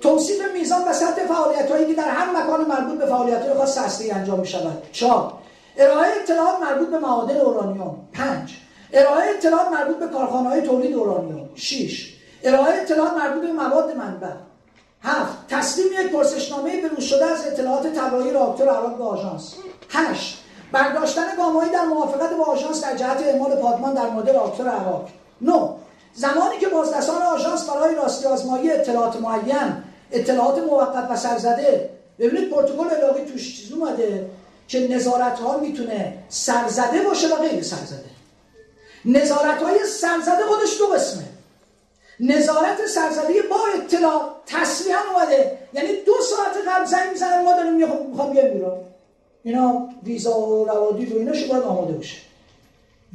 توصیف میزان و سطح فعالیت هایی که در هر مکان مربوط به فعالیت های خاص هسته‌ای انجام می شود چهار. ارائه اطلاعات مربوط به معادن اورانیوم. پنج. ارائه اطلاعات مربوط به کارخانه های تولید اورانیوم. 6 ارائه اطلاعات مربوط به مواد منبع. هفت. تسلیم یک پرسشنامه بروز شده از اطلاعات طراحی راکتور عراق به آژانس. 8 برداشتن گامهایی در موافقت با آژانس در جهت اعمال پادمان در مورد راکتور عراق. 9 زمانی که بازرسان آژانس برای راستی آزمایی اطلاعات معین اطلاعات موقت و سرزده ببینید پروتکل علاقی توش چیز اومده که نظارت ها می‌تونه سرزده باشه و غیر سرزده. نظارت های سرزده خودش دو قسمه. نظارت سرزده با اطلاع تصریحا اومده. یعنی دو ساعت قبل زنگ می‌زنن ما داریم می‌خوام بیایم ایران اینا ویزا و روادید و اینا باید آماده باشه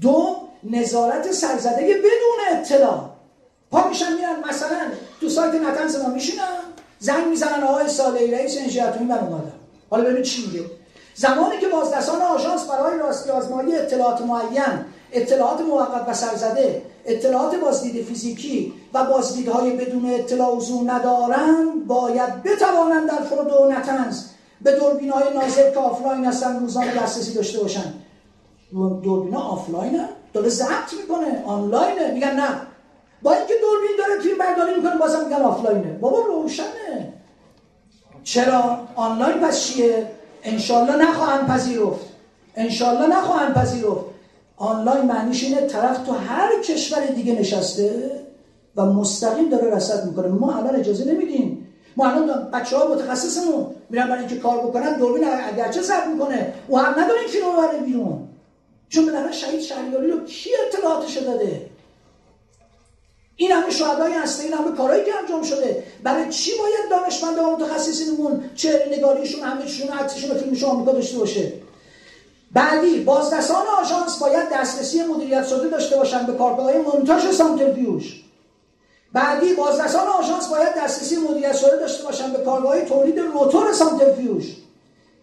دو نظارت سرزده بدون اطلاع. پا میشن میرن مثلا تو سایت نتنز ما میشینن زنگ می‌زنن آقای صالحی رئیس انرژی اتمی من اومدم حالا ببین چی میگه. زمانی که بازرسان آژانس برای راستی آزمایی اطلاعات معین اطلاعات موقت و سرزده اطلاعات بازدید فیزیکی و بازدیدهای بدون اطلاع وضوع ندارند باید بتوانند در فردو و نتنز به دوربین های ناظر که آفلاین هستن روزانه دسترسی داشته باشن. دوربین ها آفلاین داره ضبط می‌کنه آنلاینه. میگن نه. با اینکه دوربین داره فیلم برداری می‌کنه بازم میگن آفلاینه. بابا روشنه. چرا؟ آنلاین پس چیه؟ انشالله نخواهند پذیرفت. انشالله نخواهند پذیرفت. آنلاین معنیش اینه طرف تو هر کشور دیگه نشسته و مستقیم داره رصد می‌کنه. ما الان اجازه نمیدیم. ما الان بچه ها متخصصمون. میرن برای اینکه کار بکنن دوربین اگرچه ضبط می‌کنه. و هم نداره فیلم رو بیرون. چون بالاخره شهید شهریاری رو کی اطلاعاتش داده؟ این همه شهدای هسته این همه کارهایی که انجام شده. برای چی باید دانشمند و متخصصینمون چه نگاریشون همهشون عکسشون و فیلمشون آمریکا داشته باشه؟ بعدی بازرسان آژانس باید دسترسی مدیریت شده داشته باشن به کارگاه مونتاژ سانتریفیوژ بعدی بازرسان آژانس باید دسترسی مدیریت شده داشته باشن به کارگاه تولید روتور سانتریفیوژ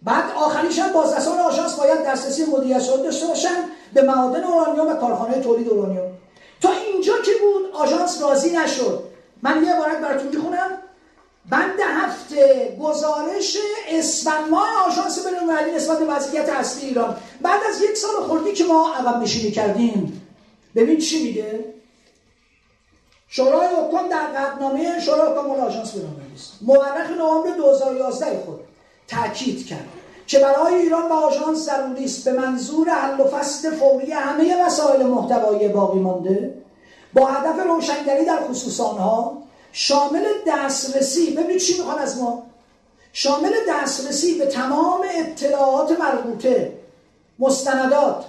بعد آخریش هم بازرسان آژانس باید دسترسی مدیریت داشته باشن به معادن اورانیوم و کارخانه تولید اورانیوم. تا اینجا که بود آژانس راضی نشد. من یه عبارت براتون می‌خونم. بند هفته گزارش اسفند ماه آژانس بین‌المللی نسبت به وضعیت اصلی ایران. بعد از یک سال خوردی که ما عقب نشینی کردیم. ببین چی میگه؟ شورای حکام در قدنامه شورای حکام مال آژانس بین‌المللی است. مورخ نوامبر 2011 خود. تاکید کرد که برای ایران و آژانس ضروری است به منظور حل و فصل فوری همه مسائل محتوایی باقی مانده با هدف روشنگری در خصوص آنها شامل دسترسی ببینید چی می‌خوان از ما؟ شامل دسترسی به تمام اطلاعات مربوطه مستندات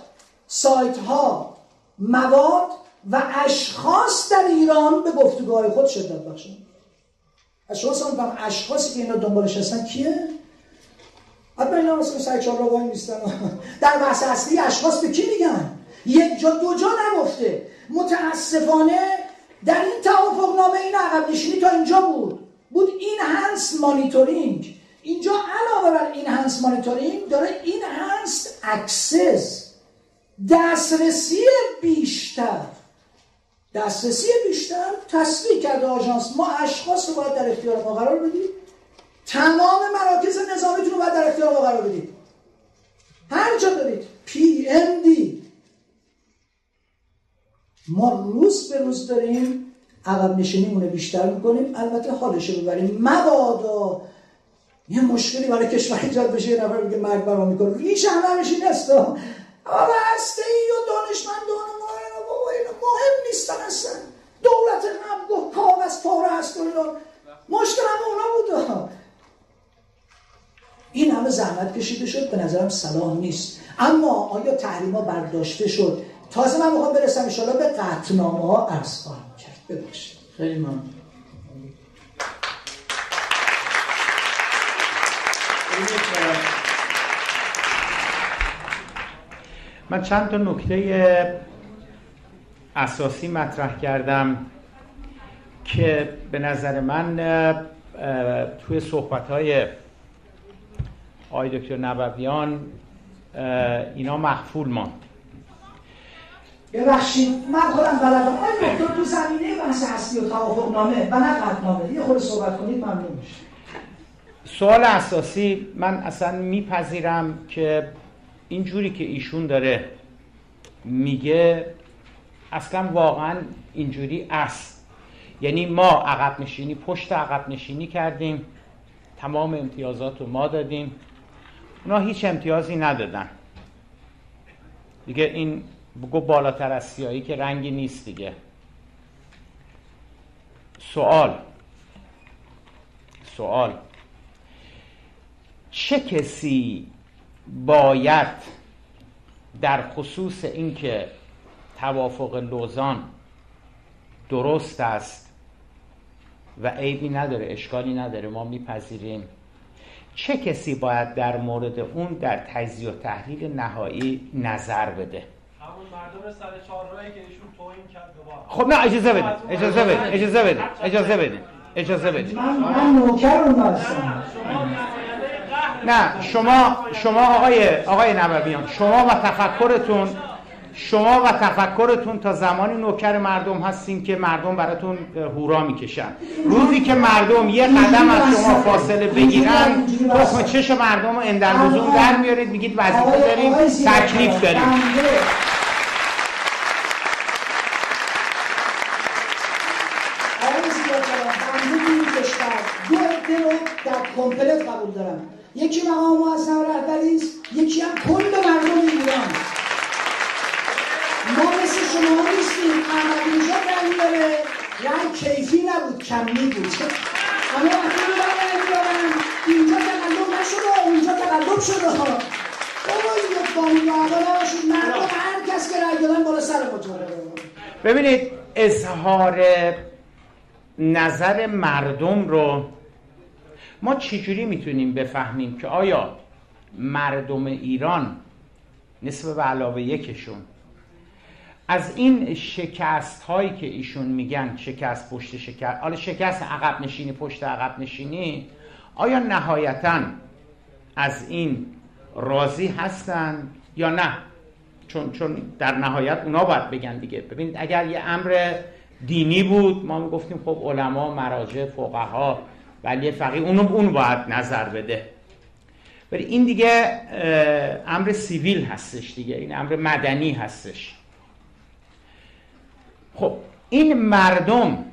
سایت ها مواد و اشخاص در ایران به گفتگوهای خود شدت بخشن اشخاص هم اشخاصی که اینا دنبالش هستن کیه؟ حتی اینا مثلا سعی چهار رو نیستن *laughs* در بحث اصلی اشخاص به کی میگن؟ یک جا دو جا نگفته. متاسفانه در این توافق نامه این عقب نشینی تا اینجا بود. بود enhanced monitoring. اینجا علاوه بر enhanced monitoring داره enhanced access. دسترسی بیشتر. دسترسی بیشتر تصریح کرده آژانس. ما اشخاص رو باید در اختیار ما قرار بدیم. تمام مراکز نظامیتون رو باید در اختیار ما قرار بدید. هر جا دارید. پی ام دی ما روز به روز داریم عقب نشینیمون رو بیشتر می‌کنیم. البته حالش رو ببریم. مبادا یه مشکلی برای کشور ایجاد بشه. یه نفر بگه مرگ برام می‌کنه. ریش همه همش این است آقا هسته ای و دانشمندان ما بابا اینا مهم نیستن اصلا. دولت هم گفت کاغذ پاره هست و اینا. مشکل هم اونا بود. این همه زحمت کشیده شد به نظرم صلاح نیست. اما آیا تحریما برداشته شد؟ تازه من می‌خوام برسم انشاءالله به قطنامه ها عرض خواهم کرد. ببخشید.
خیلی ممنون.
من چند تا نکته اساسی مطرح کردم که به نظر من توی صحبت های آقای دکتر نبویان اینا مخفول ماند.
ببخشید من خودم بلدم آقای دکتر تو زمینه بحث هستی و توافق نامه و نه نامه یه خود صحبت کنید ممنون میشه
سوال اساسی من اصلا میپذیرم که این جوری که ایشون داره میگه اصلا واقعا اینجوری است. یعنی ما عقب نشینی پشت عقب نشینی کردیم تمام امتیازات رو ما دادیم. اونا هیچ امتیازی ندادن. دیگه این بگو بالاتر از سیایی که رنگی نیست دیگه. سوال. سوال. چه کسی باید در خصوص اینکه توافق لوزان درست است و عیبی نداره اشکالی نداره ما میپذیریم. چه کسی باید در مورد اون در تجزیه و تحلیل نهایی نظر بده؟
همون مردم سر چهارراهی که ایشون توهین کرد دوباره.
خب نه اجازه بده اجازه بده اجازه بده اجازه بده اجازه بده
من من نوکر اون هستم.
نه شما شما آقای آقای نبویان شما و تفکرتون شما و تفکرتون تا زمانی نوکر مردم هستین که مردم براتون هورا می‌کشن. روزی که مردم یه قدم از شما فاصله بگیرن تخم چش مردم رو اندرلزوم در میارید میگید وظیفه داریم تکلیف داریم.
در کمپلت قبول دارم. یکی مقام معظم رهبری است یکی هم کل مردم ایران. شما نیستیم احمد نژاد رنگ داره. رنگ کیفی نبود. کمی بود همه وقتی رو رنگ دارن اینجا تقلب نشده. اونجا تقلب شده. بابا این با مردم هر کس که رنگ دادن بالا سر
ببینید اظهار نظر مردم رو ما چجوری می‌تونیم بفهمیم که آیا مردم ایران نسبت به علاوه یکشون از این شکست هایی که ایشون میگن شکست پشت شکست حالا شکست عقب نشینی پشت عقب نشینی آیا نهایتا از این راضی هستن یا نه؟ چون چون در نهایت اونا باید بگن دیگه. ببینید اگر یه امر دینی بود ما می‌گفتیم خب علما مراجع فقها ولی فقیه اون اون باید نظر بده. ولی این دیگه امر سیویل هستش دیگه. این امر مدنی هستش. خب این مردم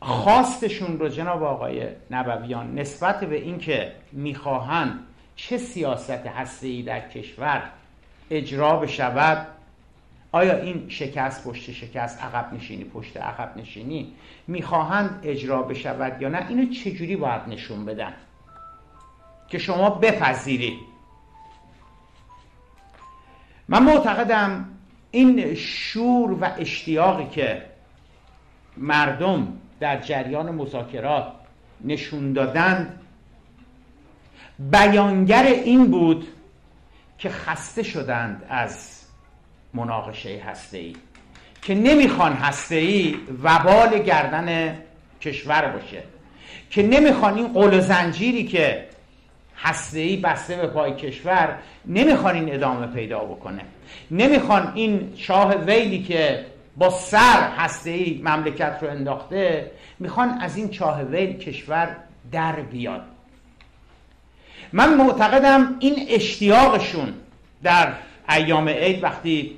خواستشون رو جناب آقای نبویان نسبت به اینکه می‌خواهند چه سیاست هسته‌ای در کشور اجرا بشود آیا این شکست پشت شکست عقب نشینی پشت عقب نشینی می‌خواهند اجرا بشود یا نه؟ اینو چجوری باید نشون بدن؟ که شما بپذیرید. من معتقدم این شور و اشتیاقی که مردم در جریان مذاکرات نشون دادند بیانگر این بود که خسته شدند از مناقشه هسته‌ای که نمی‌خوان هسته‌ای وبال گردن کشور باشه که نمی‌خوان این قول و زنجیری که هسته‌ای بسته به پای کشور نمی‌خوان این ادامه پیدا بکنه. نمی‌خوان این شاه ویلی که با سر هسته‌ای مملکت رو انداخته می‌خوان از این چاه ویل کشور در بیاد. من معتقدم این اشتیاقشون در ایام عید وقتی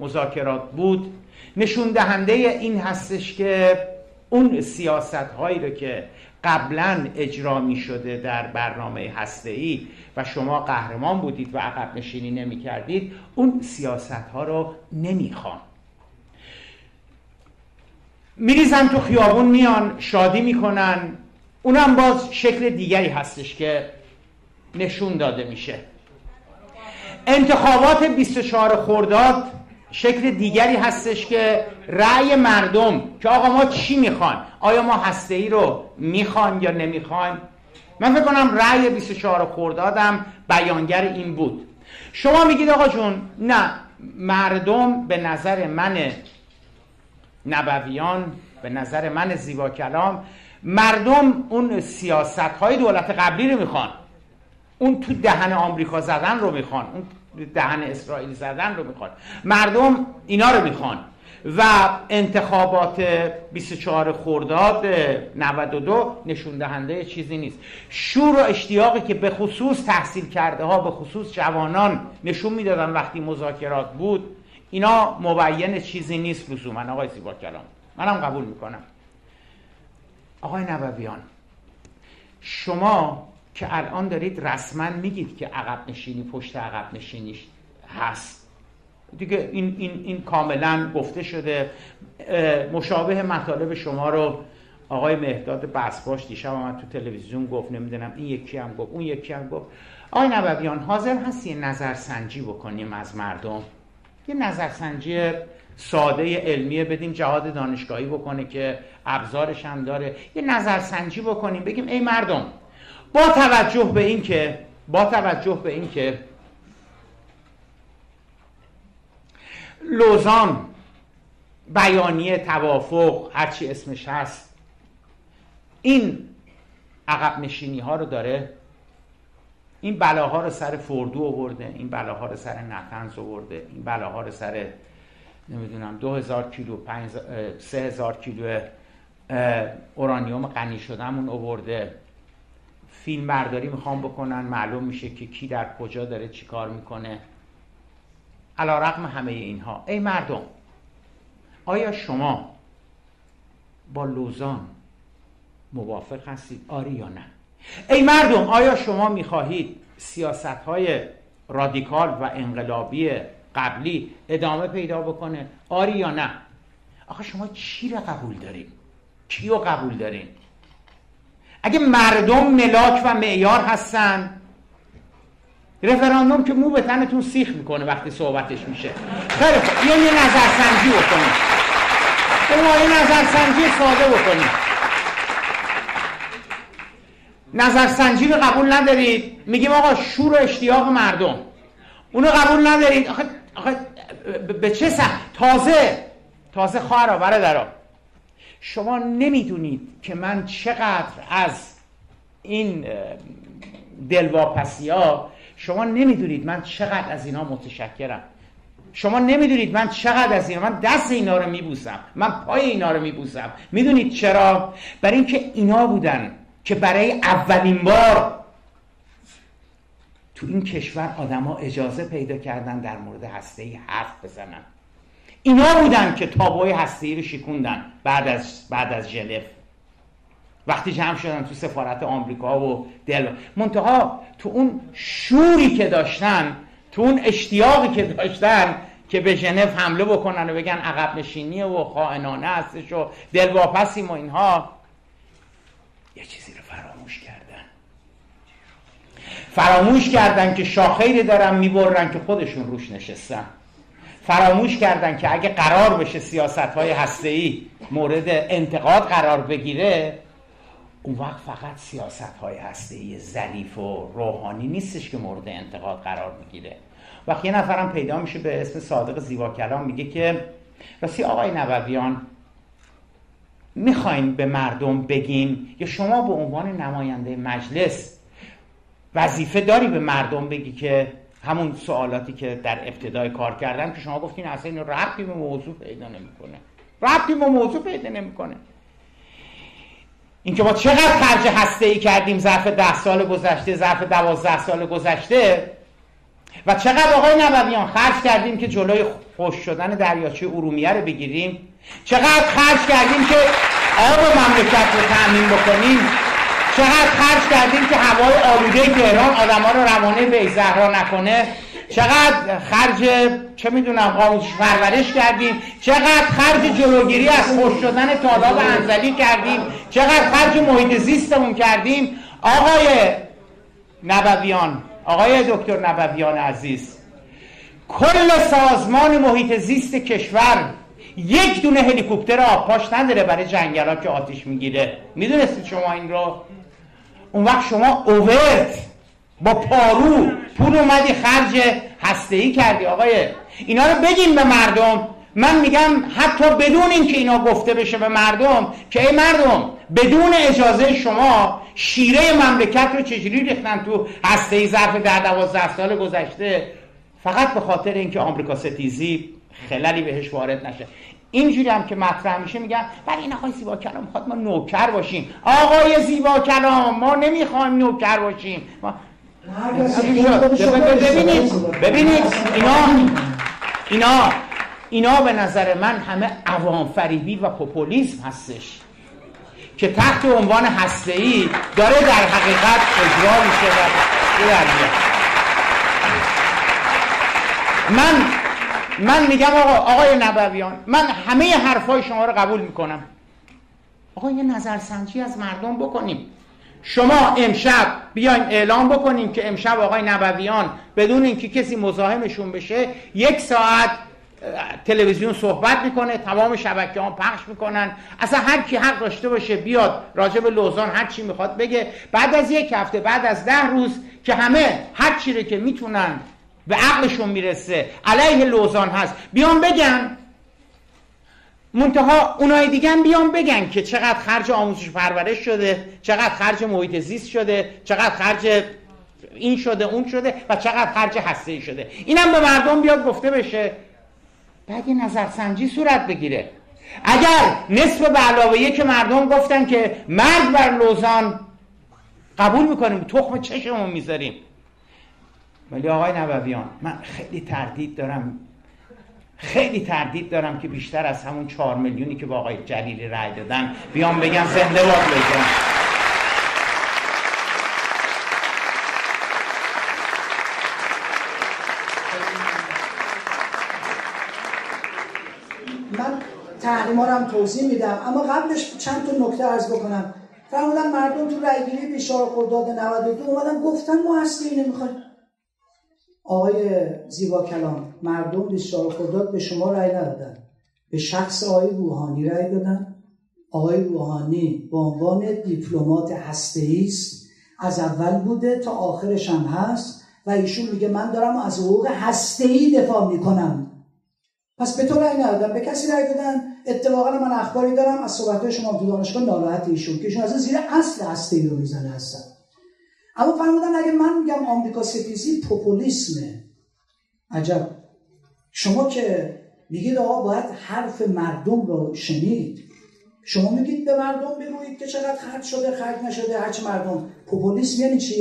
مذاکرات بود نشون دهنده این هستش که اون سیاست هایی رو که قبلا اجرا می شده در برنامه هسته و شما قهرمان بودید و عقب نشینی نمی کردید اون سیاست ها رو نمی خوان. میریزن تو خیابون میان شادی می‌کنن اونم باز شکل دیگری هستش که نشون داده میشه انتخابات 24 خرداد شکل دیگری هستش که رأی مردم که آقا ما چی می‌خوان آیا ما هسته ای رو می‌خوان یا نمی‌خوان من فکر کنم رأی 24 خردادم بیانگر این بود. شما میگید آقا جون نه مردم به نظر من نبویان به نظر من زیبا کلام مردم اون سیاست های دولت قبلی رو می‌خوان. اون تو دهن آمریکا زدن رو می‌خوان. اون دهن اسرائیل زدن رو می‌خوان. مردم اینا رو می‌خوان. و انتخابات 24 خرداد 92 نشون دهنده چیزی نیست. شور و اشتیاقی که به خصوص تحصیل کرده ها به خصوص جوانان نشون می‌دادن وقتی مذاکرات بود. اینا مبین چیزی نیست لزوما آقای زیبا کلام. منم قبول می‌کنم. آقای نبویان شما که الان دارید رسما میگید که عقب نشینی پشت عقب نشینی هست. دیگه این, این, این کاملا گفته شده. مشابه مطالب شما رو آقای مهداد بسباش دیشب آمد تو تلویزیون گفت نمی‌دونم این یکی هم گفت اون یکی هم گفت. آقای نبویان حاضر هستی یه نظرسنجی بکنیم از مردم؟ یه نظرسنجی ساده علمیه بدیم جهاد دانشگاهی بکنه که ابزارش هم داره. یه نظرسنجی بکنیم بگیم ای مردم با توجه به این که با توجه به این که لوزان بیانیه توافق هرچی اسمش هست این عقب نشینی ها رو داره. این بلاها رو سر فردو آورده این بلاها رو سر نتنز آورده این بلاها رو سر نمی‌دونم دو هزار کیلو سه هزار کیلو اورانیوم غنی شدهمون آورده. فیلم برداری می‌خوام بکنن معلوم میشه که کی در کجا داره چیکار می‌کنه. علا رقم همه اینها. ای مردم آیا شما با لوزان موافق هستید؟ آری یا نه؟ ای مردم آیا شما می‌خواهید سیاست های رادیکال و انقلابی قبلی ادامه پیدا بکنه؟ آری یا نه؟ آخه شما چی را قبول دارین؟ کی رو قبول دارین؟ اگه مردم ملاک و معیار هستن رفراندوم که مو به تنتون سیخ می‌کنه وقتی صحبتش میشه. خیلی خوب. یه نظرسنجی بکنید شما یه نظرسنجی ساده بکنید نظرسنجی رو قبول ندارید؟ میگیم آقا شور و اشتیاق مردم. اونو قبول ندارید؟ آخه, آخه به چه سن؟ تازه تازه خواهر برادرها شما نمی‌دونید که من چقدر از این دلواپسی ها شما نمی‌دونید من چقدر از اینا متشکرم. شما نمی‌دونید من چقدر از اینا من دست اینا رو میبوسم من پای اینا رو میبوسم. می‌دونید چرا؟ برای اینکه اینا بودن که برای اولین بار تو این کشور آدما اجازه پیدا کردن در مورد هسته حرف بزنن. اینا بودن که تابوی هسته ای رو شکوندن بعد از بعد از ژنو وقتی جمع شدن تو سفارت آمریکا و دل منتها تو اون شوری که داشتن تو اون اشتیاقی که داشتن که به ژنو حمله بکنن و بگن عقب نشینیه و خائنانه هستش و دلواپسیم و اینها یه چیزی رو فراموش کردن. فراموش کردن که شاخیری دارن می‌برن که خودشون روش نشستن. فراموش کردن که اگه قرار بشه سیاست های هسته مورد انتقاد قرار بگیره اون وقت فقط سیاست های هسته ظریف و روحانی نیستش که مورد انتقاد قرار می‌گیره وقت یه نفرم پیدا میشه به اسم صادق زیبا کلام میگه که راستی آقای نوویان می‌خواین به مردم بگیم یا شما به عنوان نماینده مجلس وظیفه داری به مردم بگی که همون سوالاتی که در ابتدای کار کردن که شما گفتین اصلا اینو ربطی به موضوع پیدا نمی‌کنه. ربطی به موضوع پیدا نمی‌کنه. اینکه ما چقدر خرج هسته ای کردیم ظرف ده سال گذشته ظرف دوازده سال گذشته و چقدر آقای نبویان خرج کردیم که جلوی خوش شدن دریاچه ارومیه رو بگیریم. چقدر خرج کردیم که آب مملکت رو تأمین بکنیم. چقدر خرج کردیم که هوای آلوده تهران آدما رو روانه به زهرا نکنه. چقدر خرج چه می‌دونم قاموش پرورش کردیم. چقدر خرج جلوگیری از خوش شدن تالاب انزلی کردیم. چقدر خرج محیط زیستمون کردیم. آقای نبویان آقای دکتر نبویان عزیز کل سازمان محیط زیست کشور یک دونه هلیکوپتر آبپاش نداره برای جنگلا که آتیش می‌گیره. می‌دونستید شما این رو؟ اون وقت شما اوورت با پارو. پول اومدی خرج هسته کردی. آقای اینا رو بگیم به مردم. من میگم حتی بدون اینکه اینا گفته بشه به مردم که ای مردم بدون اجازه شما شیره مملکت رو چجوری ریختن تو هسته ای ظرف در دوازده سال گذشته؟ فقط به خاطر اینکه آمریکا ستیزی خللی بهش وارد نشه. اینجوری هم که مطرح میشه میگن ولی این آقای زیبا کلام می‌خواد ما نوکر باشیم آقای زیبا کلام ما نمی‌خوایم نوکر باشیم ما ببینید ببینید اینا اینا اینا به نظر من همه عوام فریبی و پوپولیسم هستش که تحت عنوان هسته ای داره در حقیقت اجرا میشه و من من میگم آقا آقای نبویان من همه حرفای شما رو قبول می‌کنم. آقا یه نظرسنجی از مردم بکنیم. شما امشب بیایم اعلام بکنیم که امشب آقای نبویان بدون اینکه کسی مزاحمشون بشه یک ساعت تلویزیون صحبت می‌کنه تمام شبکه ها پخش می‌کنن. اصلا هر کی حق داشته باشه بیاد راجع به لوزان هر چی می‌خواد بگه. بعد از یک هفته بعد از ده روز که همه هر چی رو که می‌تونن به عقلشون می‌رسه. علیه لوزان هست. بیان بگن. منتها اونای دیگه بیان بگن که چقدر خرج آموزش پرورش شده چقدر خرج محیط زیست شده چقدر خرج این شده اون شده و چقدر خرج هسته شده. اینم به مردم بیاد گفته بشه. بعد یه نظرسنجی صورت بگیره. اگر نصف به علاوه یک مردم گفتن که مرگ بر لوزان قبول می‌کنیم تخم چشمون می‌ذاریم. ولی آقای نبویان من خیلی تردید دارم. خیلی تردید دارم که بیشتر از همون چهار میلیونی که با آقای جلیلی رای دادن بیان بگن زنده باد لوزان
تحریما رو هم توضیح میدم اما قبلش چند تا نکته عرض بکنم. فرمودن مردم تو رأیگیری بیشار خرداد 92 اومدن گفتن ما هستی نمی‌خوایم. آقای زیبا کلام مردم بیشار خرداد به شما رأی ندادن. به شخص آقای روحانی رأی دادن. آقای روحانی به عنوان دیپلمات هسته است. از اول بوده تا آخرش هم هست و ایشون میگه من دارم از حقوق هسته ای دفاع می‌کنم. پس به تو رأی ندادن به کسی رأی دادن؟ اتفاقا من اخباری دارم از صحبت شما تو دانشگاه ناراحت ایشون که ایشون از زیر اصل هسته رو می‌زنه هستن اما فرمودن اگه من میگم آمریکا ستیزی پوپولیسمه. عجب. شما که میگید آقا باید حرف مردم رو شنید. شما میگید به مردم بگویید که چقدر خرج شده خرج نشده هرچه مردم. پوپولیسم یعنی چی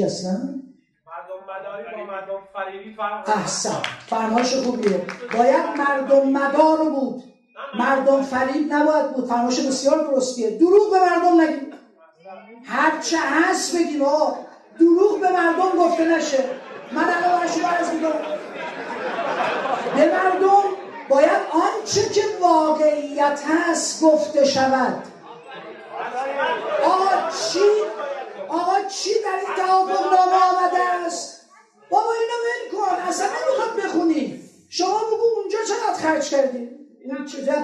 فریبی
احسن. فرمایش خوبیه. باید مردم مدار بود. مردم فریب نباید بود. فرمایش بسیار درستیه. دروغ به مردم نگیم هرچه هست بگیم آقا. دروغ به مردم گفته نشه. من الان شما عرض به مردم باید آنچه که واقعیت هست گفته شود. آقا چی؟ آقا چی در این توافق نامه آمده است؟ بابا اینو ول کن. اصلا نمی‌خواد بخونی. شما بگو اونجا چقدر خرج کردی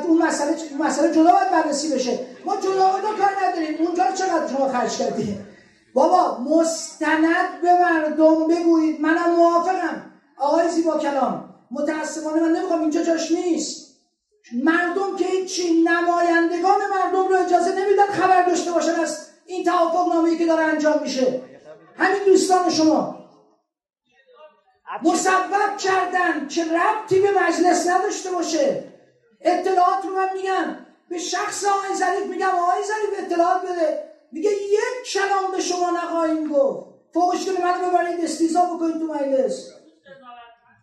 اون مسئله اون مسئله جدا باید بررسی بشه. ما جدا کار نداریم. اونجا چقدر شما خرج کردی بابا مستند به مردم بگویید. منم موافقم. آقای زیبا کلام متاسفانه من نمی‌خوام اینجا جاش نیست. مردم که هیچی نمایندگان مردم رو اجازه نمیدن خبر داشته باشن از این توافق نامه‌ای که داره انجام میشه. همین دوستان شما. مسبب کردن که ربطی به مجلس نداشته باشه. اطلاعات رو من میگم. به شخص آقای ظریف میگم. آقای ظریف اطلاعات بده. میگه یک کلام به شما نخواهیم گفت. فوقش کنه من ببرید استیزا بکنید تو مجلس.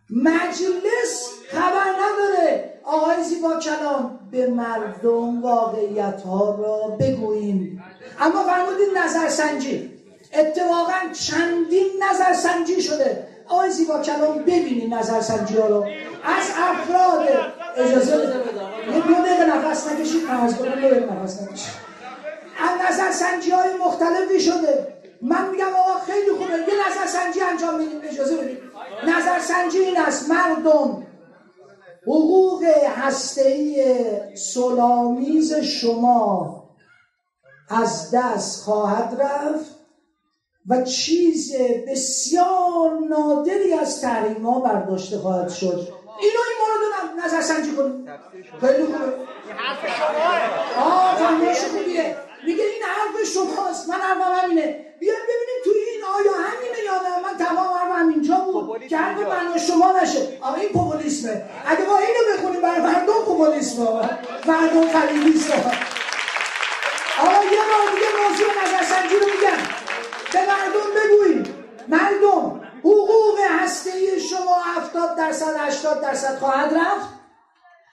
مجلس خبر نداره. آقای زیبا کلام به مردم واقعیت ها را بگوییم. اما فرمودید نظرسنجی. اتفاقا چندین نظرسنجی شده. آقای زیبا کلام ببینید نظرسنجی ها رو. از افراد. اجازه یه دو دقیقه نفس نکشید. نماز دقیقه نفس نکشید. از نظرسنجی های مختلفی شده. من میگم آقا خیلی خوبه. یه نظرسنجی انجام میدیم اجازه بدید. نظرسنجی این است. مردم حقوق هسته‌ای سلامیز شما از دست خواهد رفت و چیز بسیار نادری از تحریم ها برداشته خواهد شد. اینو این مورد نظر سنجی کنید. خیلی خوبه. آه فرمایش خوبیه. میگه این حرف شماست. من حرفم همینه. بیایم ببینیم تو این آیا همینه یا من تمام حرفم اینجا بود. که حرف من شما نشه. آقا این پوپولیسمه اگه ما اینو بخونیم برای مردم پوپولیسمه مردم خلیلیسته آقا یه بار دیگه موضوع نظرسنجی رو میگم. به مردم بگوییم. مردم حقوق هسته شما 70 درصد 80 درصد خواهد رفت؟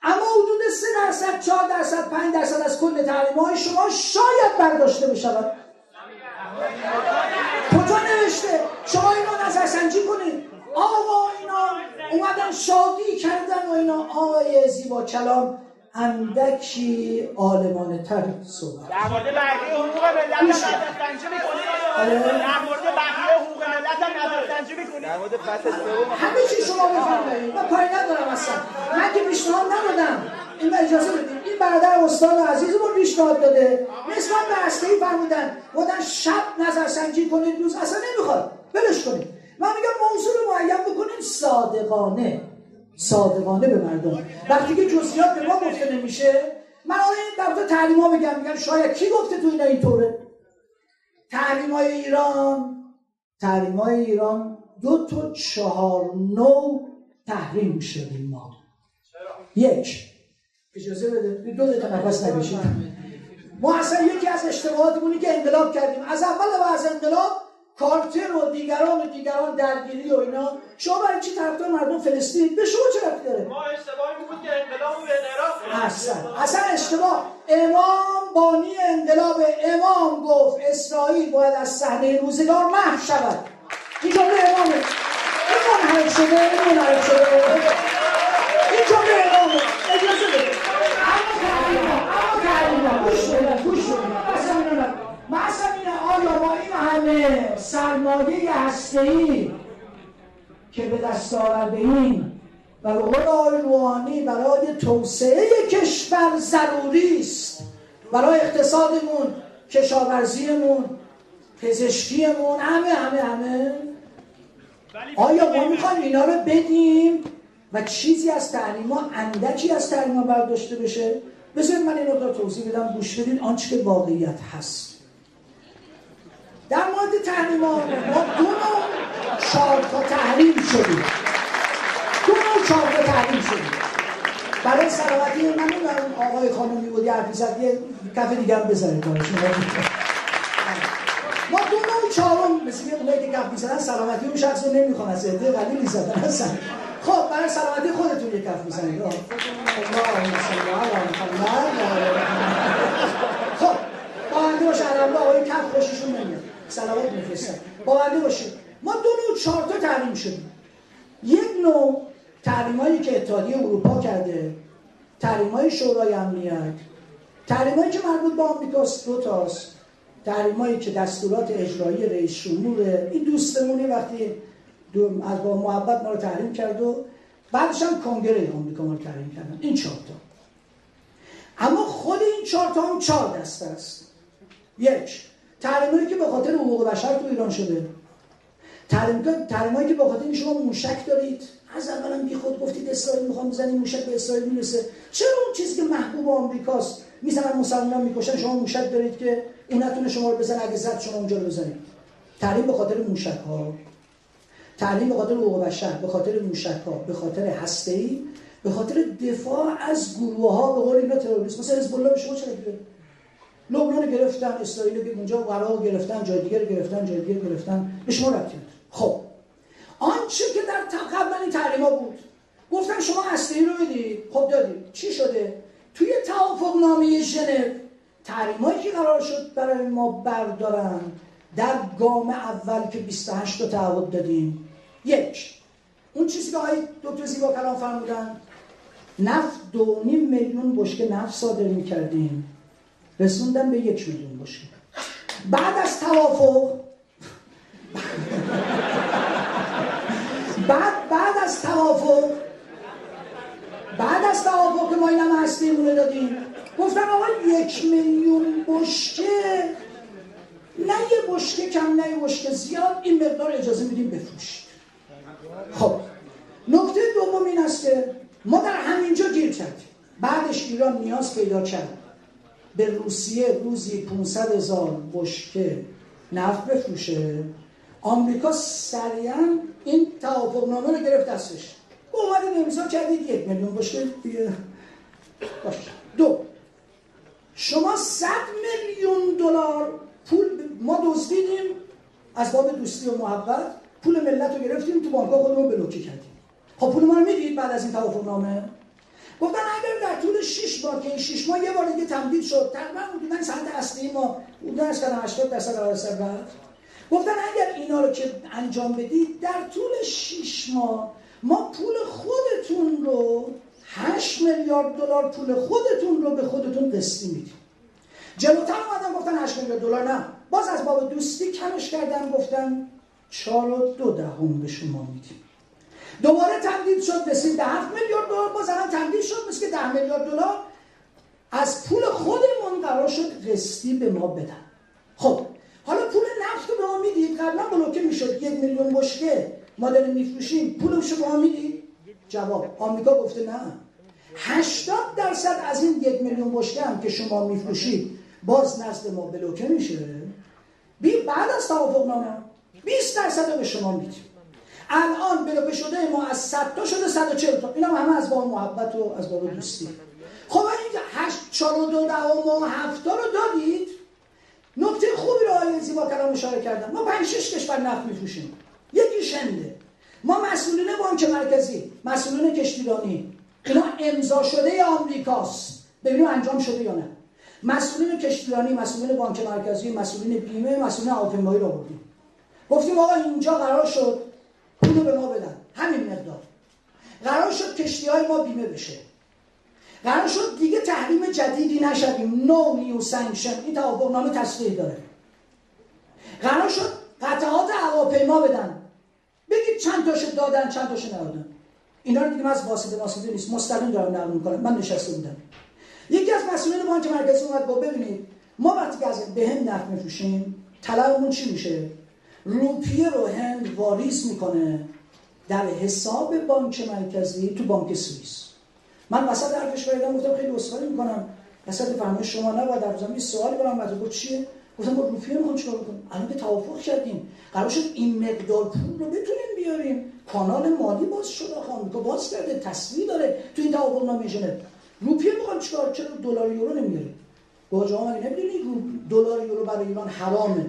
اما حدود 3 درصد 4 درصد 5 درصد از کل تحریم های شما شاید برداشته بشود کجا نوشته؟ شما اینا نظرسنجی کنید. آقا اینا اومدن شادی کردن و اینا. آقای زیبا کلام اندکی آلمانه تر صحبت.
در مورد بقیه حقوق ملت هم نظرسنجی می‌کنی؟
آره.
در مورد بقیه حقوق ملت هم نظرسنجی می‌کنی؟ در مورد فصل سوم.
همه چی شما بفرمایید من کاری ندارم اصلا. من که پیشنهاد ندادم. این به اجازه بدید این برادر استاد عزیز ما پیشنهاد داده. نسبت به اصلی فرمودن. بودن شب نظرسنجی کنید روز اصلا نمی‌خواد. بلش کنید. من میگم موضوع رو معین بکنیم صادقانه. صادقانه به مردم. وقتی که جزئیات به ما گفته نمیشه من این در تعلیم ها بگم میگم شاید کی گفته تو اینا اینطوره؟ تعلیم های ایران تعلیم های ایران دو تا چهار نو تحریم شدیم ما. یک اجازه بده دو دقیقه نفس نکشید. ما اصلا یکی از اشتباهاتمونی که انقلاب کردیم. از اول و از انقلاب کارتر و دیگران و دیگران درگیری و اینا. شما برای چی طرفدار مردم فلسطین؟ به شما چه رفتی داره؟
ما اشتباهی بود که انقلاب به عراق
اصلا. اصلا اشتباه. امام بانی انقلاب امام گفت اسرائیل باید از صحنه روزگار محو شود. این جمله امامه. این منحرف شده این منحرف شده. این جمله امامه. اجازه بده. اما تحریما اما تحریما گوش بدن گوش بدن اصلا من اصلا با این همه سرمایه هسته‌ای که به دست آورده ایم. و به روحانی برای توسعه کشور ضروری است. برای اقتصادمون کشاورزیمون پزشکیمون همه همه همه. آیا ما می‌خوایم اینا رو بدیم؟ و چیزی از تعلیما اندکی از تعلیما برداشته بشه؟ بذارید من این رو توضیح بدم. گوش بدید آنچه که واقعیت هست. در مورد تحریما ما دو نوع چهار تا تحریم شدیم. دو نوع چهار تا تحریم شدیم. برای سلامتی من نمی‌دونم آقای خانمی بود یه حرفی زد یه کف دیگه هم بزنید ما دو نوع چهارم مثل که اونایی که کف می‌زنن سلامتی اون شخص رو نمی‌خوان از عده قلیلی زدن اصلا خب برای سلامتی خودتون یه کف می‌زنید. محمد خب باونده باشه الان آقای کف خوششون نمیاد. سلامت میفرستن باونده باشید. ما دو نوع چهار تا تعلیم شدیم. یک نوع تعلیم هایی که اتحادیه اروپا کرده تعلیم های شورای امنیت تعلیم هایی که مربوط به آمریکاست دو تاست. تعلیم هایی که دستورات اجرایی رئیس جمهور این دوستمونی وقتی دو از با محبت ما رو تحریم کرد و بعدش هم کنگره آمریکا ما رو تحریم کردن این چهار تا. اما خود این چهار تا هم چهار دست است. یک تعلیمایی که به خاطر حقوق بشر تو ایران شده. تعلیمایی که به خاطر شما موشک دارید. از اولا بی خود گفتید اسرائیل می‌خوام بزنید موشک به اسرائیل می‌رسه. چرا اون چیزی که محبوب آمریکاست؟ می‌زنن مسلمان می‌کشن شما موشک دارید که اون نتونه شما رو بزن اگه زد شما اونجا رو بزنید. تعلیم به خاطر موشک ها تعلیم به خاطر حقوق بشر به خاطر موشک ها به خاطر هسته ای به خاطر دفاع از گروه ها به قول اینا تروریسم. مثلا حزب الله به شما چه لبنان گرفتن اسرائیل که اونجا عراق گرفتن جای دیگر گرفتن جای دیگر گرفتن به شما ربطی خب. آنچه که در قبل این تحریما بود گفتن شما هسته رو بدید. خب دادید. چی شده؟ توی توافق نامه ژنو تحریمایی که قرار شد برای ما بردارن در گام اول که 28 تا تعهد دادیم. یک. اون چیزی که آقای دکتر زیبا کلام فرمودن نفت دو نیم میلیون بشکه نفت صادر می‌کردیم. رسوندن به یک میلیون بشکه بعد از توافق بعد بعد از توافق بعد از توافق که ما این هم هستیمونه دادیم گفتن آقا یک میلیون بشکه نه یه بشکه کم نه یه بشکه زیاد این مقدار اجازه میدیم بفروشید خب نکته دوم این است که ما در همینجا گیر کردیم. بعدش ایران نیاز پیدا کرد. به روسیه روزی 500 هزار بشکه نفت بفروشه آمریکا سریعا این توافقنامه رو گرفت دستش. اومدید امضا کردید یک میلیون بشکه باشه دو. شما صد میلیون دلار پول ما دزدیدیم. از باب دوستی و محبت پول ملت رو گرفتیم تو بانک خودمون بلوکه کردیم. خب پول ما رو می‌دید بعد از این توافقنامه؟ گفتن اگر در طول 6 ماه که این 6 ماه یه بار دیگه تمدید شد تقریبا حدودا ساعت اصلی ما حدودا از کردن 80 درصد آرسر رفت. گفتن اگر اینا رو که انجام بدید در طول 6 ماه ما پول خودتون رو 8 8 میلیارد دلار پول خودتون رو به خودتون قسطی میدیم. جلوتر اومدن گفتن 8 میلیارد دلار نه. باز از باب دوستی کمش کردن گفتن 4 و دو دهم به شما میدیم. دوباره تمدید شد رسید به 7 میلیارد دلار. باز الان تمدید شد مثل که 10 میلیارد دلار. از پول خودمون قرار شد قسطی به ما بدن. خب حالا پول نفت رو به ما می‌دید. قبلا بلوکه می‌شد. یک میلیون بشکه ما داریم میفروشیم. پولش رو به ما می‌دید؟ جواب آمریکا گفته نه. 80 درصد از این یک میلیون بشکه هم که شما میفروشید باز نزد ما بلوکه میشه. بی بعد از توافق نامه 20 درصد رو به شما میدیم. الان بلوکه شده ما از 100 تا شده 140 تا. اینا همه از باب محبت و از باب دوستی. خب این 8 4 و 2 و 7 تا رو دادید نکته خوبی رو آیه زیبا کلام اشاره کردم ما 5 6 کشور نفت میفروشیم. یکی شنده. ما مسئولین بانک مرکزی مسئولین کشتیرانی اینا امضا شده آمریکاست. ببینیم انجام شده یا نه. مسئولین کشتیرانی مسئولین بانک مرکزی مسئولین بیمه مسئولین هواپیمایی رو بردیم گفتیم آقا اینجا قرار شد پول به ما بدن. همین مقدار. قرار شد کشتی های ما بیمه بشه. قرار شد دیگه تحریم جدیدی نشویم. no new sanction. این توافق نامه تصریح داره. قرار شد قطعات هواپیما بدن. بگید چند تاشو دادن چند تاشو ندادن. اینا رو دیگه از واسطه واسطه نیست. مستقیم دارم نقل می‌کنم. من نشسته بودم. یکی از مسئولین بانک مرکزی اومد گفت ببینید ما وقتی که از به هند نفت میفروشیم طلبمون چی میشه؟ روپیه رو هند واریز می‌کنه در حساب بانک مرکزی تو بانک سوئیس. من وسط حرفش بایدم گفتم خیلی عذرخواهی می‌کنم. وسط فرمایش شما نباید در زمین سوالی برام مطرح گفت چیه؟ گفتم با روپیه می‌خوام چیکار کنیم الان که توافق کردیم. قرار شد این مقدار پول رو بتونیم بیاریم. کانال مالی باز شد آمریکا باز کرده. تصویر داره. تو این توافق نامه روپیه می‌خوام چیکار؟ چرا دلار یورو نمیاریم با مگه نمی‌دونی؟ دلار یورو برای ایران حرامه.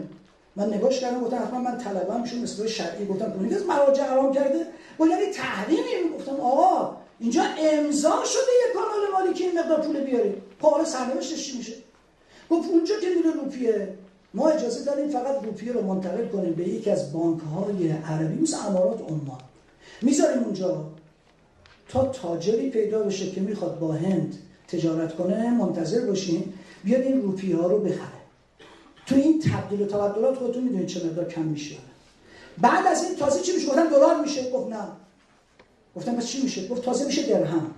من نگاش کردم گفتم حتما من طلبم میشم مثل شرعی گفتم. اون از مراجع حرام کرده با یعنی تحریمی گفتم آقا اینجا امضا شده یه کانال مالی که این مقدار پول بیاریم. خب حالا سرنوشتش چی میشه؟ گفت اونجا که میره روپیه ما اجازه داریم فقط روپیه رو منتقل کنیم به یکی از بانک های عربی مثل امارات عمان. می‌ذاریم اونجا. تا تاجری پیدا بشه که می‌خواد با هند تجارت کنه منتظر باشیم بیاد این روپیه ها رو بخره. تو این تبدیل و تبدلات خودتون می‌دونید چه مقدار کم میشه. بعد از این تازه چی میشه؟ گفتن دلار میشه. گفت نه. گفتم پس چی میشه؟ گفت تازه میشه درهم.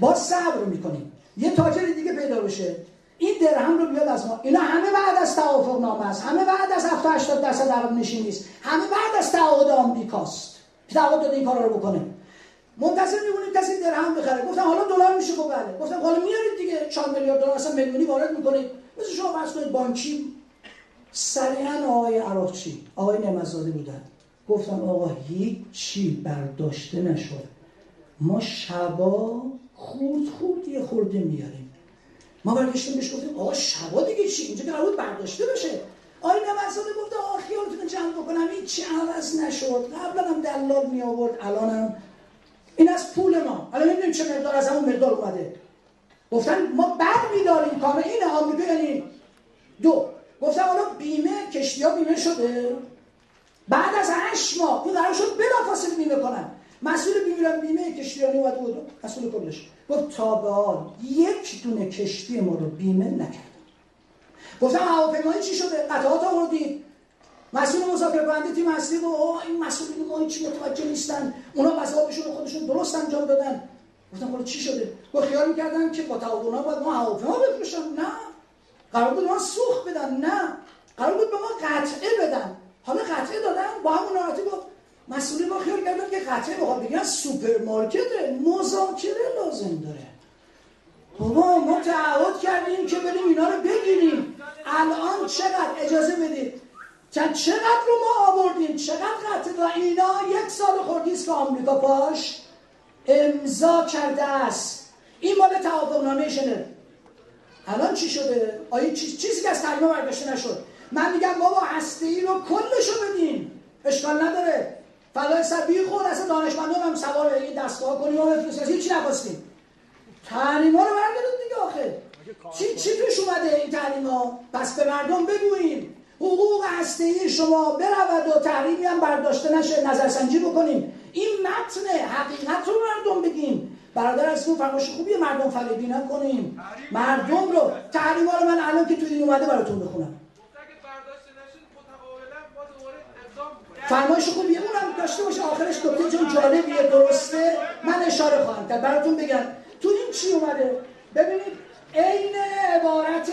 باز صبر می‌کنیم. یه تاجر دیگه پیدا بشه. این درهم رو بیاد از ما. اینا همه بعد از توافق نامه است. همه بعد از 70 80 درصد عرب نشین نیست همه بعد از تعهد آمریکاست. تعهد داده این کارا رو بکنه. منتظر میمونیم کسی درهم بخره. گفتم حالا دلار میشه خب بله. گفتم حالا میارید دیگه. 4 میلیارد دلار اصلا میلیونی وارد می‌کنید. مثل شما فرض کنید بانکی سریعا آقای عراقچی آقای نعمتزاده بودن. گفتم آقا هیچ چی برداشته نشد. ما شبا خورد خورد یه خورده میاریم. ما برگشتیم بهش گفتیم آقا شبا دیگه چی؟ اینجا بود برداشته بشه. آقای نعمتزاده گفت آقا خیالتون جمع بکنم این چی عوض نشد. قبلا هم دلال می آورد الانم این از پول ما. الان نمی‌دونیم چه مقدار از همون مقدار اومده. گفتن ما بر میداریم کامل این آمریکا یعنی دو. گفتم حالا بیمه کشتی ها بیمه شده؟ بعد از هشت ماه این قرار شد بلافاصله بیمه کنن. مسئول بیمه بیمه کشتیرانی اومده بود مسئول کلش. گفت تا به حال یک دونه کشتی ما رو بیمه نکرد. گفتم هواپیمایی چی شده؟ قطعات آوردید مسئول مذاکره کننده تیم اصلی گفت اوه این مسئولین ما هیچ متوجه نیستن. اونا وظایفشون خودشون درست انجام دادن. گفتم حالا چی شده؟ گفت خیال می‌کردن که با تعاون باید ما هواپیما بفروشن. نه. قرار بود ما سوخت بدن نه. قرار بود به ما قطعه بدن. حالا قطعه دادن با همون راحتی گفت مسئولی با خیال کردن که قطعه بخواد بگن سوپرمارکت مذاکره لازم داره. بابا ما تعهد کردیم که بریم اینا رو بگیریم. الان چقدر؟ اجازه بدید. چقدر رو ما آوردیم؟ چقدر قطعه دادن؟ اینا یک سال خوردیست که آمریکا پاش امضا کرده است. این مال توافق نامه الان چی شده؟ آیا چیزی که از تحریم برداشته نشد. من میگم بابا هسته ای رو کلشو بدین. اشکال نداره. فلای سر بی خود اصلا دانشمندان هم سوار این دستگاه کنیم و بفرستیم. هیچی نخواستیم. تحریم ها رو بردارید دیگه آخه. چی, چی توش اومده این تحریم ها پس به مردم بگوییم حقوق هسته ای شما برود و تحریمی هم برداشته نشه نظرسنجی بکنیم. این متن حقیقت رو مردم بگیم برادر از اون فرمایش خوبیه مردم فریبی نکنیم. مردم رو تحریم رو من الان که تو این اومده براتون بخونم. فرمایش خوبیه اونم داشته باشه آخرش دکتر جون جالبیه درسته؟ من اشاره خواهم کرد. براتون بگم تو این چی اومده؟ ببینید عین عبارت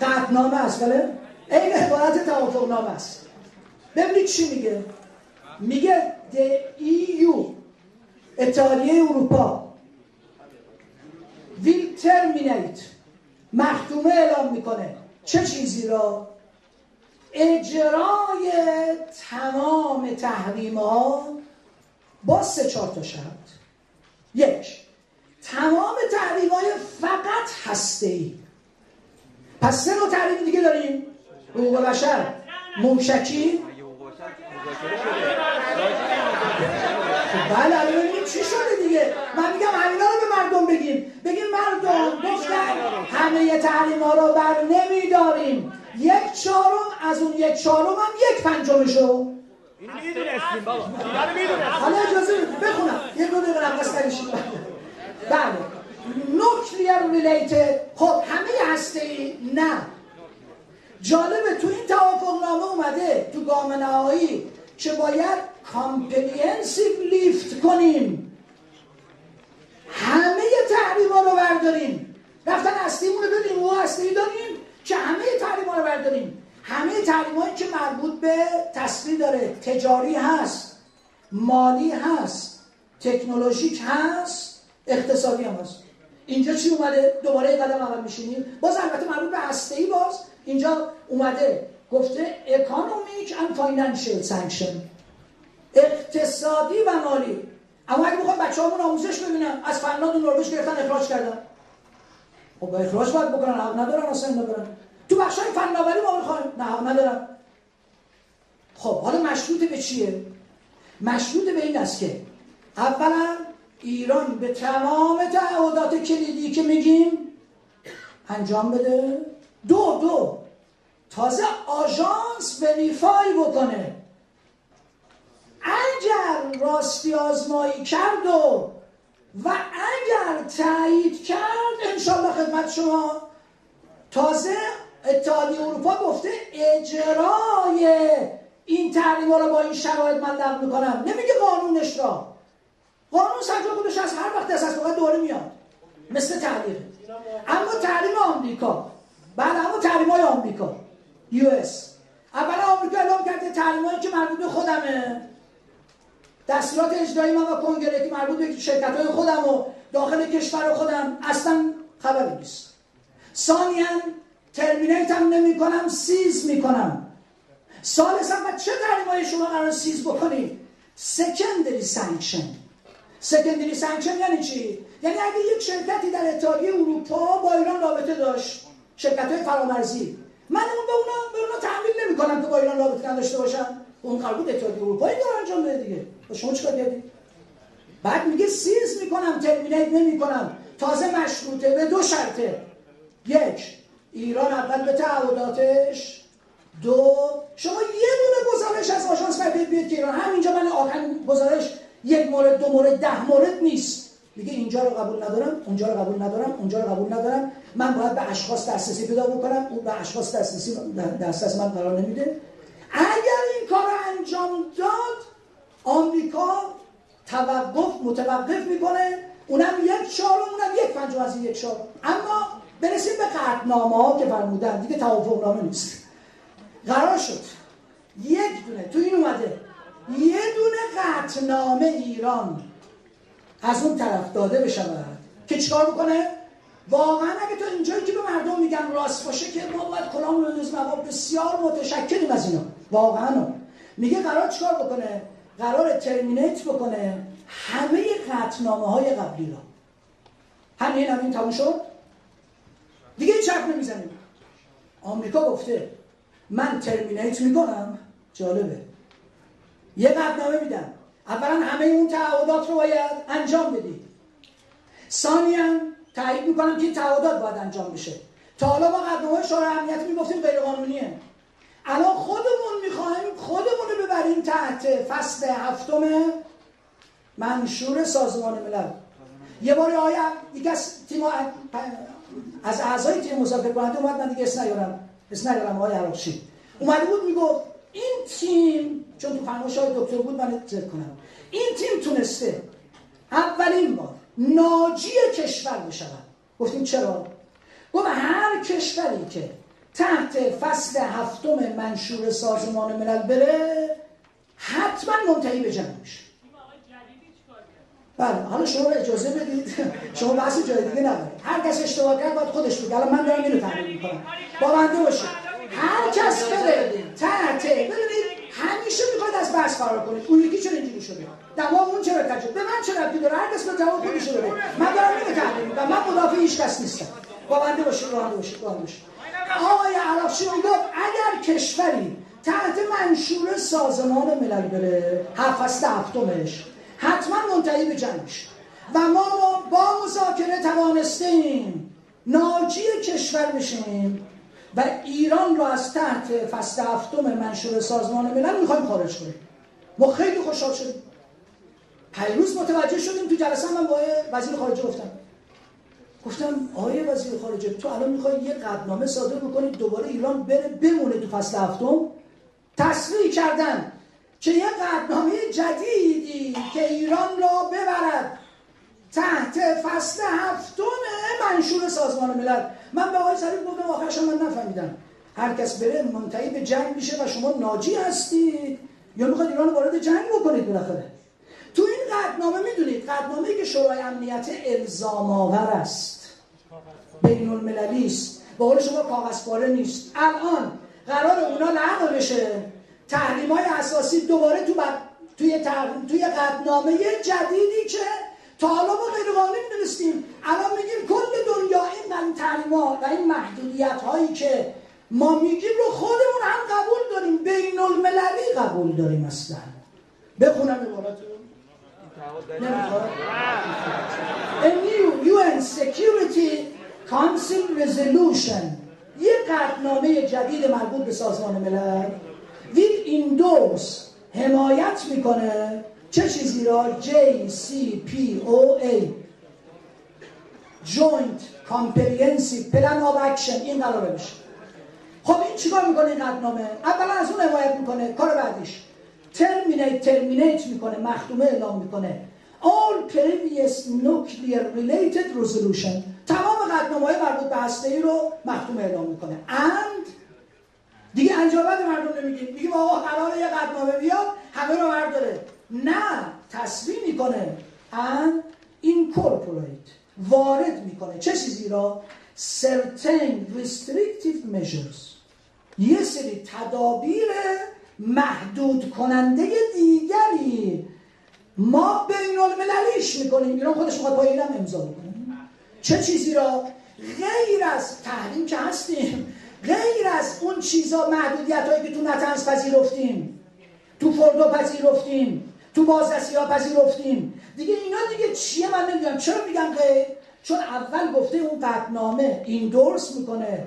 قطنامه است بله؟ عین عبارت توافقنامه است. ببینید چی میگه؟ میگه the EU اتحادیه اروپا. will terminate مختومه اعلام می‌کنه. چه چیزی را؟ اجرای تمام تحریم ها با سه چهار تا شرط. یک تمام تحریم های فقط هسته ای پس سه تحریم دیگه داریم. حقوق بشر موشکی. بله الان این چی شده دیگه؟ من میگم همینا رو به مردم بگیم. بگیم مردم گفتن همه تحریم ها رو بر نمیداریم. یک چهارم از اون یک چهارم هم یک پنجمشو.
این می‌دونستیم بابا.
حالا اجازه بخونم. یه دو دقیقه نفس نکشید بله. نوکلیر ریلیتد خب همه هسته ای؟ نه. جالبه تو این توافق نامه اومده تو گام نهایی که باید کامپلینسیو لیفت کنیم. همه تحریم ها رو برداریم. رفتن هستیمون رو بدیم و هستی داریم که همه تحریم ها رو برداریم. همه تحریم هایی که مربوط به تصویر داره تجاری هست مالی هست تکنولوژیک هست اقتصادی هم هست. اینجا چی اومده؟ دوباره قدم اول میشینیم. باز البته مربوط به هسته باز. اینجا اومده گفته اکانومیک and financial sanction. اقتصادی و مالی. اما اگه بخوام بچه همون آموزش ببینم از فنلاند و نروژ گرفتن اخراج کردن. خب اخراج باید بکنن حق ندارن اصلا ندارن تو بخش های فناوری ما می‌خوایم نه حق ندارن. خب حالا مشروط به چیه؟ مشروط به این است که اولا ایران به تمام تعهدات کلیدی که میگیم انجام بده. دو دو. تازه آژانس وریفای بکنه. اگر راستی آزمایی کرد و و اگر تایید کرد انشالله خدمت شما. تازه اتحادیه اروپا گفته اجرای این تحریم رو با این شرایط من لغو می‌کنم نمیگه قانونش را. قانون سجا خودش از هر وقت از فقط دوره میاد. مثل تعلیق اما تحریم آمریکا. بله اما تحریم های آمریکا. US. اول آمریکا اعلام کرده تحریم هایی که مربوط به خودمه. دستورات اجرایی من و کنگره که مربوط به شرکت های خودم و داخل کشور خودم اصلا خبری نیست. ثانیا terminate هم نمی کنم cease می کنم ثالثا هم چه تحریم های شما قرار cease بکنید secondary sanction secondary sanction یعنی چی؟ یعنی اگه یک شرکتی در اتحادیه اروپا با ایران رابطه داشت شرکت های فرامرزی من اون به اونا به اونا تحمیل نمی کنم که با ایران رابطه نداشته باشن. اون قرار بود اتحادیه اروپایی داره انجام بده دیگه. با شما چیکار کردید بعد میگه cease می‌کنم terminate نمی‌کنم. تازه مشروطه به دو شرطه. یک ایران اول به تعهداتش. دو شما یه دونه گزارش از آژانس فردید بیاد که ایران. همینجا من آخرین گزارش یک مورد دو مورد ده مورد نیست. میگه اینجا رو قبول ندارم اونجا رو قبول ندارم اونجا رو قبول ندارم. من باید به اشخاص دسترسی پیدا بکنم. اون به اشخاص دسترسی دسترس من قرار نمیده. اگر این کار انجام داد آمریکا توقف متوقف می‌کنه. اونم یک چهارم اونم یک پنجم از یک چهارم اما برسیم به قطنامه ها که فرمودن. دیگه توافق نامه نیست. قرار شد. یک دونه. تو این اومده. یه دونه قطنامه ایران از اون طرف داده بشود. که چیکار بکنه؟ واقعا اگه تو اینجایی که به مردم میگن راست باشه که ما باید کلام رو بسیار متشکریم از اینا. واقعا. میگه قرار چیکار بکنه؟ قرار ترمینیت بکنه همه قطنامه های قبلی را. همین همین تموم شد؟ دیگه چرک نمی‌زنیم؟ آمریکا گفته من ترمینیت می‌کنم. جالبه. یه قطنامه میدم اولا همه اون تعهدات رو باید انجام بدید ثانیا تایید می‌کنم که تعهدات باید انجام بشه. تا حالا ما قدنامه شورای امنیت می‌گفتیم غیر قانونیه الان خودمون می‌خوایم خودمون رو ببریم تحت فصل هفتم منشور سازمان ملل. یه باری آیا یکی از تیم از اعضای تیم مذاکره کننده اومد من دیگه اسم نیارم. اسم نیارم آقای عراقچی. اومده بود می‌گفت این تیم چون تو فرمایش های دکتر بود من ذکر کنم. این تیم تونسته. اولین بار. ناجی کشور بشود گفتیم چرا؟ گفت هر کشوری که تحت فصل هفتم منشور سازمان ملل بره حتما منتهی به جنگ میشه. بله حالا شما اجازه بدید. شما بحث جای دیگه ندارید. هر کس اشتباه کرد باید خودش بگه. الان من دارم اینو تحلیل می‌کنم. با بنده باشید. هر کس بره تحت ببینید همیشه می‌خواد از بحث فرار کنید. اون یکی چرا اینجوری شده دوام اون چرا تجربه به من چرا ربطی داره؟ هر کس به جواب خودش بده من دارم اینو تحلیل می‌کنم. من مدافع هیچ کس نیستم. با بنده باشید با بنده باشید با بنده باشید آقای عراقچی گفت اگر کشوری تحت منشور سازمان ملل بره هفت هفتمش حتما منتهی به جنگ و ما با مذاکره توانستیم ناجی کشور بشیم و ایران رو از تحت فصل هفتم منشور سازمان ملل می‌خوایم خارج کنیم. ما خیلی خوشحال شدیم. پیروز متوجه شدیم تو جلسه من با وزیر خارجه گفتم. گفتم آیه وزیر خارجه تو الان می‌خوای یه قدنامه صادر بکنی دوباره ایران بره بمونه تو فصل هفتم؟ تصریح کردن که یه قدنامه جدیدی که ایران را ببرد تحت فصل هفتم منشور سازمان ملل. من به آقای سریف گفتم آخرش من نفهمیدم. هر کس بره منتهی به جنگ میشه و شما ناجی هستید یا می‌خواد ایران وارد جنگ بکنید بالاخره. تو این قدنامه می‌دونید قدنامه که شورای امنیت الزام آور است. بین المللی است. به قول شما کاغذ نیست. الان قرار اونا لغو بشه. تحریم های اساسی دوباره تو بر... توی تحریم توی قدنامه جدیدی که تا حالا ما غیر قانونی می‌دونستیم. الان میگیم کل دنیا این تحریم ها و این محدودیت هایی که ما میگیم رو خودمون هم قبول داریم. بین المللی قبول داریم اصلا. بخونم عبارتو A new UN Security Council Resolution. یه قطنامه جدید مربوط به سازمان ملل. ویل ایندورس حمایت می‌کنه. چه چیزی را? JCPOA Joint Comprehensive Plan of Action. این قراره بشه. خب این چیکار می‌کنه این قدنامه اولا از اون حمایت می‌کنه. کار بعدیش. ترمینیت ترمینیت می‌کنه مختومه اعلام می‌کنه. All previous nuclear related resolution. تمام قدنامه های مربوط به هسته ای رو مختومه اعلام می‌کنه. And دیگه انجامت مردم نمیگیم میگیم آقا قرار یه قدنامه بیاد همه رو برداره. نه تصویب می‌کنه. And incorporate وارد می‌کنه. چه چیزی را؟ Certain restrictive measures. یه سری تدابیر محدود کننده دیگری. ما بین المللیش می‌کنیم. ایران خودش می‌خواد با ایران امضا بکنه. چه چیزی را؟ غیر از تحریم که هستیم. غیر از اون چیزا محدودیت هایی که تو نتنز پذیرفتیم. تو فردو پذیرفتیم. تو بازرسی ها پذیرفتیم. دیگه اینا دیگه چیه؟ من نمی‌دونم. چرا میگم غیر؟ چون اول گفته اون قطنامه این دورس می‌کنه.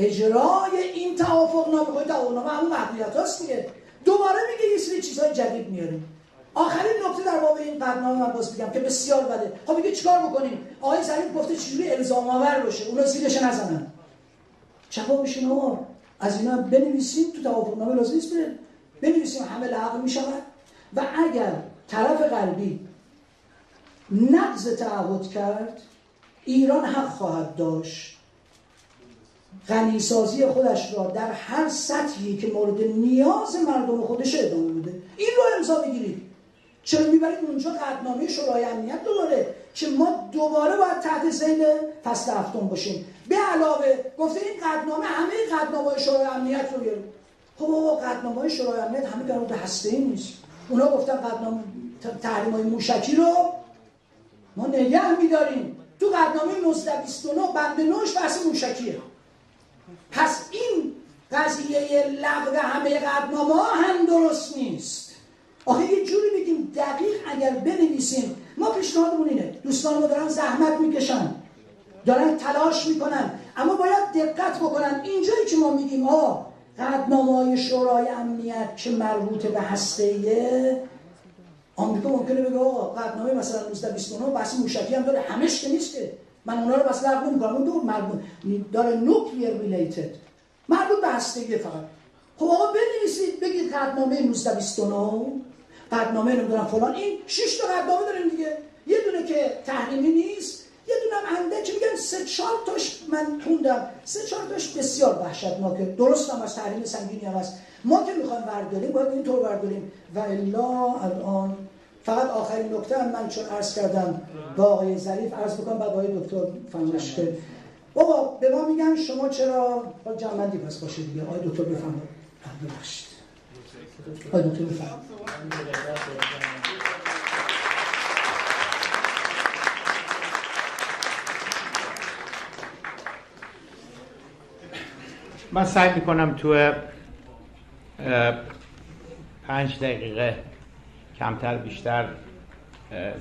اجرای این توافق نامه خود توافق نامه همون محدودیت هاست دیگه. دوباره میگه یه سری چیزهای جدید میاریم آخرین نکته در باب این قدنامه من باز میگم که بسیار بده. خب میگه چیکار بکنیم؟ آقای ظریف گفته چجوری الزام آور باشه؟ اونا زیرش نزنن. جوابش اینه از اینا بنویسیم تو توافقنامه لازم نیست بنویسیم همه لغو می‌شود. و اگر طرف غربی نقض تعهد کرد ایران حق خواهد داشت. غنیسازی خودش را در هر سطحی که مورد نیاز مردم خودش ادامه بده. این رو امضا بگیرید. چرا می‌برید اونجا قدنامه شورای امنیت دوباره که ما دوباره باید تحت زیل فصل هفتم باشیم. به علاوه گفته این قدنامه همه قدنامه شورای امنیت رو بیاریم خب بابا قدنامه شورای امنیت همه در مورد هسته نیست. اونا گفتن قدنامه تحریم های موشکی رو ما نگه میداریم. تو قدنامه 1929 بند نوش بحث موشکیه. پس این قضیه لغو همه قدنامه هم درست نیست. آخه یه جوری بگیم دقیق اگر بنویسیم ما پیشنهادمون اینه دوستان ما دارن زحمت می‌کشن دارن تلاش می‌کنن اما باید دقت بکنن. اینجایی که ما میگیم آه قدنامه های شورای امنیت که مربوط به هسته آمریکا ممکنه بگه آقا قدنامه مثلا 1929 بحث موشکی هم داره. همش که نیست که. من اونا رو لغو نمی‌کنم اون دو مربوط. داره نوکلیر ریلیتد مربوط به هستگی فقط. خب آقا بنویسید بگید قدنامه 1929 قدنامه نمی‌دونم فلان. این شش تا قدنامه داریم دیگه. یه دونه که تحریمی نیست یه دونه هم اندکی میگن سه چهار تاش من خوندم. سه چهار تاش بسیار وحشتناکه. درست هم از تحریم سنگینی هم هست. ما که می‌خوایم برداریم باید اینطور برداریم و الا الان فقط آخرین نکته هم من چون عرض کردم با آقای ظریف عرض بکنم بعد آقای دکتر فرمایش که بابا به ما میگن شما چرا با جنبندی پس باشه دیگه؟ آقای دکتر بفرمایید. ببخشید. آقای دکتر بفرمایید.
من سعی می‌کنم تو پنج دقیقه کمتر بیشتر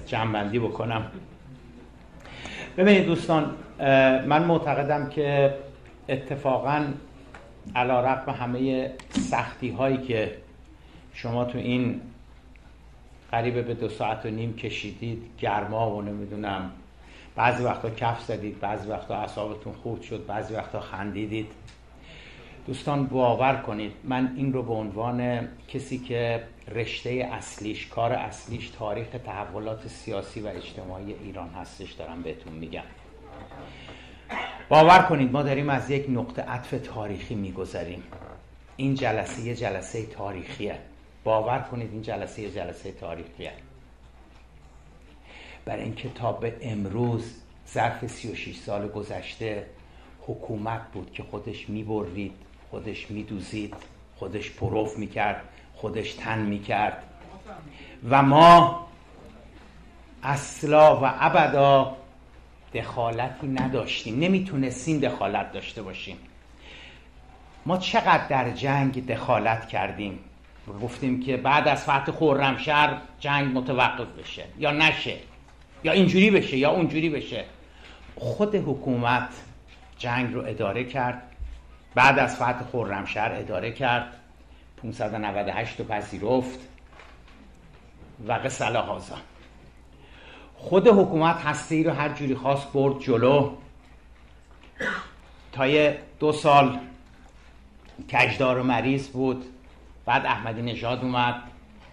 جنبندی بکنم. ببینید دوستان من معتقدم که اتفاقا علا رقم همه سختی هایی که شما تو این قریب به دو ساعت و نیم کشیدید گرما و نمی‌دونم بعضی وقتا کف زدید بعضی وقتا اعصابتون خورد شد بعضی وقتا خندیدید. دوستان باور کنید من این رو به عنوان کسی که رشته اصلیش کار اصلیش تاریخ تحولات سیاسی و اجتماعی ایران هستش دارم بهتون میگم. باور کنید ما داریم از یک نقطه عطف تاریخی می‌گذاریم این جلسه یه جلسه تاریخیه. باور کنید این جلسه یه جلسه تاریخیه. برای اینکه تا به امروز ظرف 36 سال گذشته حکومت بود که خودش می‌برید خودش میدوزید خودش پروف می‌کرد خودش تن می‌کرد. و ما اصلا و ابدا دخالتی نداشتیم. نمی‌تونستیم دخالت داشته باشیم. ما چقدر در جنگ دخالت کردیم؟ گفتیم که بعد از فتح خرمشهر جنگ متوقف بشه. یا نشه. یا اینجوری بشه یا اونجوری بشه. خود حکومت جنگ رو اداره کرد. بعد از فتح خرمشهر اداره کرد. 598 رو پذیرفت و قصلا هازا خود حکومت هسته ای رو هر جوری خواست برد جلو. تا یه دو سال کجدار و مریض بود. بعد احمدی نژاد اومد.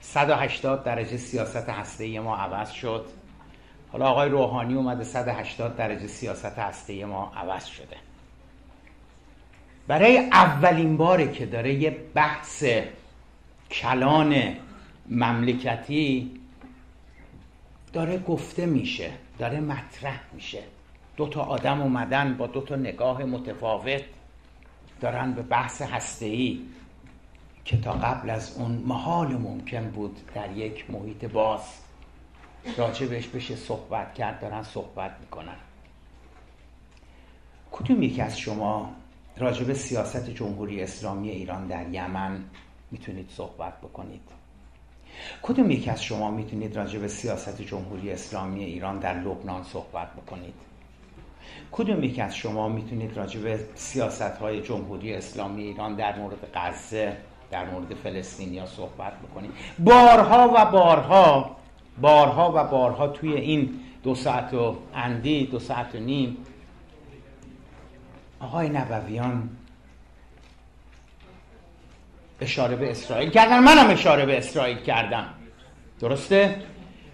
180 درجه سیاست هسته ما عوض شد. حالا آقای روحانی اومده 180 درجه سیاست هسته ما عوض شده. برای اولین باره که داره یه بحث کلان مملکتی داره گفته میشه داره مطرح میشه. دو تا آدم اومدن با دو تا نگاه متفاوت دارن به بحث هسته‌ای که تا قبل از اون محال ممکن بود در یک محیط باز راجع بهش بشه صحبت کرد دارن صحبت می‌کنن. کدوم یکی از شما راجع به سیاست جمهوری اسلامی ایران در یمن می‌تونید صحبت بکنید. کدوم یکی از شما می‌تونید راجع به سیاست جمهوری اسلامی ایران در لبنان صحبت بکنید؟ کدوم یکی از شما می‌تونید راجع به سیاست های جمهوری اسلامی ایران در مورد غزه در مورد فلسطینیا صحبت بکنید؟ بارها و بارها بارها و بارها توی این دو ساعت و اندی دو ساعت و نیم آقای نبویان اشاره به اسرائیل کردن. منم اشاره به اسرائیل کردم. درسته؟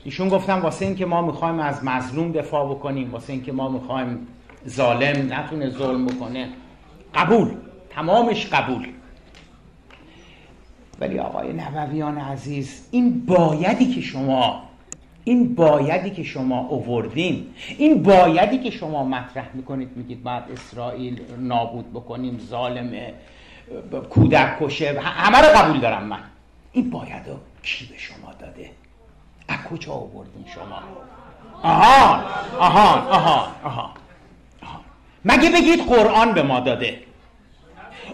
ایشون گفتم واسه این که ما می‌خوایم از مظلوم دفاع بکنیم واسه این که ما می‌خوایم ظالم نتونه ظلم بکنه. قبول. تمامش قبول. ولی آقای نبویان عزیز این بایدی که شما این بایدی که شما اووردین این بایدی که شما مطرح می‌کنید میگید بعد اسرائیل نابود بکنیم ظالمه کودک کشه همه رو قبول دارم من. این باید رو کی به شما داده؟ از کجا آوردین شما؟ آهان آهان آهان آهان. مگه بگید قرآن به ما داده؟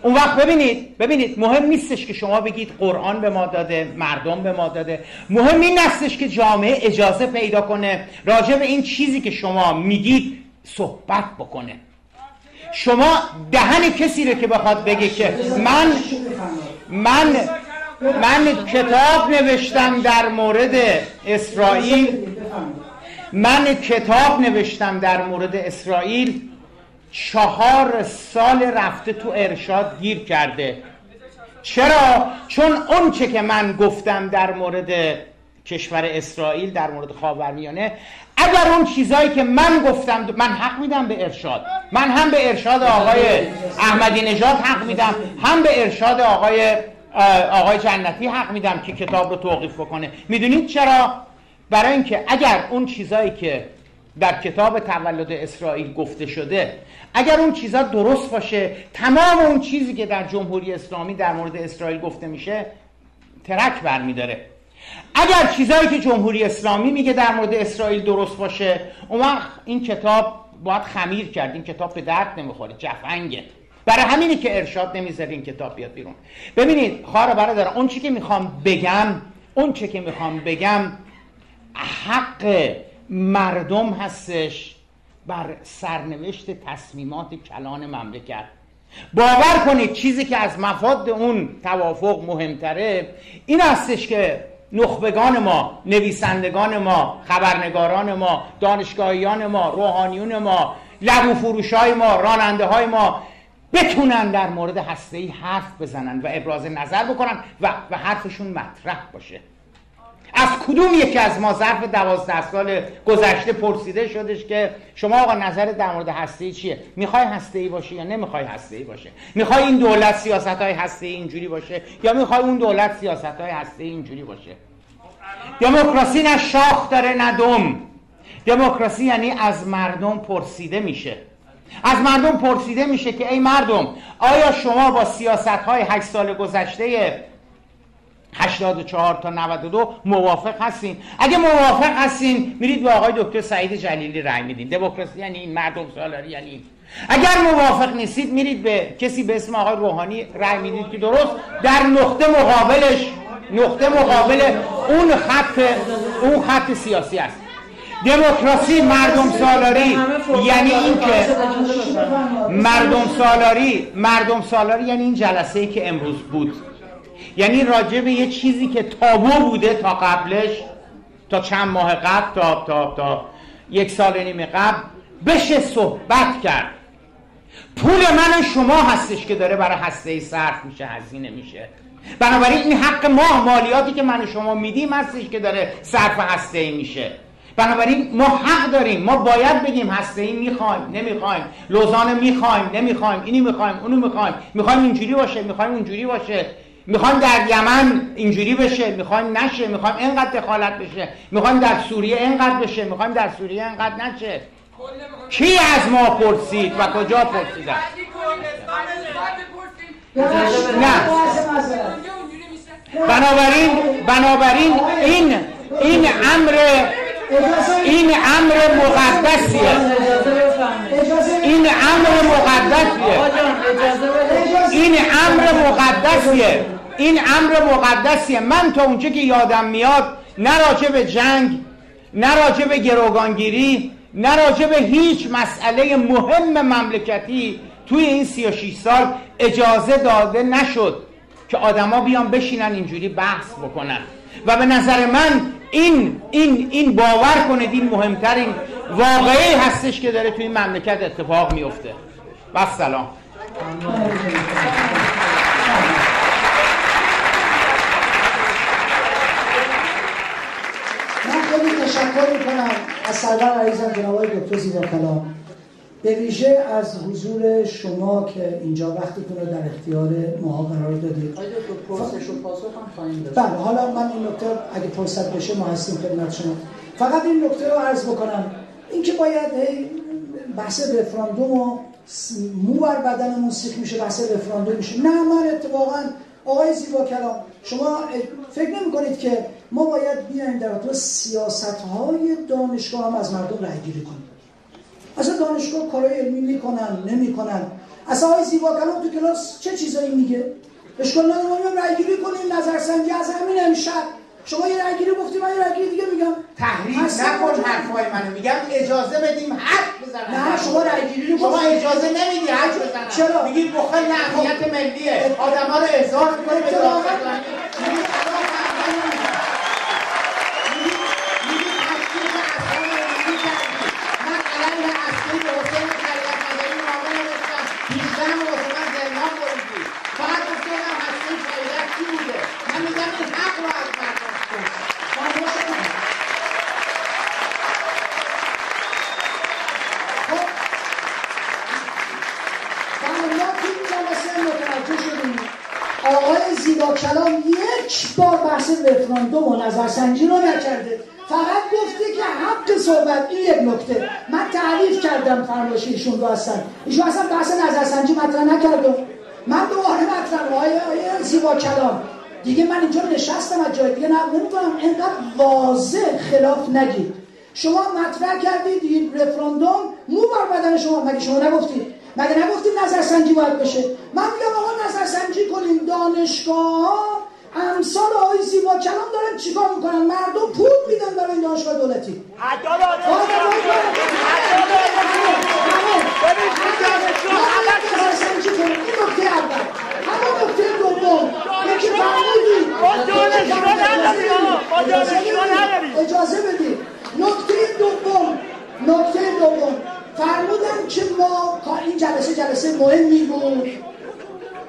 اون وقت ببینید ببینید مهم نیستش که شما بگید قرآن به ما داده مردم به ما داده. مهم این نیستش که جامعه اجازه پیدا کنه راجع به این چیزی که شما میگید صحبت بکنه. شما دهن کسی رو که بخواد بگه که من من من کتاب نوشتم در مورد اسرائیل. من کتاب نوشتم در مورد اسرائیل. چهار سال رفته تو ارشاد گیر کرده. چرا؟ چون اون چه که من گفتم در مورد کشور اسرائیل در مورد خاورمیانه اگر اون چیزایی که من گفتم من حق میدم به ارشاد. من هم به ارشاد آقای احمدی نژاد حق میدم هم به ارشاد آقای آقای جنتی حق میدم که کتاب رو توقیف بکنه. می‌دونید چرا؟ برای اینکه اگر اون چیزایی که در کتاب تولد اسرائیل گفته شده. اگر اون چیزا درست باشه تمام اون چیزی که در جمهوری اسلامی در مورد اسرائیل گفته میشه ترک برمیداره. اگر چیزایی که جمهوری اسلامی میگه در مورد اسرائیل درست باشه اون وقت این کتاب باید خمیر کرد این کتاب به درد نمی‌خوره جفنگه. برای همینی که ارشاد نمی‌ذاره این کتاب بیاد بیرون. ببینید خواهر برادر اون چی که می‌خوام بگم اون چی که می‌خوام بگم حق مردم هستش بر سرنوشت تصمیمات کلان مملکت. باور کنید چیزی که از مفاد اون توافق مهمتره این هستش که نخبگان ما نویسندگان ما خبرنگاران ما دانشگاهیان ما روحانیون ما لبو فروش ما راننده های ما بتونن در مورد هسته حرف بزنن و ابراز نظر بکنن و, و حرفشون مطرح باشه. از کدوم یکی از ما ظرف دوازده سال گذشته پرسیده شدش که شما آقا نظر در مورد هسته چیه؟ می‌خوای هسته ای باشه یا نمی‌خوای هسته ای باشه؟ می‌خوای این دولت سیاست های هسته ای اینجوری باشه؟ یا می‌خوای اون دولت سیاست های هسته ای اینجوری باشه؟ دموکراسی نه شاخ داره نه دم. دموکراسی یعنی از مردم پرسیده میشه. از مردم پرسیده میشه که ای مردم آیا شما با سیاست های 8 سال گذشته 84 تا 92 موافق هستین. اگه موافق هستین میرید به آقای دکتر سعید جلیلی رأی میدین. دموکراسی یعنی این مردم سالاری یعنی این. اگر موافق نیستید میرید به کسی به اسم آقای روحانی رأی می‌دید که درست در نقطه مقابلش نقطه مقابل اون خط اون خط سیاسی است. دموکراسی مردم سالاری یعنی اینکه مردم سالاری مردم سالاری یعنی این جلسه ای که امروز بود. یعنی راجع به یه چیزی که تابو بوده تا قبلش تا چند ماه قبل تا تا تا یک سال نیم قبل بشه صحبت کرد. پول من شما هستش که داره برای هسته صرف میشه هزینه میشه. بنابراین این حق ما مالیاتی که من شما میدیم هستش که داره صرف هسته میشه. بنابراین ما حق داریم. ما باید بگیم هسته ای می‌خوایم نمی‌خوایم. لوزان می‌خوایم نمی‌خوایم. اینی می‌خوایم اونو می‌خوایم. می‌خوایم اینجوری باشه می‌خوایم اونجوری باشه. می‌خوایم در یمن اینجوری بشه می‌خوایم نشه می‌خوایم اینقدر دخالت بشه می‌خوایم در سوریه اینقدر بشه می‌خوایم در سوریه اینقدر نشه. کی از ما پرسید و کجا پرسیدن؟ نه. بنابراین بنابراین این این امر این امر مقدسیه. این امر مقدسیه. این امر مقدسیه. این امر مقدسیه. من تا اونچه که یادم میاد نه به جنگ نه راجع به گروگانگیری نه راجع به هیچ مسئله مهم مملکتی توی این 36 سال اجازه داده نشد که آدما بیان بشینن اینجوری بحث بکنن. و به نظر من این این این باور کنید این مهمترین واقعی هستش که داره توی مملکت اتفاق میفته. و سلام
من خیلی تشکر می‌کنم از سردار عزیزم جناب آقای دکتر زیبا کلام. به ویژه از حضور شما که اینجا وقتتون رو در اختیار ما قرار دادید.
پرسش و پاسخ هم خواهیم داشت.
بله حالا من این نکته اگه فرصت بشه ما هستیم خدمت شما. فقط این نکته رو عرض بکنم. اینکه باید هی بحث رفراندوم و مو بر بدنمون سیخ میشه بحث رفراندوم میشه. نه من اتفاقا آقای زیبا کلام شما فکر نمی کنید که ما باید بیایم در تو سیاست های دانشگاه هم از مردم رای گیری کنیم؟ اصلا دانشگاه کارهای علمی می‌کنن نمی‌کنن. اصلا آقای زیبا کلام تو کلاس چه چیزایی میگه؟ اشکال نداره ما رای گیری کنیم نظرسنجی از همین امشب. شما یه رأیگیری گفتی من یه رأیگیری دیگه میگم.
تحریف
اصلا
نکن حرفای منو. میگم اجازه بدیم حرف بزنن.
نه شما رأیگیری رو
شما. اجازه نمیدی حرف بزنن.
چرا؟
میگید مخل امنیت ملیه. آدما رو احضار می‌کنی به
اتفاقا-
دادگاه میگید الان فرمان میگید میگید تشکیل احکام عمومی کردی من علیه اصلی به حسین شریعت مداری نامه نوشتم 18 هم واسه من زندان بریدی فقط گفته بودم هسته شریعت کی بوده من میگم این حق رو از مردم
فرمایش کنم. خب بله ما تو این جلسه متوجه شدیم آقای زیبا کلام یک بار بحث رفراندوم و نظرسنجی رو نکرده. فقط گفته که حق صحبت این یک نکته. من تعریف کردم فرمایش ایشون رو اصلا ایشون اصلا بحث نظرسنجی مطرح نکرده من دوباره مطرح آقای آقای زیبا کلام. دیگه من اینجا نشستم از جای دیگه. نمی‌کنم اینقدر واضح خلاف نگید. شما مطرح کردید این رفراندوم. مو بر بدن شما. مگه شما نگفتید؟ مگه نگفتید نظرسنجی باید بشه؟ من میگم آقا نظرسنجی کنیم. دانشگاه امثال آقای زیبا کلام دارن چیکار می‌کنن؟ مردم پول میدن برای این دانشگاه دولتی. اجازه بدید نکته دوم. نکته دوم. فرمودن که ما این جلسه جلسه مهمی بود.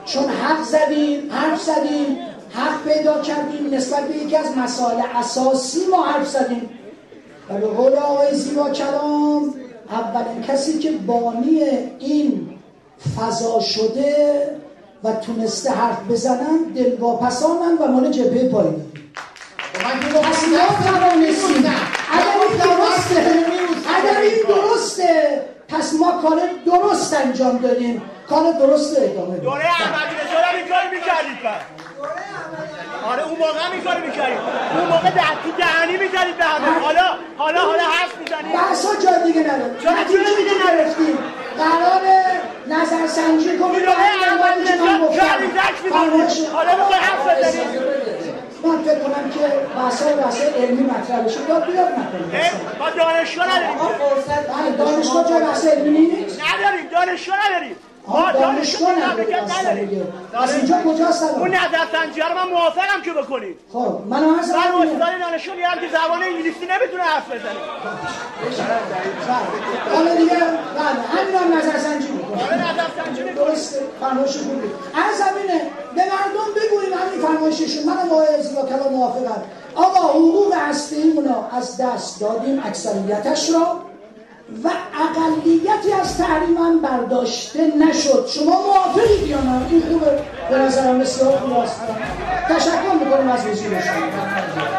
چون حق زدیم حرف زدیم. حق پیدا کردیم نسبت به یکی از مسائل اساسی ما حرف زدیم. و به قول آقای زیبا کلام اولین کسی که بانی این فضا شده و تونسته حرف بزنن دلواپسانن و مال جبهه
که
پس ما توانستیم. اگر این درسته اگر این درسته پس ما کار درست انجام دادیم. کار درست ادامه
دوره احمدی هم این کاری می‌کردید. آره اون موقع هم این کاری می‌کردید اون موقع ده تو دهنی می‌زدید به همه. حالا حالا حالا حرف می‌زنید
بحثا جای دیگه نره
چرا
نتیجه دیگه نرفتیم. قرار نظرسنجی کنیم.
اون موقع احمدی نژاد کاریزک می‌زنید حالا می‌خوای حرف بزنید
من فکر کنم که بحثا بحث علمی مطرح بشه. یاد بیاد نکنیم
ما دانشگاه نداریم
دانشگاه جای بحث علمی نیست؟
نداریم دانشگاه نداریم. ما دانشگاه مملکت نداریم.
پس اینجا کجاست؟
اون نظرسنجی رو من موافقم که بکنید
خب من هم هستم
من. استاد دانشگاه میگم که زبان انگلیسی نمی‌تونه حرف بزنه.
حالا دیگه بله همین هم نظرسنجی می‌کنه
آره نظرسنجی می‌کنید
درسته فرمایش خوبی از زمینه به مردم بگوییم همین فرمایششون من با ازیلا کلام موافقم آقا حقوق هستیمونو از دست دادیم اکثریتش را و اقلیتی از تحریمم برداشته نشد. شما موافقید یا نه؟ این خوبه. به نظرم بسیار خوب است تشکر می‌کنم از حضورشون